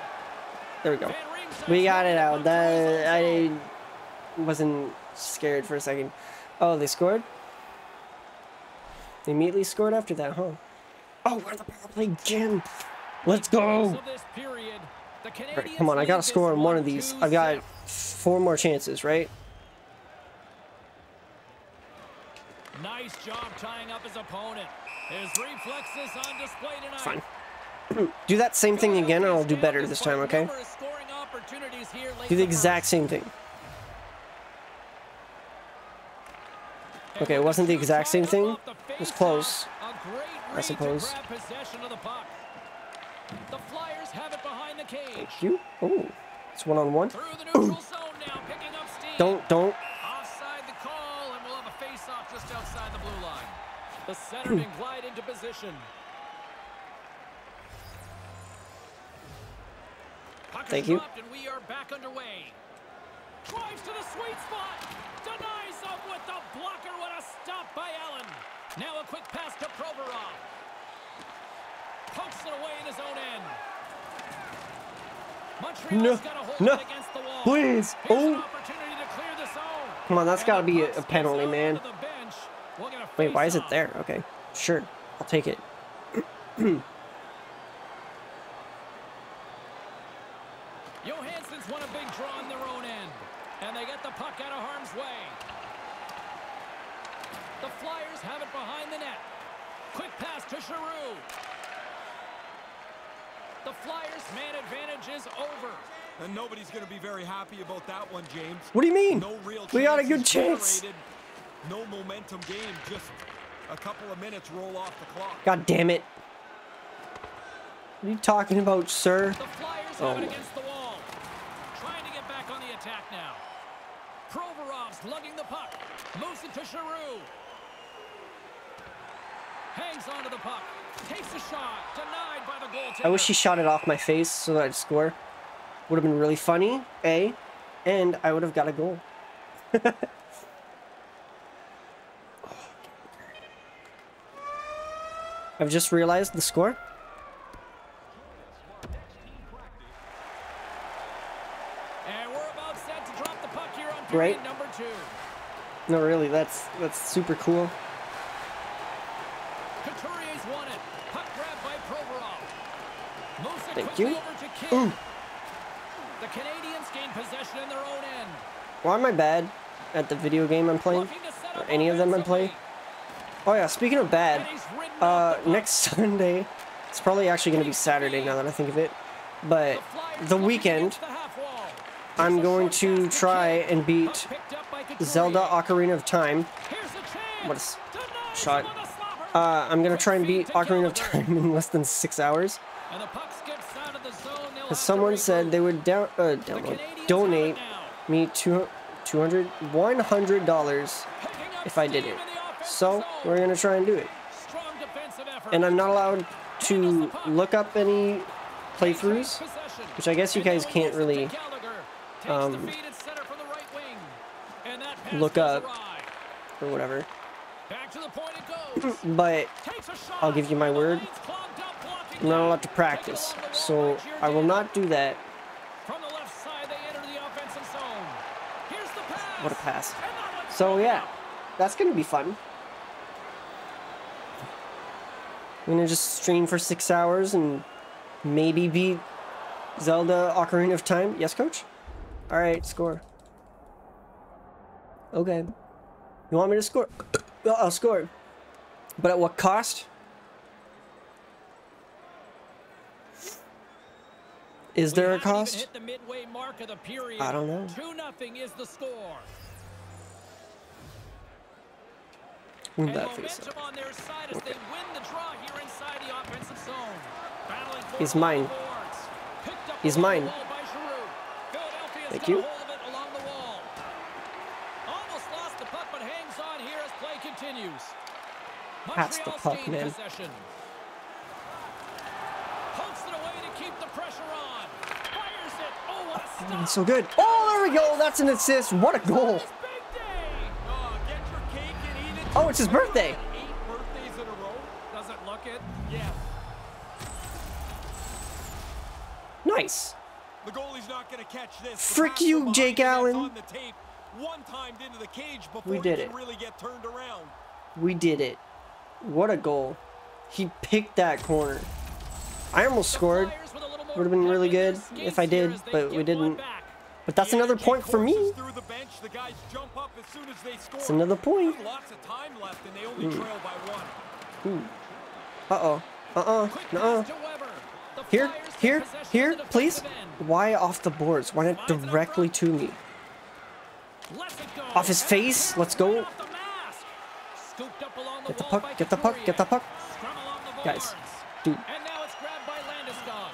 S2: There we go. We got it out.
S3: puck to his
S2: That. I wasn't scared for a second. Oh, they scored. They immediately scored after that, huh? Oh, we're the power play again. Let's go.
S3: Of period, the
S2: All right, come on, I gotta score on one of these. I've got four more chances, right?
S3: Nice job tying up his opponent. His reflexes on display tonight.
S2: Fine. Do that same thing again, and I'll do better this time, okay?
S3: Numerous scoring opportunities here late
S2: Do the exact same thing. Okay, it wasn't the exact same thing. It was close, I suppose.
S3: the Flyers have it behind the cage.
S2: Thank you. Oh, it's one on one.
S3: Through the neutral zone now, picking up steam.
S2: Don't, don't.
S3: Offside the call, and we'll have a face-off just outside the blue line. The centerman glide into position. Puck
S2: Thank you.
S3: and we are back underway. Drives to the sweet spot. Denies up with the blocker. What a stop by Allen. Now a quick pass to Provorov. Pokes it away in his own end. Montreal's
S2: No,
S3: got a hold
S2: no,
S3: against the wall.
S2: please.
S3: Here's
S2: Oh.
S3: opportunity to clear the zone.
S2: Come on, that's
S3: And
S2: gotta be a- a penalty, man.
S3: onto the bench. We'll
S2: Wait, why is it there? Okay, sure. I'll take it.
S3: Johansson's won a big draw on their own end. And they get the puck out of harm's way. The Flyers have it behind the net. Quick pass to Giroux. The Flyers' man advantage is over.
S4: And nobody's going to be very happy about that one, James.
S2: What do you mean?
S4: No real
S2: We got a good chance.
S4: generated. No momentum game. Just a couple of minutes roll off the clock.
S2: God damn it. What are you talking about, sir?
S3: The Flyers
S2: Oh.
S3: have it oh. against the wall. Trying to get back on the attack now. Provorov's lugging the puck. Moves it to Giroux. Hangs onto the puck. Takes a shot. Denied by the goaltender.
S2: I wish he shot it off my face so that I'd score. Would have been really funny, A, and I would have got a goal. I've just realized the score.
S3: And we're about set to drop the puck here on
S2: Great.
S3: number two.
S2: No, really, that's that's super cool.
S3: Couturier's won it. Puck grabbed by Provorov. Moves it
S2: Thank
S3: quickly
S2: you.
S3: over to Kim. The Canadiens gain possession in their own end.
S2: Why am I bad at the video game I'm playing?
S3: Looking to set
S2: Or any of them I play?
S3: offensively.
S2: Oh yeah, speaking of bad,
S3: And he's ridden
S2: uh,
S3: off the puck.
S2: next Sunday, it's probably actually going to be Saturday now that I think of it, but the weekend,
S3: against the half wall.
S2: I'm going to try and beat
S3: Puck picked up by Couturier.
S2: Zelda Ocarina of Time.
S3: Here's a.
S2: What a s-
S3: Denies
S2: shot.
S3: with a slapper.
S2: Uh, I'm gonna try and beat Ocarina of Time in less than six hours. Because someone said they would down, uh, download,
S3: Canadiens have it
S2: donate me two, 200, 100 dollars if I did it.
S3: in the offensive
S2: So we're gonna try and do it.
S3: Strong defensive effort.
S2: And I'm not allowed to look up any playthroughs, which I guess you guys can't
S3: to
S2: really um,
S3: the feed at center from the right wing. And that pass
S2: look up. or whatever.
S3: Back to the point it goes.
S2: But
S3: Takes a shot.
S2: I'll give you my word.
S3: lane's clogged up, blocking
S2: I'm not
S3: that.
S2: allowed to practice,
S3: along the wall
S2: so I will not do that.
S3: From the left side, they enter the offensive zone. Here's the pass.
S2: What a pass.
S3: And that one's
S2: So yeah, that's gonna be fun. I'm gonna just stream for six hours and maybe beat Zelda Ocarina of Time. Yes, coach? Alright, score. Okay. You want me to score? Well, I'll score. But at what cost? Is there a cost?
S3: the mark of the.
S2: I don't know.
S3: 2 nothing is the score.
S2: Win that face
S3: momentum on their side as they win the draw here inside the offensive zone.
S2: He's mine.
S3: the boards. Picked up
S2: He's mine.
S3: the wall by Giroux. Philadelphia's
S2: Thank you.
S3: a hold of it along the wall. Almost lost the puck, but hangs on here as play continues.
S2: Pass the puck, man.
S3: Possession. Pokes it away to keep the pressure on. Fires it. Oh, what a stop.
S2: He's so good. Oh, there we go. That's an assist. What a goal.
S3: It's big day.
S4: Oh, get your cake and eat it.
S2: Oh, it's his birthday.
S4: Eight birthdays in a row.
S3: Doesn't look it.
S4: Yes.
S2: Nice.
S4: The goalie's not going to catch this. The
S2: Frick you, Jake
S4: behind the net's
S2: Allen.
S4: On the tape, one timed into the cage before
S2: We did
S4: he
S2: it.
S4: really get turned around.
S2: We did it. What a goal. He picked that corner. I almost scored.
S3: Would have been really good
S2: if I did, but we didn't. But that's another point for me. It's another point. Hmm. Uh-oh. Uh-uh. Uh-uh. Here, here, here, please. Why off the boards? Why not directly to me? Off his face. Let's go. Get the puck, get the puck, get the puck. Guys, dude.
S3: And now it's grabbed by Landeskog.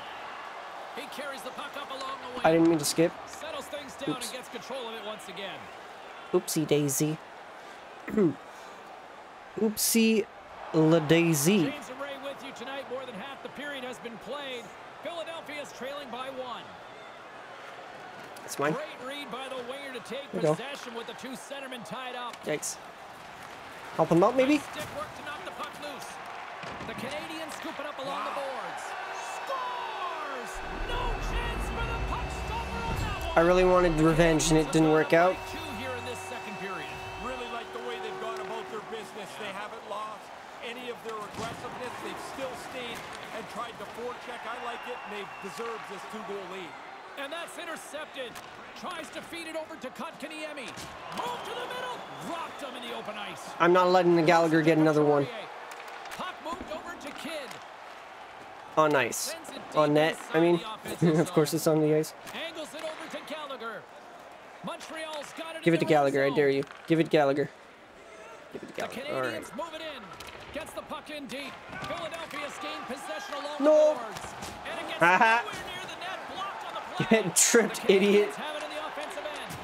S3: He carries the puck up along the wing.
S2: I didn't mean to skip.
S3: Settles things down
S2: Oops.
S3: and gets control of it once again.
S2: Oopsie daisy. Oopsie la daisy.
S3: James and Ray with you tonight. More than half the period has been played. Philadelphia's trailing by one.
S2: It's mine.
S3: Great read by the winger to take
S2: There we go.
S3: possession with the two centermen tied up.
S2: Yikes. Help him out, maybe?
S3: Stick work to knock the puck loose. The Canadiens scoop it up along the boards.
S2: I really wanted revenge and it didn't work out.
S4: Really like the way they've gone about their business. They haven't lost any of their aggressiveness. They've still stayed and tried to forecheck. I like it, and they've deserved this two-goal lead.
S3: And that's intercepted. Tries to feed it over to Kotkaniemi. Move to the middle. Rocked him in the open ice.
S2: I'm not letting the Gallagher get another one.
S3: Puck moved over to Kidd.
S2: On ice. On net, I mean. of course it's on the ice.
S3: Angles it over to Gallagher. Montreal's got it.
S2: Give it to
S3: the
S2: Gallagher, I dare you. Give it Gallagher. Give it to
S3: The
S2: Gallagher.
S3: Canadiens
S2: Alright.
S3: move it in. Gets the puck in deep. Philadelphia's gained possession along
S2: No.
S3: the boards. And it gets nowhere near the net. Blocked on the play.
S2: Get tripped,
S3: The
S2: idiot.
S3: have it in the offensive end.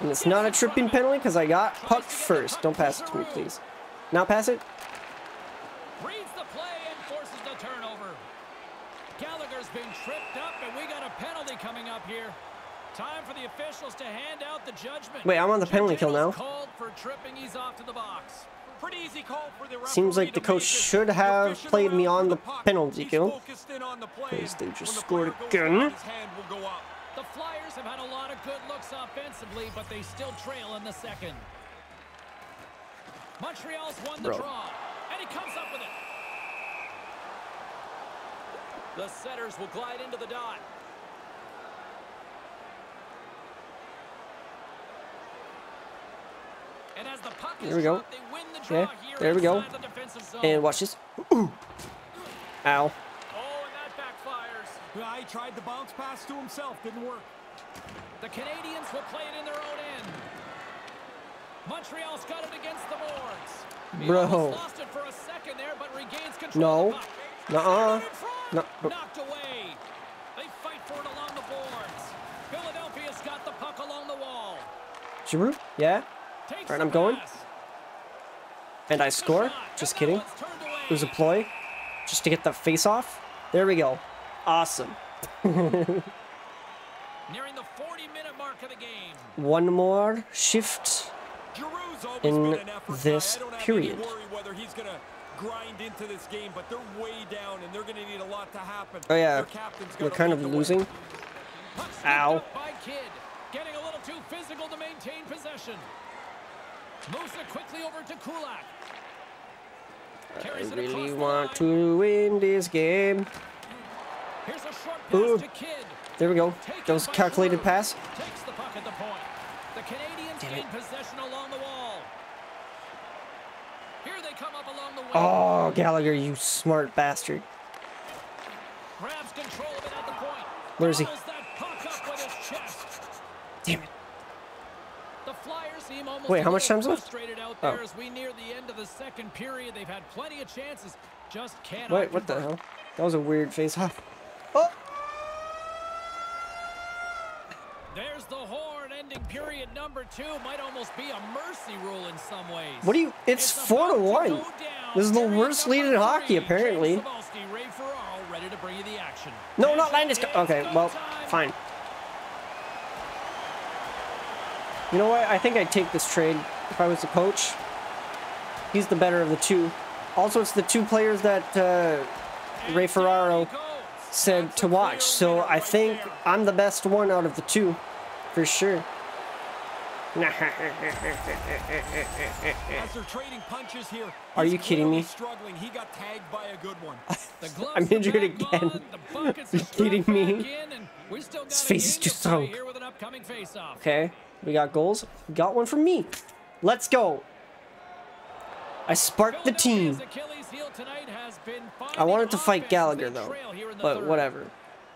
S2: And it's not a tripping penalty because I got puck first. Don't pass it to me, please. Now pass it.
S3: Reads the play and forces the turnover. Gallagher's been tripped up, and we got a penalty coming up here. Time for the officials to hand out the judgment.
S2: Wait, I'm on the penalty kill now.
S3: Called for tripping. He's off to the box.
S4: Pretty easy call for the
S2: Seems like the coach should have played me on the penalty kill.
S4: focused in on the play,
S2: Because they just scored again.
S4: down, His hand will go up.
S3: The Flyers have had a lot of good looks offensively, but they still trail in the second. Montreal's won the
S2: Bro.
S3: draw, and he comes up with it. The setters will glide into the dot. And as the puck is
S2: There we go.
S3: dropped, they win the
S2: Yeah, there we go.
S3: the.
S2: And watch this. Ooh. Ow.
S3: Oh, and that backfires.
S4: Yeah, tried the bounce pass to himself. Didn't work.
S3: The Canadiens will play it in their own end. Montreal's got it against the boards.
S2: Bro.
S3: almost lost it for a second there, but regains control
S2: No.
S3: of the puck.
S2: Nuh-uh.
S3: Centered in front.
S2: No.
S3: Knocked away. They fight for it along the boards. Philadelphia's got the puck along the wall.
S2: Giroux? Yeah?
S3: Takes
S2: Alright, I'm going. And I score? Just kidding.
S3: now it's turned away.
S2: It was a ploy. Just to get the face off. There we go. Awesome.
S3: Nearing the 40-minute mark of the game.
S2: One more shift. In
S4: been an effort
S2: this
S4: guy. I don't have
S2: period.
S4: Any worry whether he's going to grind into this game, but they're way down, and they're going to need a lot to happen.
S2: Oh yeah, we're kind of losing. Ow.
S3: Getting a little too physical to maintain possession. Moves it quickly over to Kulak.
S2: I
S3: Carries
S2: really want to win this game.
S3: Here's a short pass
S2: Ooh.
S3: to Kidd.
S2: There we go.
S3: Taken
S2: That was calculated
S3: Giroux.
S2: pass.
S3: Takes the puck at the point. The Canadiens
S2: Damn
S3: gain
S2: it.
S3: possession along the wall. Here they come up along the wing.
S2: Oh, Gallagher, you smart bastard.
S3: Grabs control of it at the point.
S2: Where is he?
S3: Follows that puck up with his chest.
S2: Damn it.
S3: The Flyers seem almost
S2: Wait, how much
S3: little
S2: time's left?
S3: frustrated out
S2: Oh.
S3: as we near the end of the second period. They've had plenty of chances, just can't.
S2: Wait, what the hell? That was a weird face off. Oh.
S3: There's the horn ending period number two. Might almost be a mercy rule in some ways.
S2: What do you? It's four to one.
S3: go.
S2: This is the
S3: Period
S2: worst lead in hockey,
S3: three.
S2: apparently.
S3: James Ray Ferraro, ready to bring you the action.
S2: No, not Landis. Okay, well, fine. You know what? I think I'd take this trade if I was the coach. He's the better of the two. Also, it's the two players that uh, Ray Ferraro said to watch. So I think I'm the best one out of the two, for sure.
S4: As they're trading punches here,
S2: Are you kidding me?
S4: Struggling. He got tagged by a good one.
S3: The
S2: I'm injured again. Are you kidding me?
S3: back in, and we still got
S2: His face is too
S3: to
S2: strong.
S3: here with an upcoming face-off.
S2: Okay, we got goals. We got one from me. Let's go. I sparked the team.
S3: Philadelphia's Achilles heel tonight has been
S2: I wanted to fight Gallagher though,
S3: trail here in the
S2: but whatever.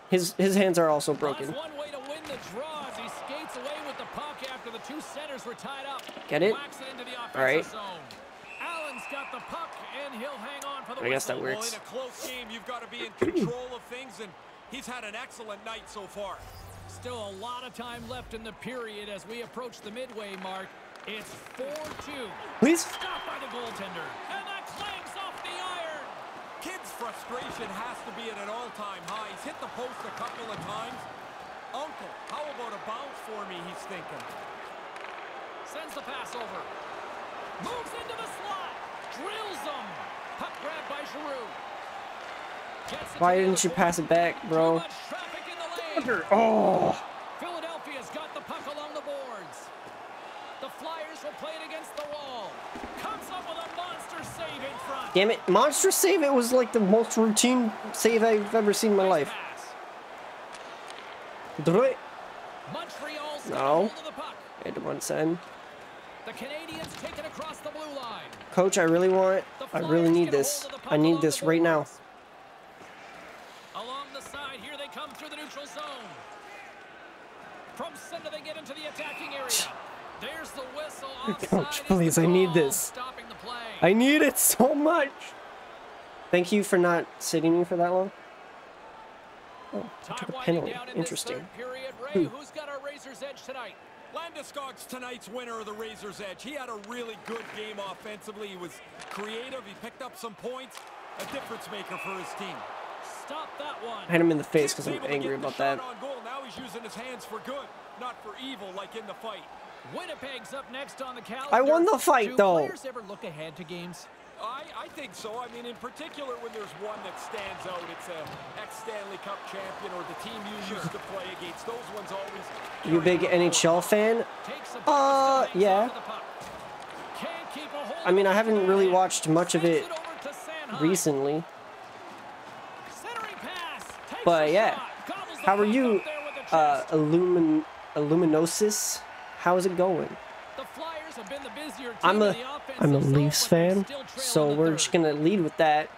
S2: His his hands are also broken.
S3: one way to win the draw he skates away with the puck after the two centers were tied up.
S2: Get it?
S3: Whacks it into the offensive
S2: All right.
S3: got the puck and he'll hang on for the
S2: I guess that. Works.
S4: in a close game, you've got to be in control of things, and he's had an excellent night so far.
S3: Still a lot of time left in the period as we approach the midway mark. It's 4-2.
S2: Please.
S3: Stopped by the goaltender. And that clanks off the iron.
S4: Kid's frustration has to be at an all-time high. He's hit the post a couple of times. Uncle, how about a bounce for me, he's thinking.
S3: Sends the pass over. Moves into the slot. Drills them. Puck grabbed by Giroux.
S2: Why didn't you pass it back,
S3: Too
S2: bro?
S3: Much traffic in the lane.
S2: Oh.
S3: Philadelphia's got the puck along the boards. The Flyers will play it against the wall. Comes up with a monster save in front.
S2: Damn it. Monster save. It was like the most routine save I've ever seen in my life.
S3: pass.
S2: Droit. No.
S3: hold of the
S2: one side.
S3: The Canadiens take it across the blue line.
S2: Coach, I really want. I really need this.
S3: hold of the puck
S2: I need this right now.
S3: boards. Along the side, here they come through the neutral zone. From center, they get into the attacking area. There's the whistle.
S2: Coach, please, I need this.
S3: Stopping the play.
S2: I need it so much. Thank you for not sitting me for that long. Oh, I took a penalty.
S3: down in this
S2: Interesting.
S3: Ray, hmm. who's got our razor's edge tonight?
S4: Landeskog's tonight's winner of the Razor's Edge. He had a really good game offensively. He was creative. He picked up some points. A difference maker for his team.
S3: Stop that one.
S2: I hit him in the face because I'm angry about that.
S4: shot On goal. Now he's using his hands for good, not for evil like in the fight.
S3: Winnipeg's up next on the calendar.
S2: I won the fight,
S3: Do
S2: though.
S3: players ever look ahead to games?
S4: I, I think so. I mean, in particular, when there's one that stands out, it's a ex-Stanley Cup champion or the team you used to play against. Those ones always.
S2: You a big NHL fan? Uh, yeah.
S3: onto the puck. Can't keep a hold
S2: I mean, I haven't really watched much of it
S3: over to Sanheim.
S2: recently.
S3: Centering pass. Takes
S2: But yeah,
S3: shot. Gobbles the
S2: how are you,
S3: up there with the
S2: uh. Illumin Illuminosis? How's it going?
S3: The Flyers have been the busier team
S2: I'm a, I'm a Leafs fan, so we're just gonna lead with that.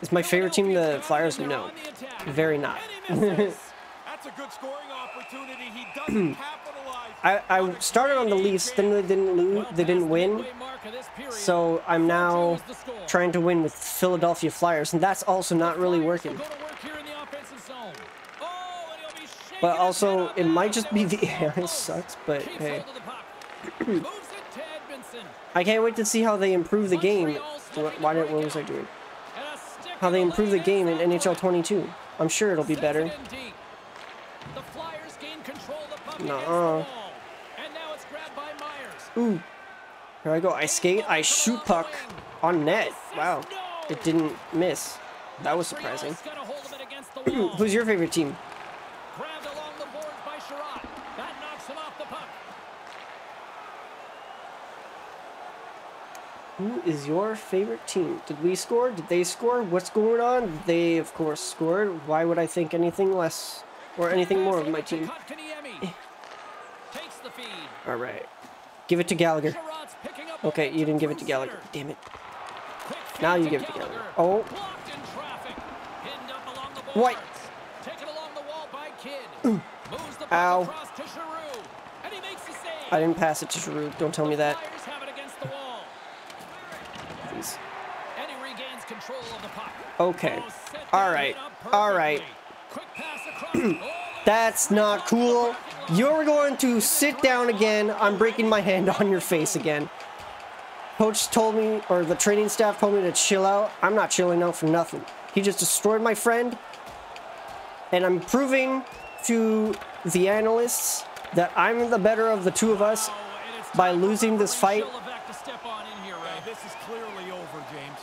S2: Is my favorite team the Flyers? No,
S3: they're on the attack.
S2: very not.
S3: And he misses.
S4: That's a good scoring opportunity. He doesn't capitalize.
S2: I,
S4: on
S2: started on the Leafs, then they didn't lose, they didn't win.
S3: midway mark of this period,
S2: So I'm now
S3: is the score.
S2: trying to win with Philadelphia Flyers, and that's also not really working.
S3: will go to work here in the offensive zone. Oh, and he'll be shaking
S2: But also, it might just be the
S3: so
S2: AI
S3: close.
S2: sucks, but hey.
S3: hold of the puck. Moves it to Edmundson.
S2: I can't wait to see how they improve the game.
S3: Montreal's
S2: Wh-
S3: looking
S2: Why did, what was I doing?
S3: And a stick
S2: How they improve the game in NHL 22. I'm sure it'll be better.
S3: it in deep. The Flyers gain control of the puck against the
S2: Nuh-uh.
S3: wall. And now it's grabbed by Myers.
S2: Ooh. Here I go. I skate, I shoot puck on net. Wow. It didn't miss. That was surprising.
S3: Montreal's got a hold of it against the wall.
S2: Who's your favorite team?
S3: Grabbed along the boards by Sherrod. That knocks him off the puck.
S2: Who is your favorite team? Did we score? Did they score? What's going on? They, of course, scored. Why would I think anything less or anything more of my team?
S3: Takes the feed.
S2: All right. Give it to Gallagher.
S3: Sherrod's picking up
S2: Okay, you didn't give it to Gallagher. Damn it. Now you give it to Gallagher. Oh.
S3: Blocked in traffic. Pinned up along the boards.
S2: What?
S3: Taken along the wall by Kidd. Moves the puck
S2: Ow.
S3: across to Giroux. And he makes the save.
S2: I didn't pass it to Giroux. Don't tell me that.
S3: Flyers have it against the wall.
S2: Please.
S3: And he regains control of the puck.
S2: Okay. All right. All right. That's not cool. You're going to sit down again. I'm breaking my hand on your face again. Coach told me, or the training staff told me to chill out. I'm not chilling out for nothing. He just destroyed my friend. And I'm proving to the analysts that I'm the better of the two of us by losing this fight.
S3: Shilovac to step on in here,
S4: Yeah,
S3: Ray.
S4: this is clearly over, James.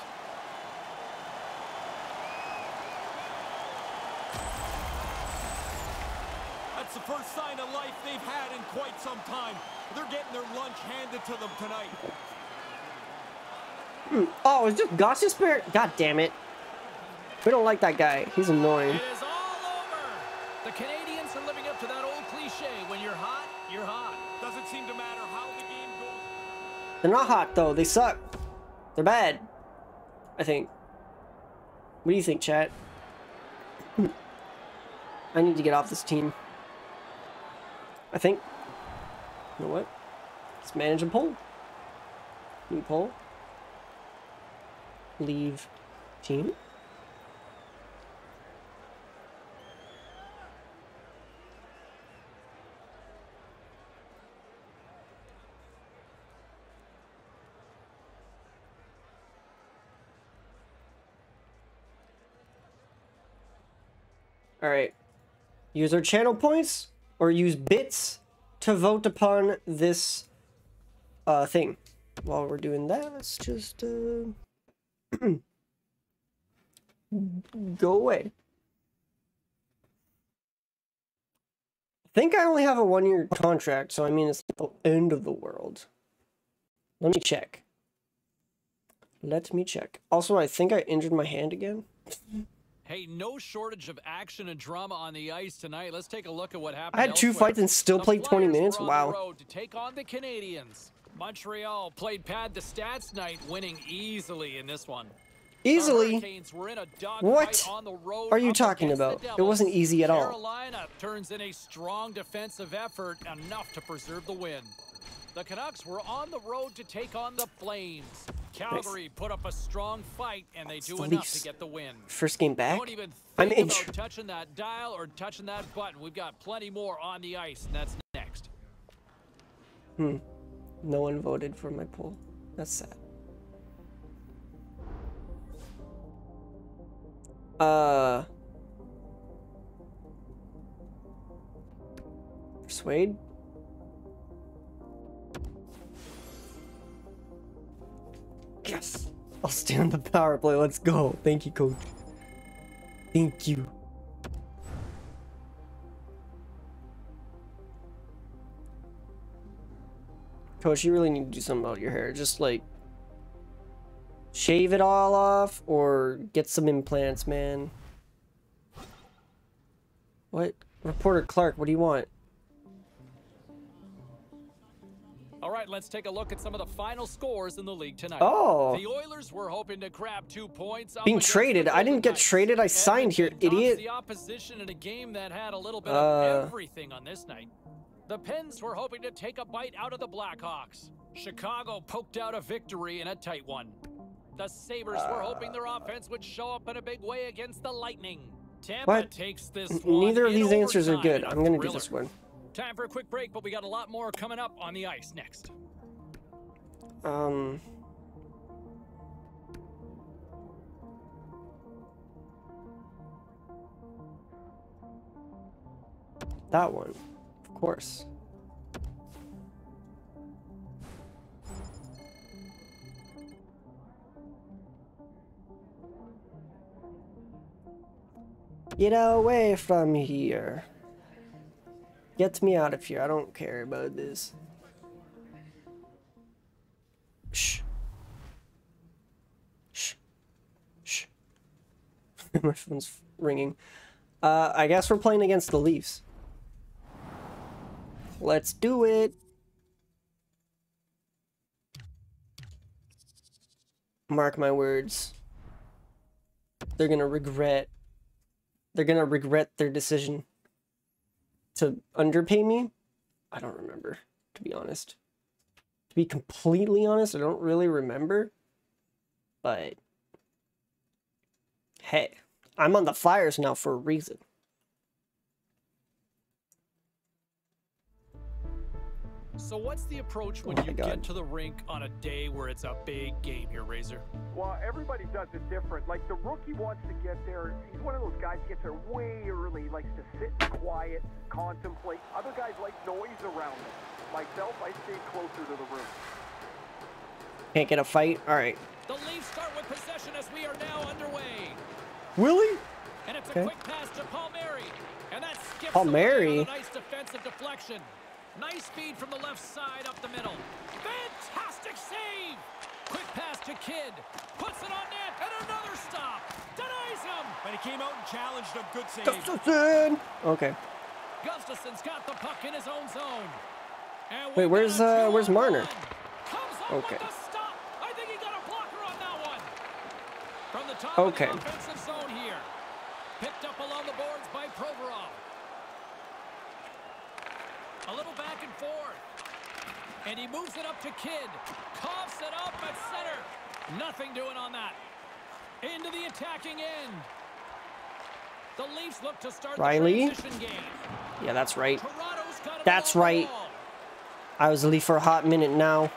S4: That's the first sign of life they've had in quite some time. They're getting their lunch handed to them tonight. Hmm.
S2: Oh, it's just Gossip Spirit. God damn it. We don't like that guy. He's annoying.
S3: It is all over. The Canadiens are living up to that old cliche. When you're hot, you're hot.
S4: Doesn't seem to matter how the game goes.
S2: They're not hot though. They suck. They're bad. I think. What do you think, chat? Hmm. I need to get off this team. I think. You know what? Let's manage a poll. New poll. Leave team. All right. Use our channel points or use bits to vote upon this uh thing. While we're doing that, let's just uh go away. I think I only have a one year contract, so I mean it's the end of the world. Let me check. Let me check. Also, I think I injured my hand again.
S3: Hey, no shortage of action and drama on the ice tonight. Let's take a look at what happened.
S2: I had two fights and still
S3: The
S2: played 20 minutes? Wow.
S3: The road to take on the Canadiens. Montreal played pad the stats night, winning easily in this one.
S2: Easily.
S3: Were in a
S2: What
S3: on the road
S2: are you talking about? It wasn't easy at all.
S3: Carolina turns in a strong defensive effort, enough to preserve the win. The Canucks were on the road to take on the Flames. Calgary put up a strong fight, and they do
S2: the
S3: enough to get the win.
S2: First game back.
S3: Don't even
S2: I'm
S3: about touching that dial or touching that button. We've got plenty more on the ice, and that's next.
S2: No one voted for my poll. That's sad. Uh. Persuade? Yes! I'll stay on the power play. Let's go. Thank you, coach. Thank you. Coach, you really need to do something about your hair. Just like shave it all off or get some implants, man. What? Reporter Clark, what do you want?
S3: All right, let's take a look at some of the final scores in the league tonight.
S2: Oh.
S3: The Oilers were hoping to grab two points.
S2: Being traded. I didn't get traded. I signed here, idiot.
S3: The opposition in a game that had a little bit
S2: Uh.
S3: of everything on this night. The Pens were hoping to take a bite out of the Blackhawks. Chicago poked out a victory in a tight one. The Sabres were hoping their offense would show up in a big way against the Lightning. Tampa
S2: What?
S3: takes this one
S2: Neither of these answers are good. I'm gonna do this one.
S3: Time for a quick break, but we got a lot more coming up on the ice next.
S2: Um. That one, of course. Get away from here. Get me out of here. I don't care about this. Shh. Shh. Shh. My phone's ringing. Uh, I guess we're playing against the Leafs. Let's do it. Mark my words. They're gonna regret. They're gonna regret their decision to underpay me. I don't remember. to be honest. To be completely honest, I don't really remember. But hey, I'm on the fires now for a reason.
S3: So what's the approach when
S2: Oh
S3: you
S2: God.
S3: get to the rink on a day where it's a big game here, Razor?
S6: Well, everybody does it different. Like the rookie wants to get there. He's one of those guys gets there way early, likes to sit quiet, contemplate. Other guys like noise around them. Myself, I stay closer to the room.
S2: Can't get a fight? Alright.
S3: The Leafs start with possession as we are now underway.
S2: Willie?
S3: And it's a
S2: Okay.
S3: quick pass to Palmieri. And that skips
S2: Palmieri?
S3: away a nice defensive deflection. Nice speed from the left side up the middle. Fantastic save! Quick pass to Kidd. Puts it on net and another stop. Denies him.
S4: And he came out and challenged him. Good save.
S2: Gustafsson! Okay.
S3: Gustafsson's got the puck in his own zone. And
S2: Wait,
S3: we've
S2: where's,
S3: got a
S2: uh, where's Marner?
S3: two-on-one. Comes up
S2: Okay.
S3: with the stop. I think he got a blocker on that one. From the top
S2: Okay.
S3: of the offensive zone here. Picked up along the boards by Provorov. A little back and forth. And he moves it up to Kidd. Coughs it up at center. Nothing doing on that. Into the attacking end. The Leafs look to start
S2: Rielly?
S3: the transition game.
S2: Yeah, that's right.
S3: Toronto's got it
S2: That's right.
S3: wall.
S2: I was a leaf for a hot minute now.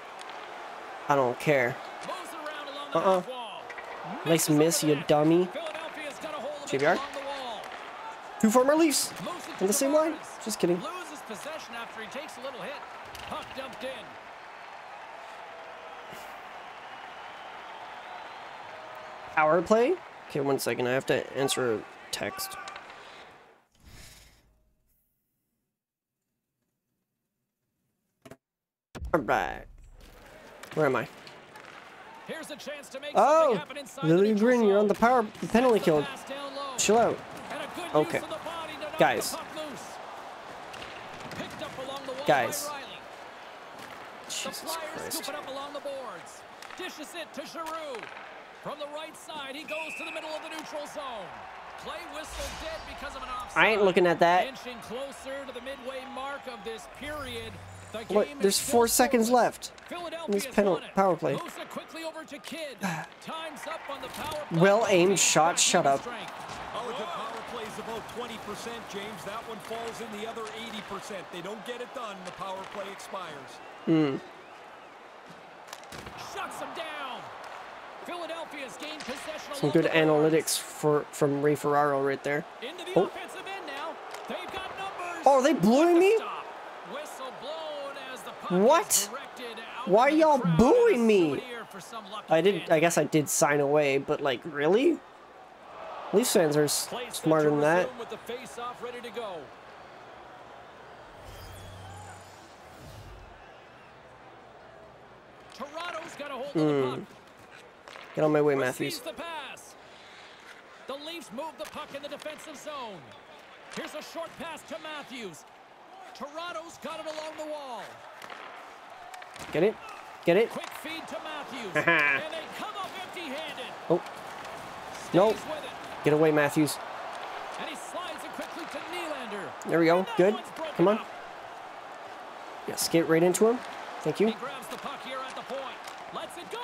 S2: I don't care.
S3: Moves it around along the
S2: Uh-uh. Nice miss, you dummy.
S3: Philadelphia's got a hold of
S2: JVR?
S3: it along the wall.
S2: Two former Leafs in the same line? Just kidding.
S3: Possession after he takes a little hit. Puck dumped in.
S2: Power play? Okay, one second. I have to answer a text. Alright. Where am I?
S3: Here's a chance to make
S2: Oh!
S3: something happen inside the
S2: Lily Green, you're on the power the penalty kill.
S3: pass down low.
S2: Chill out.
S3: And a good
S2: Okay.
S3: use of the body to knock
S2: Guys.
S3: the puck loose. Picked up along the wall
S2: Guys.
S3: by Rielly. The
S2: Jesus Christ.
S3: up along the boards. Dishes it to Giroux. From the right side, he goes to the middle of the neutral zone. Play whistle dead because of an offside.
S2: I ain't looking at that.
S3: Inching closer to the midway mark of this period. The
S2: What? There's four seconds left.
S3: Philadelphia's
S2: penal-
S3: won it.
S2: power play.
S3: Moves it quickly over to Kidd. Time's up on the power play.
S2: Well-aimed shot, shut
S3: into
S2: up.
S3: strength.
S4: Oh, Eligible power play is about 20%, James. That one falls in the other 80%. They don't get it done, the power play expires. Hmm.
S3: Shuts him down. Philadelphia's gained possession
S2: Some good analytics for from Ray Ferraro right there.
S3: Into the
S2: Oh.
S3: offensive end now. They've got numbers.
S2: Oh, are they booing me?
S3: Stop. Whistle blown as the puck
S2: What?
S3: is directed out
S2: Why
S3: the
S2: y'all
S3: crowd and a
S2: booing me?
S3: souvenir for some lucky
S2: I did. I guess I did sign away, but like, really? Leafs fans are s-
S3: Play set
S2: smarter than that.
S3: resume With the face-off ready to go. Toronto's got a hold of the hmm. puck.
S2: Get on my way, Matthews.
S3: the pass. The Leafs move the puck in the defensive zone. Here's a short pass to Matthews. Toronto's got it along the wall.
S2: Get it? Get it?
S3: Quick feed to Matthews. and they come up empty-handed.
S2: Oh, Nope. get away, Matthews.
S3: And he slides it quickly to Nylander.
S2: There we go. Good. Come on.
S3: up.
S2: Yeah, skate right into him. Thank
S3: He
S2: you.
S3: grabs the puck here at the point. Lets it go.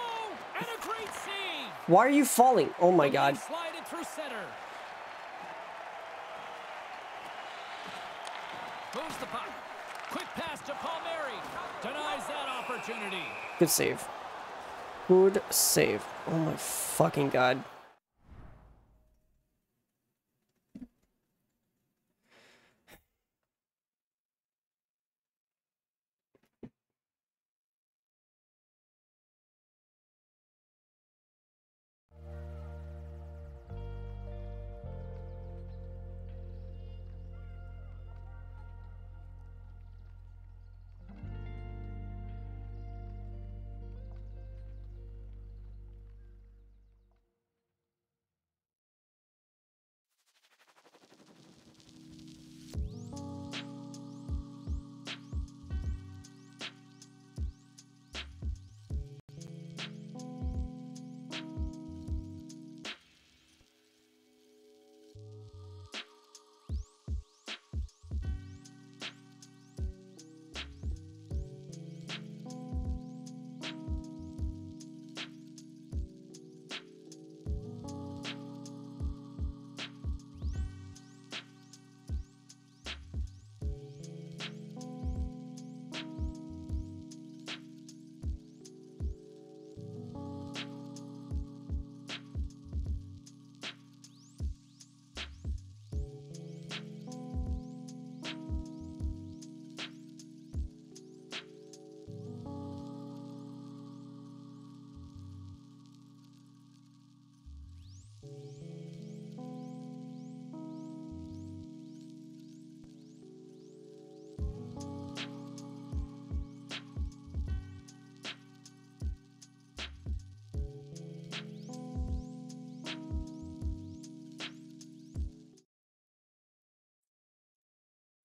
S3: And a great save.
S2: Why are you falling? Oh my god.
S3: Slide it through center. Moves the puck. Quick pass to Palmieri.
S2: Good save. Good save. Oh my fucking god.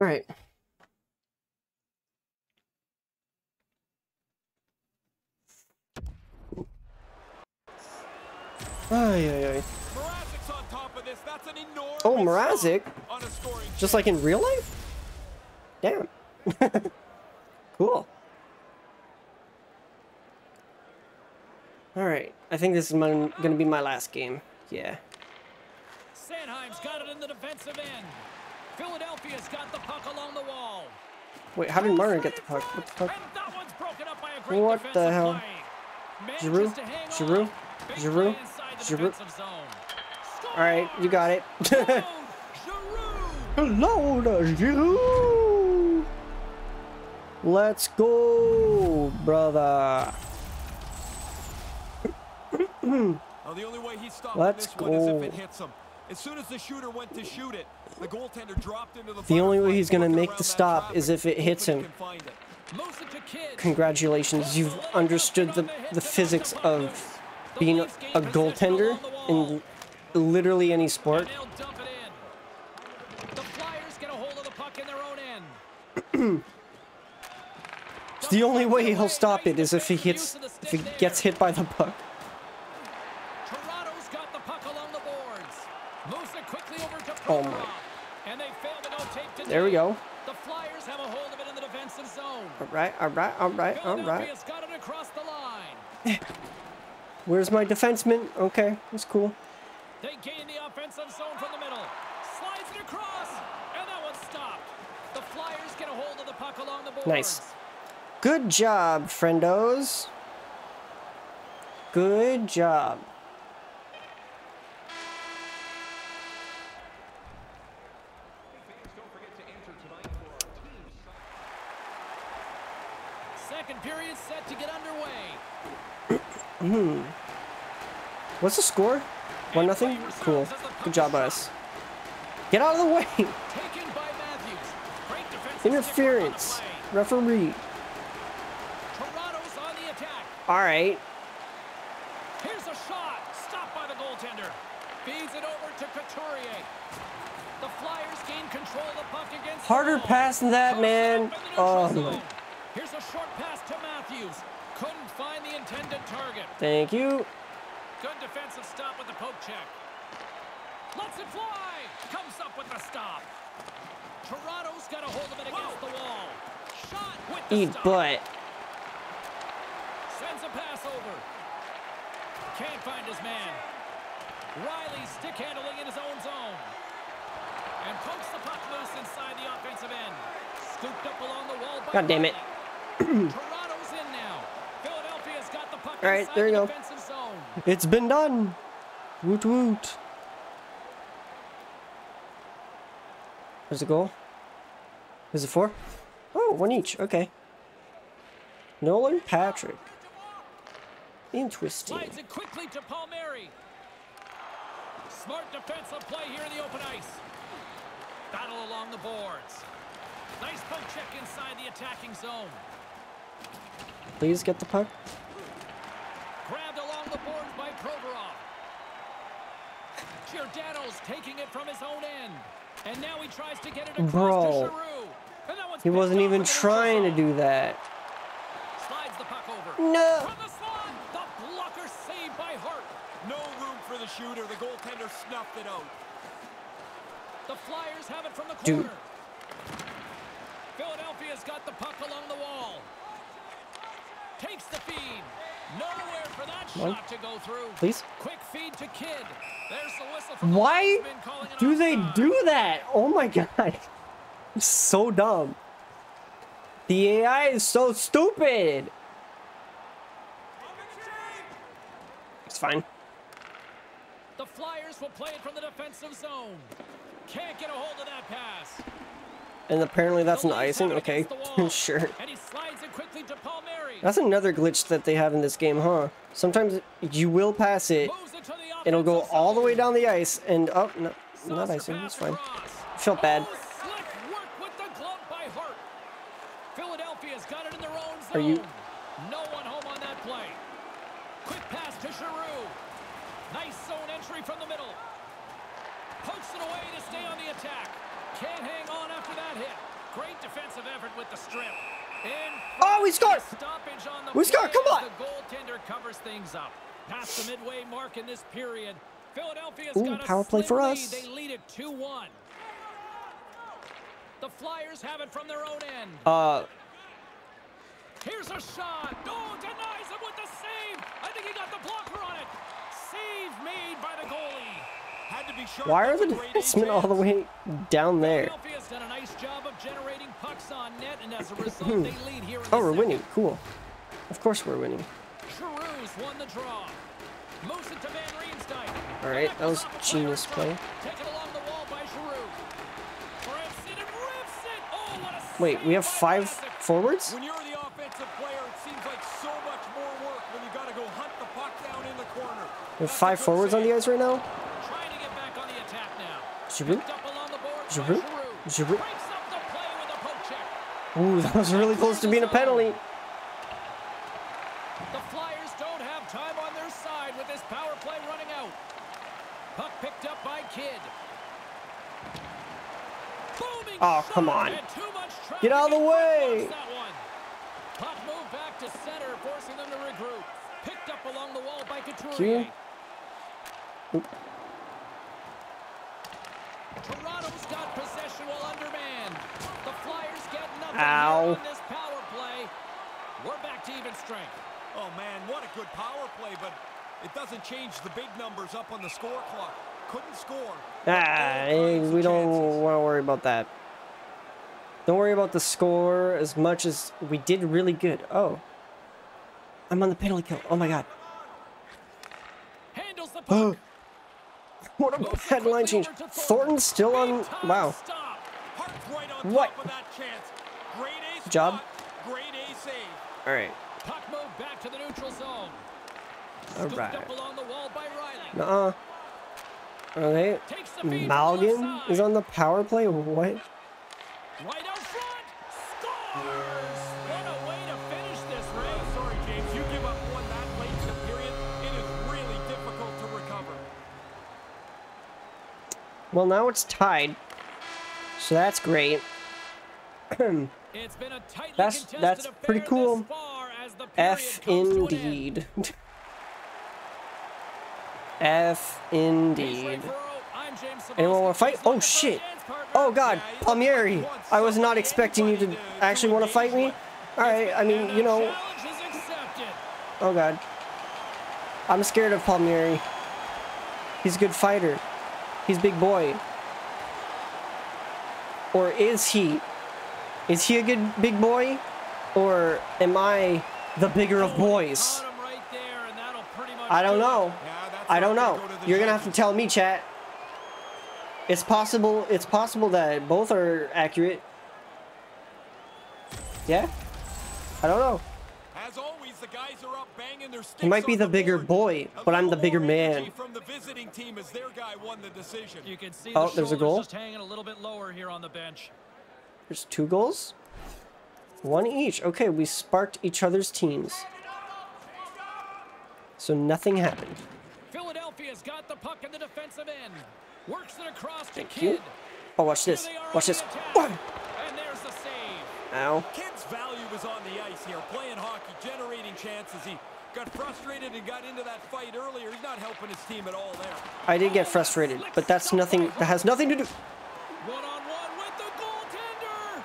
S2: Right. Ay, ay, ay.
S4: On top of this. That's an
S2: Oh, Mrazek?
S4: shot on a scoring
S2: Just like in real life? Damn. cool. All right. I think this is my, gonna be my last game. Yeah.
S3: Sanheim's got it in the defensive end. Philadelphia's got the puck along the wall.
S2: Wait, how did Marner get the puck? What the fuck?
S3: And that one's broken up by a great
S2: What the hell?
S3: play. Manages
S2: Giroux?
S3: to
S2: Giroux? Giroux?
S3: play inside the
S2: Giroux? All right, you got it. Hello, the Giroux. Let's go, brother.
S4: Now, the only way he's stopping
S2: Let's
S4: this one is if
S2: go.
S4: it hits him. As soon as the shooter went to shoot it, the goaltender dropped into the
S2: The only way he's gonna make the stop is if it hits him.
S4: can find it.
S3: Moves it to Kidd.
S2: Congratulations, you've understood the, the physics of being a, a goaltender in literally any sport.
S3: And they'll dump it in. The Flyers get a hold of the puck in their own end.
S2: The only way he'll stop it is if he hits, if he gets hit by the puck.
S3: Toronto's got the puck along the boards. Moves it quickly over to
S2: Oh my-
S3: Provorov. And they fail to go tape to
S2: There we go.
S3: The Flyers have a hold of it in the defensive zone.
S2: All right, all right, all right, all right.
S3: Got it across the line.
S2: Where's my defenseman? Okay, that's cool.
S3: They gain the offensive zone from the middle. Slides it across. And that one's stopped. The Flyers get a hold of the puck along the boards.
S2: Nice. Good job, friendos. Good job.
S3: Second period set to get underway. Mm-hmm.
S2: What's the score? One nothing. Cool. Good job, us. Get out of the way.
S3: Taken by Matthews. Great defensive
S2: Interference.
S3: stick work on the play.
S2: Referee.
S3: Toronto's on the attack.
S2: All right.
S3: Here's a shot. Stopped by the goaltender. Feeds it over to Couturier. The Flyers gain control of the puck against
S2: Harder pass than that, man.
S3: up in the neutral
S2: Oh.
S3: Here's a short pass to Matthews. Find the intended target.
S2: Thank you.
S3: Good defensive stop with the poke check. Lets it fly. Comes up with the stop. Toronto's got a hold of it against the wall. Shot with the
S2: Eat
S3: stop.
S2: butt.
S3: Sends a pass over. Can't find his man. Rielly stick handling in his own zone. And pokes the puck loose inside the offensive end. Scooped up along the wall by
S2: God damn it.
S3: Rielly. Toronto's in now. Philadelphia's got the puck
S2: All right, there you go. It's been done. Woot woot. There's a goal. Is it four? Oh, one each. Okay. Nolan Patrick. Interesting.
S3: Slides it quickly to Palmieri. Smart defensive play here in the open ice. Battle along the boards. Nice poke check inside the attacking zone.
S2: Please get the puck.
S3: Grabbed along the boards by Provorov. Giordano's taking it from his own end. And now he tries to get it across
S2: Bro.
S3: to Giroux. And that one's
S2: He wasn't even
S3: in the neutral
S2: trying to do that.
S3: Slides the puck over.
S2: No.
S3: From the slot, the blocker saved by Hart.
S4: No room for the shooter. The goaltender snuffed it out.
S3: The Flyers have it from the
S2: Dude.
S3: Philadelphia's got the puck along the wall. Takes the feed. Nowhere for that shot to go through.
S2: Please.
S3: Quick feed to Kidd. There's the whistle from
S2: Why do they do that? Oh my god. It's so dumb. The AI is so stupid. It's fine.
S3: The Flyers will play it from the defensive zone. Can't get a hold of that pass.
S2: And apparently that's an icing. Okay,
S3: against the wall.
S2: sure.
S3: And he slides it quickly to Palmieri.
S2: That's another glitch that they have in this game, huh? Sometimes you will pass it,
S3: Moves it to the
S2: it'll go all the way down the ice, and oh, no, not icing. It's fine. Felt bad.
S3: Oh, slick work with the glove by Hart. Philadelphia's got it in their own zone.
S2: Are you-
S3: No one home on that play. Quick pass to Giroux. Nice zone entry from the middle. Pokes it away to stay on the attack. Can't hang on after that hit. Great defensive effort with the strip. In
S2: Oh, we
S3: front,
S2: scored!
S3: Stoppage on the
S2: We scored,
S3: play
S2: come on!
S3: The goaltender covers things up. Past the midway mark in this period. Philadelphia's
S2: Ooh,
S3: got a
S2: power play
S3: slim
S2: for
S3: lead.
S2: us.
S3: They lead it 2-1. The Flyers have it from their own end.
S2: Uh,
S3: Here's a shot. Oh, denies him with the save. I think he got the blocker on it. Save made by the goalie.
S2: Why are the defensemen all the way down there?
S3: Done a nice job of generating pucks on net, and as a result, they hmm. lead here in
S2: Oh, we're winning. Cool. Of course we're winning.
S3: Giroux's won the draw. To Van
S2: All right, that was genius play.
S3: Taken along the wall by Giroux. Rips it and rips it. Oh,
S2: Wait, we have five forwards?
S4: When you're the offensive player, it seems like so much more work when you got to go hunt the puck down in the corner.
S2: We have five forwards on the ice right now.
S3: The play with a poke check.
S2: Ooh, that was really close to being a penalty.
S3: The Flyers don't have time on their side with this power play running out. Puck picked up by Kidd. Booming
S2: Oh, come on.
S3: and too much traffic
S2: Get out of the way.
S3: Puck moved back to center, forcing them to regroup. Picked up along the wall by Couturier.
S2: Oop.
S3: Toronto's got possession while undermanned. The Flyers get nothing
S2: Ow.
S3: this power play. We're back to even strength.
S4: Oh man, what a good power play, but it doesn't change the big numbers up on the score clock. Couldn't score.
S2: Ah,
S4: All
S2: eh,
S4: kinds of
S2: we don't want to worry about that. Don't worry about the score as much as we did really good. Oh. I'm on the penalty kill. Oh my god.
S3: Handles the puck.
S2: Oh. What a
S3: Moves it
S2: bad line change. Thornton's still on.
S3: Big time
S2: Wow.
S3: stop.
S4: Hart's right on
S2: What?
S4: top of that chance. Great ace
S2: Job.
S4: spot, Great ace save.
S2: All right.
S3: Puck moved back to the neutral zone.
S2: All
S3: up along the wall by Rielly.
S2: Nuh-uh. Okay.
S3: Takes the feed from the
S2: Malgin is on the power play. What?
S3: Right out front. Scores! What a way to finish this, Ray.
S4: Uh, sorry, James. You give up one that late in the period, it is really difficult to recover.
S2: Well, now it's tied. So that's great.
S3: It's been a tightly
S2: That's-
S3: contested
S2: that's pretty cool.
S3: thus far as the period
S2: F
S3: comes to an end.
S2: indeed. F indeed.
S3: Ferraro. I'm James
S2: Anyone want to fight? Oh
S3: looking for a
S2: shit. Oh god, Palmieri. I was not expecting you to actually want to fight me. All right, I mean, you know,
S3: challenge is accepted.
S2: oh god. I'm scared of Palmieri. He's a good fighter. He's big boy. Or is he? Is he a good big boy? Or am I the bigger of boys?
S3: Caught him right there, and that'll pretty much
S2: I don't know. I don't know.
S4: go to the
S2: You're gonna have to tell me, chat. It's possible. It's possible that both are accurate. Yeah. I don't know.
S4: As always, the guys are up banging their sticks
S2: He might be
S4: on
S2: the bigger
S4: board.
S2: boy, but I'm the bigger man.
S4: From the visiting team as their guy won the decision.
S3: You can see
S2: Oh,
S3: the
S2: there's a goal.
S3: just hanging a little bit lower here on the bench.
S2: There's two goals. One each. Okay, we sparked each other's teams. So nothing happened.
S3: Philadelphia's got the puck in the defensive end. Works it across to
S2: Thank
S3: Kidd.
S2: you. Oh, watch this.
S3: Here they are
S2: Watch this.
S3: the attack.
S2: Whoa.
S3: And there's the save.
S2: Ow.
S4: Kid's value was on the ice here, playing hockey, generating chances. He got frustrated and got into that fight earlier. He's not helping his team at all there.
S2: I did get frustrated, but that's nothing. That has nothing to do.
S3: One on one with the goaltender.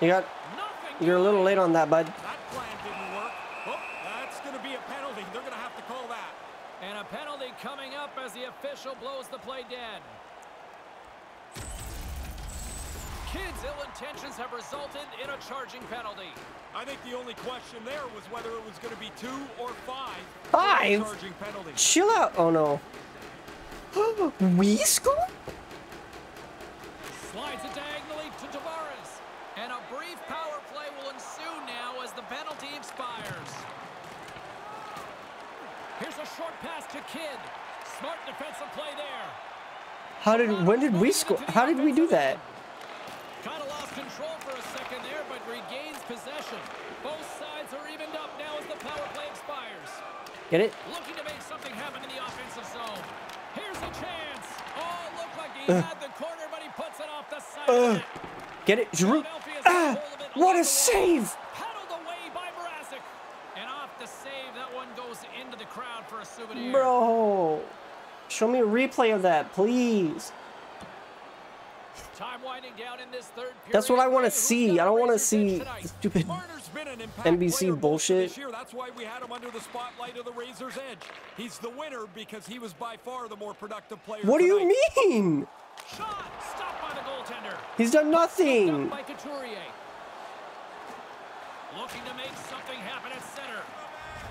S2: You got.
S3: Nothing.
S2: You're a little late on that, bud.
S4: That plan didn't work. Oh, that's going to be a penalty. They're going to have to call that.
S3: And a penalty coming up as the official blows the play dead. Kids' ill intentions have resulted in a charging penalty.
S4: I think the only question there was whether it was going to be two or five.
S2: Five?
S4: Charging penalty.
S2: Chill out. Oh no. we score?
S3: Slides it diagonally to Tavares. And a brief power play will ensue now as the penalty expires. Here's a short pass to Kidd. Smart defensive play there.
S2: How did? When did we score? How did we do that?
S3: Kind of lost control for a second there, but regains possession. Both sides are evened up now as the power play expires.
S2: Get it?
S3: Looking to make something happen in the offensive zone. Here's a chance. Oh, looked like he had the corner, but he puts it off the side net.
S2: Get it, Giroux. What a save!
S3: Paddled away by Mrazek. And off the save, that one goes into the crowd for a souvenir.
S2: Bro. Show me a replay of that, please.
S3: Time winding down in this third period.
S2: That's what I wanna see. I don't wanna see stupid
S4: Marner's been an impact
S2: NBC
S4: player most of
S2: bullshit.
S4: Year. That's why we had him under the spotlight of the Razor's Edge. He's the winner because he was by far the more productive player.
S2: What do you mean?
S3: Shot stopped by the goaltender.
S2: He's done nothing.
S3: Looking to make something happen at center.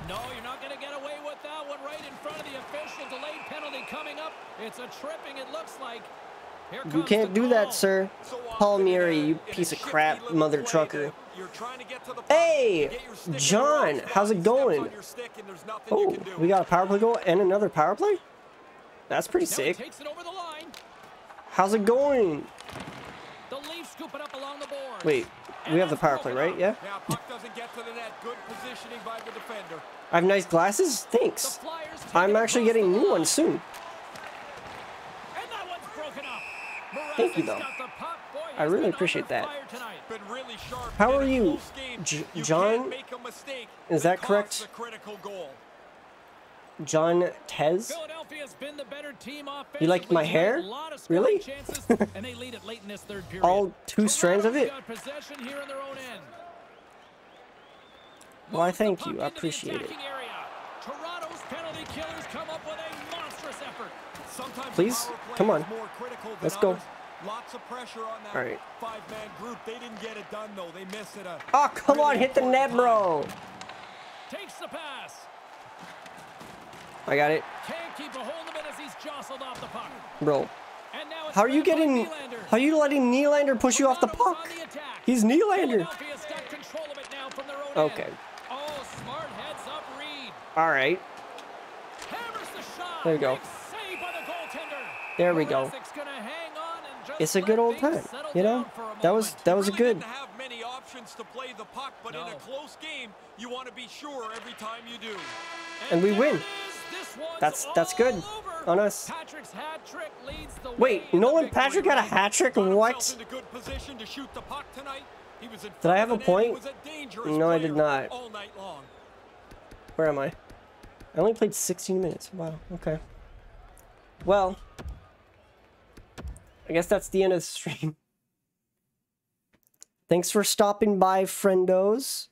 S3: No, you're not going to get away with that one right in front of the official. Delayed penalty coming up. It's a tripping, it looks like. Here
S2: You can't do that, sir. Palmieri, you piece of crap mother trucker.
S4: You're trying to get to the
S2: Hey,
S4: get your stick in the
S2: John, how's it going?
S4: on your stick and there's nothing you
S2: Oh, we got a power play goal and another power play? That's pretty sick.
S3: takes it over the line.
S2: How's it going?
S3: The Leafs scoop it up along the board.
S2: Wait, we have the power play, right? Yeah?
S4: Yeah, puck doesn't get to the net. Good positioning by the defender.
S2: I have nice glasses? Thanks. I'm actually getting new ones soon.
S3: And that one's broken up.
S2: Thank you, though.
S3: got the puck. Boy,
S2: I really appreciate that.
S3: fire tonight.
S4: Been really sharp.
S2: How are you, J- John?
S4: can't make a mistake
S2: Is that correct?
S4: The critical goal.
S2: John Tez?
S3: Been the better team.
S2: You like my hair?
S3: A lot of
S2: Really?
S3: chances, and they lead it late in this third period.
S2: All two strands of it?
S3: got possession here in their own end.
S2: Why, thank you. I appreciate it.
S3: attacking area. Toronto's penalty killers come up with a monstrous effort.
S4: Sometimes the
S2: Please? Come on.
S4: is more critical than
S2: Let's go.
S4: Lots of pressure on that
S2: All right.
S4: five-man group. They didn't get it done though. They missed it.
S2: Oh, come on, hit the net, bro.
S3: Takes the pass.
S2: I got it.
S3: Can't keep a hold of it as he's jostled off got it.
S2: Bro.
S3: And now it's
S2: How are you getting... How are you letting Nylander push you off the puck?
S3: on the attack.
S2: He's Nylander.
S3: Philadelphia's got control of it now from their own
S2: Okay.
S3: Oh, smart heads up Reed.
S2: All right.
S3: Hammers the shot.
S2: There you go.
S3: Big save by the goaltender.
S2: There we go.
S3: Mrazek's gonna hang on and just
S2: It's a good old time, you know?
S3: down for a
S2: That was that was a good.
S4: didn't have many options to play the puck, but in
S3: No.
S4: a close game, you want to be sure every time you do.
S2: And we win.
S3: it is. This one's
S2: That's- that's good on us.
S3: Patrick's hat trick leads the way
S2: Wait, Nolan Patrick got a hat trick? What?
S4: into good position to shoot the puck tonight. He was in
S2: Did I have a
S4: the net. He
S2: point?
S4: a
S2: No, I did not.
S4: All night long.
S2: Where am I? I only played 16 minutes. Wow. Okay. Well, I guess that's the end of the stream. Thanks for stopping by, friendos.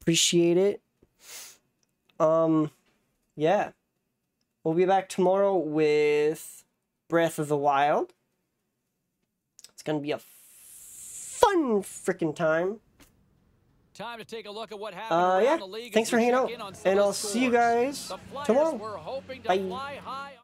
S2: Appreciate it. Um, yeah. We'll be back tomorrow with Breath of the Wild. It's gonna be a fun freaking time.
S3: Time to take a look at what happened
S2: Uh, yeah.
S3: the league.
S2: Thanks for hanging out,
S3: in on some
S2: and I'll see you guys tomorrow.
S3: to
S2: Bye.